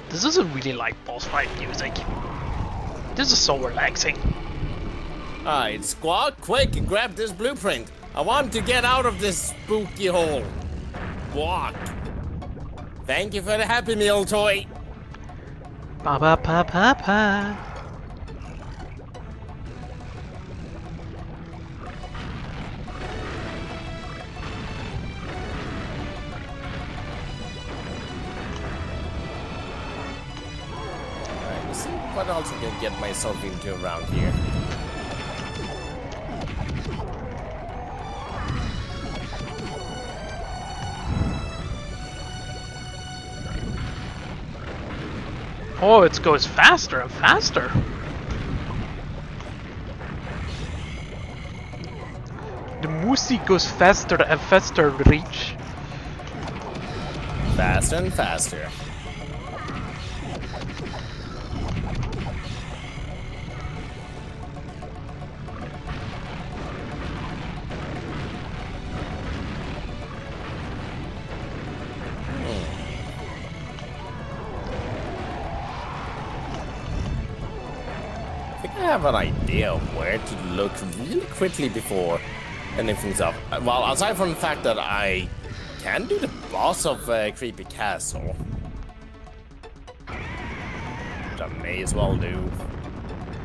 This isn't really like boss fight music. This is so relaxing. Alright, squad, quick, grab this blueprint. I want to get out of this spooky hole. Walk. Thank you for the Happy Meal toy. Ba ba pa pa pa. Alright, let's see what else I can get myself into around here. Oh, it goes faster and faster. The music goes faster and faster, Reach. Faster and faster. Idea of where to look really quickly before anything's up. Well, aside from the fact that I can do the boss of uh, Creepy Castle. Which I may as well do.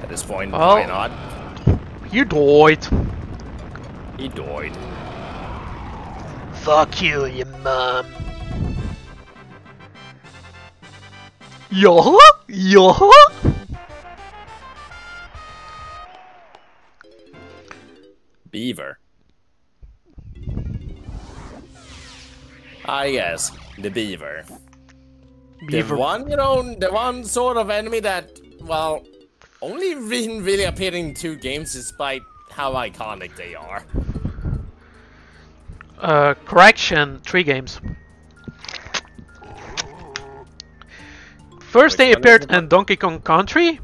At this point, Well- why not? You died. He died. Fuck you, you mom. Yeah? Yeah? Ah, yes, the beaver. Beaver. The one, you know, the one sort of enemy that, well, only really, really appeared in two games despite how iconic they are. Uh, correction, three games. First Which they appeared in Donkey Kong Country,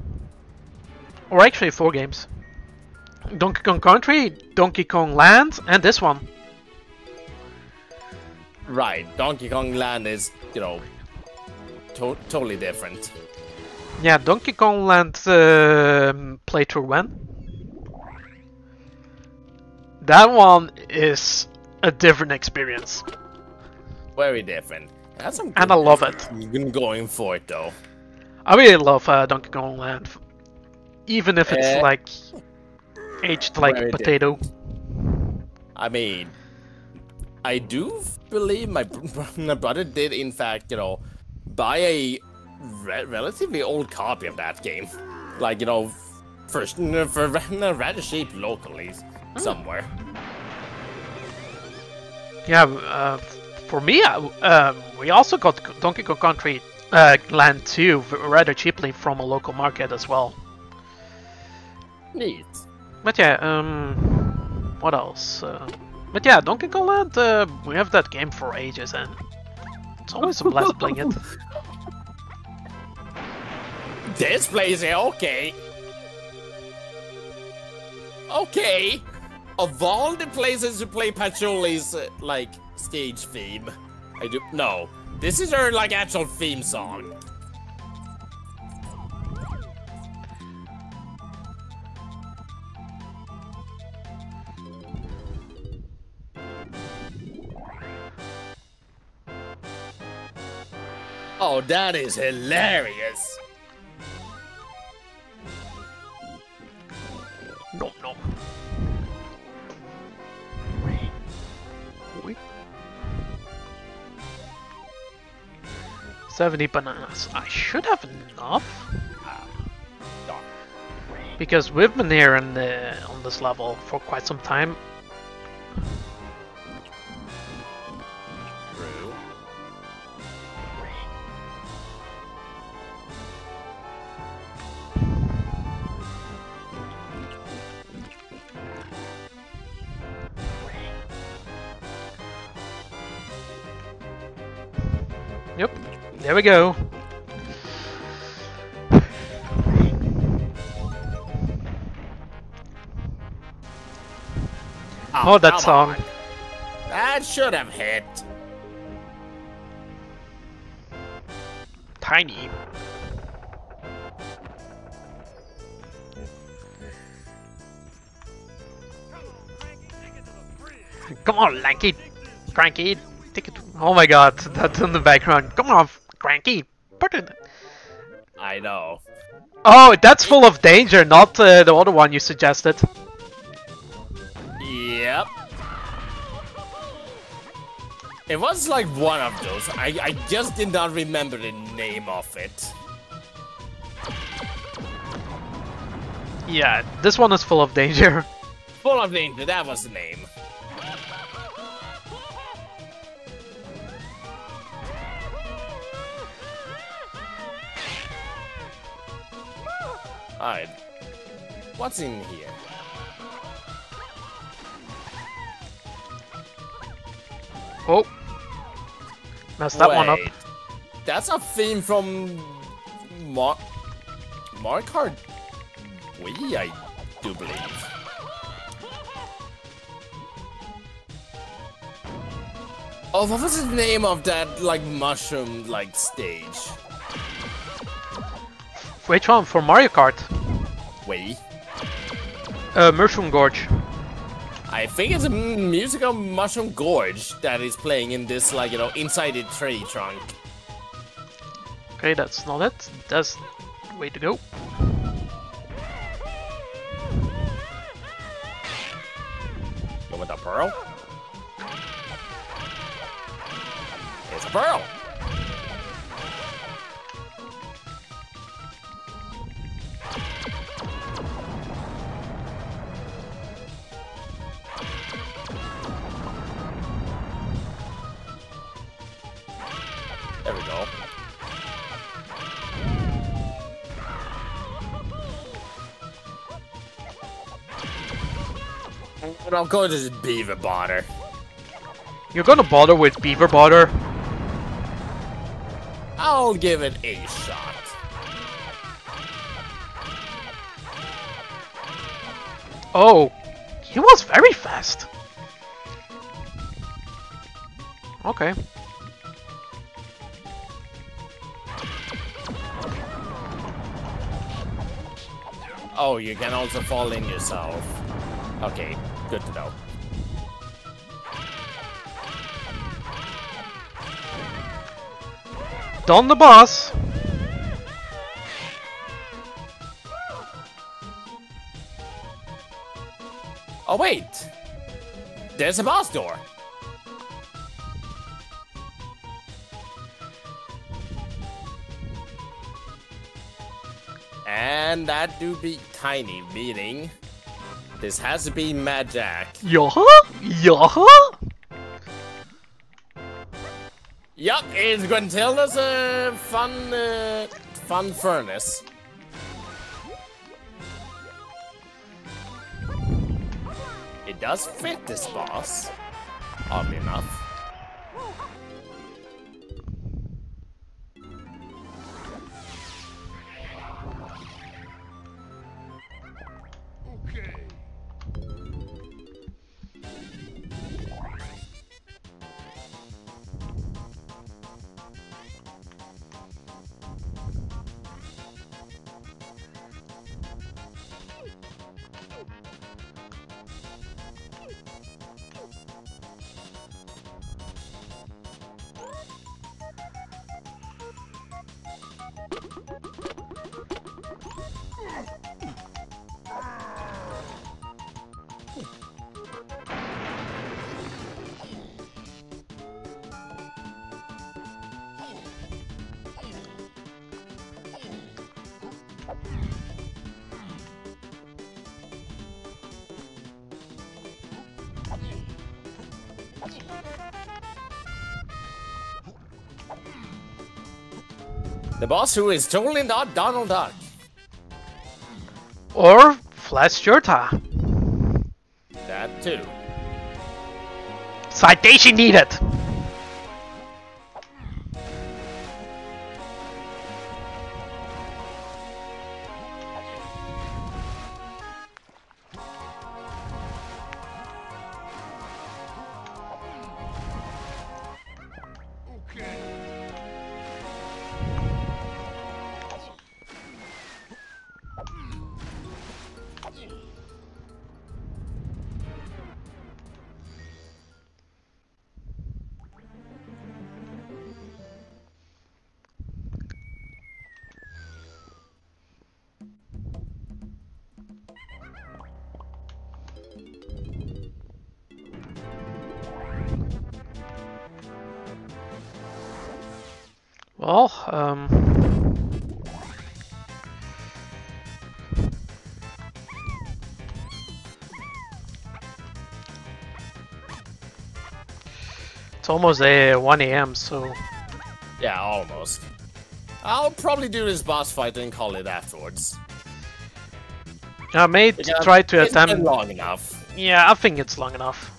or actually four games. Donkey Kong Country, Donkey Kong Land, and this one. Right, Donkey Kong Land is, you know, to totally different. Yeah, Donkey Kong Land um playthrough when? That one is a different experience. Very different. That's some And I love different going for it though. I really love uh, Donkey Kong Land, even if it's Eh, like aged like very potato. I mean, I do believe my, my brother did, in fact, you know, buy a re- relatively old copy of that game. Like, you know, first for ra- rather cheap locally somewhere. Yeah, uh, for me, uh, um, we also got Donkey Kong Country uh, Land 2 rather cheaply from a local market as well. Neat. But yeah, um, what else? Uh, but yeah, Donkey Kong Land, uh, we have that game for ages, and it's always a blast playing it. This place, eh, okay. Okay. Of all the places to play Patchouli's, uh, like, stage theme, I do. No. This is her, like, actual theme song. Oh, that is hilarious. No, no. Wait. 70 bananas. I should have enough. Because we've been here in the, on this level for quite some time. Yep, there we go. Oh, that song. on. That should have hit. Tiny. Come on, Lanky! Cranky! Take it. Oh my god, that's in the background. Come on, Cranky! Put it. I know. Oh, that's full of danger, not uh, the other one you suggested. Yep. It was like one of those. I, I just did not remember the name of it. Yeah, this one is full of danger. Full of danger, that was the name. Alright. What's in here? Oh. Messed that one up. That's a theme from Mar Mario Kart Wii, I do believe. Oh, what was the name of that like mushroom like stage? Which one? For Mario Kart? Wii. Uh, Mushroom Gorge. I think it's a musical mushroom gorge that is playing in this like you know inside the tree trunk. Okay, that's not it. That's the way to go. You want a pearl? It's a pearl. But I'll go to beaver bother. You're gonna bother with beaver bother. I'll give it a shot. Oh, he was very fast. Okay. Oh, you can also fall in yourself. Okay, good to know. Done the boss. Oh wait! There's a boss door! And that do be tiny, meaning this has to be Mad Jack. Yeah? Yeah? Yup, it's Gruntilda's uh, fun, uh, fun furnace. It does fit this boss, oddly enough. The boss who is totally not Donald Duck. Or Flash Jurta. That too. Citation needed. Well, um... It's almost uh, 1 a.m., so... Yeah, almost. I'll probably do this boss fight and call it afterwards. I may try to it's attempt... long enough. Yeah, I think it's long enough.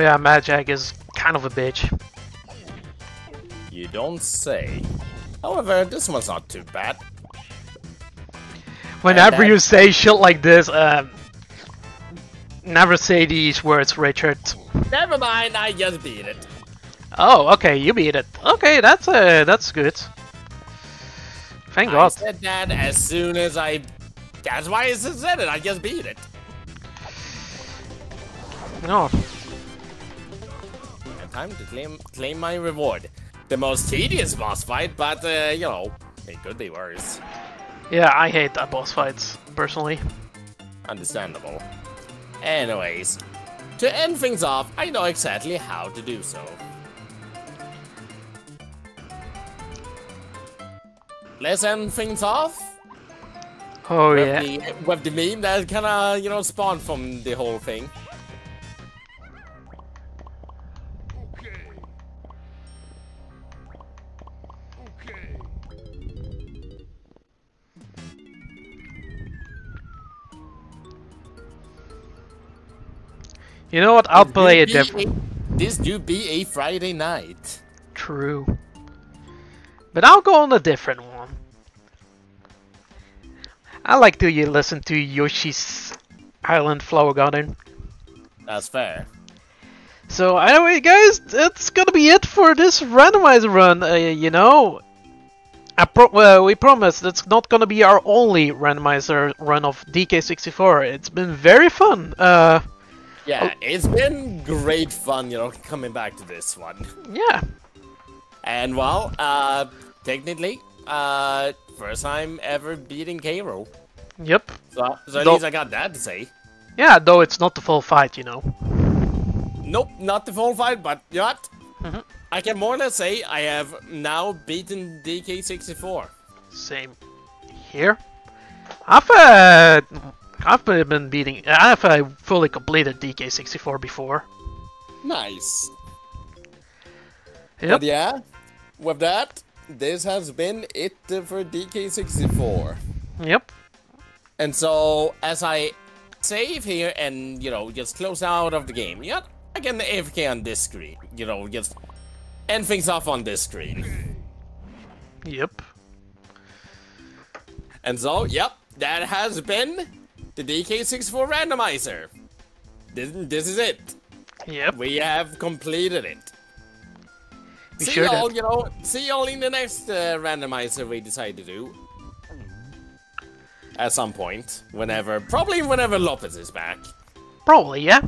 Oh yeah, Mad Jack is kind of a bitch. You don't say. However, this one's not too bad. Whenever you say shit like this, um, never say these words, Richard. Never mind, I just beat it. Oh, okay, you beat it. Okay, that's uh, that's good. Thank I God. I said that as soon as I. That's why I said it. I just beat it. No, And time to claim claim my reward. The most tedious boss fight, but uh, you know, it could be worse. yeah, I hate that boss fights personally. Understandable. Anyways, to end things off, I know exactly how to do so. Let's end things off Oh with, yeah. the, with the meme that kinda, you know, spawned from the whole thing. You know what? I'll This play a different. This do be a Friday night. True. But I'll go on a different one. I like to you listen to Yoshi's Island Flower Garden. That's fair. So anyway, guys, that's gonna be it for this randomizer run. Uh, you know, I pro uh, we promise that's not gonna be our only randomizer run of DK64. It's been very fun. Uh, Yeah, it's been great fun, you know, coming back to this one. yeah, And well, uh, technically, uh, first time ever beating K. Rool. yep, So, so at Though- least I got that to say. yeah. Though it's not the full fight, you know. Nope, not the full fight, but you know what? Mhm. I can more or less say I have now beaten DK64. Same here. I've uh, I've been beating. I've uh, fully completed DK64 before. Nice. Yep. But yeah, with that, this has been it for DK64. Yep. And so, as I save here and, you know, just close out of the game, yeah, I can AFK on this screen. You know, just end things off on this screen. Yep. And so, yep, that has been the DK64 randomizer. This, this is it. Yep. We have completed it. We see y'all, you know, see y'all in the next uh, randomizer we decide to do. At some point, whenever, probably whenever Lopez is back. Probably, yeah.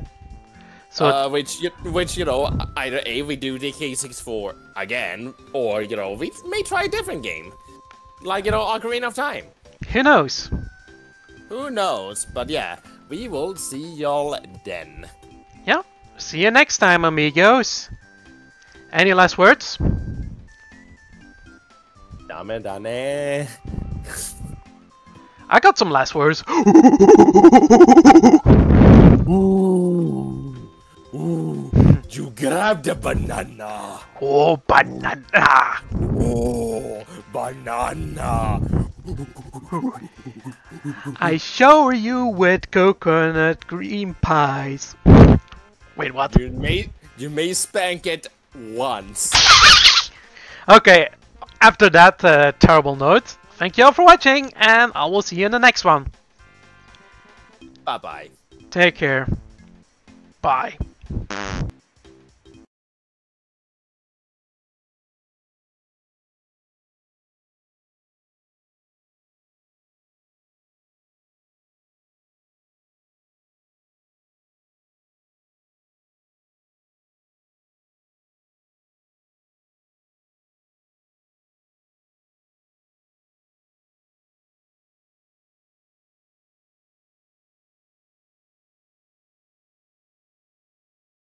So uh, which, you- which you know, either a we do DK64 again, or you know, we may try a different game, like you know, Ocarina of Time. who knows? Who knows? But yeah, we will see y'all then. Yeah. See you next time, amigos. Any last words? Dame dane. I got some last words. Ooh, ooh, you grabbed a banana. oh, banana. Oh, banana. I shower you with coconut cream pies. Wait, what? You may, you may spank it once. Okay, after that uh, terrible note, thank you all for watching, and I will see you in the next one. Bye bye. Take care. Bye.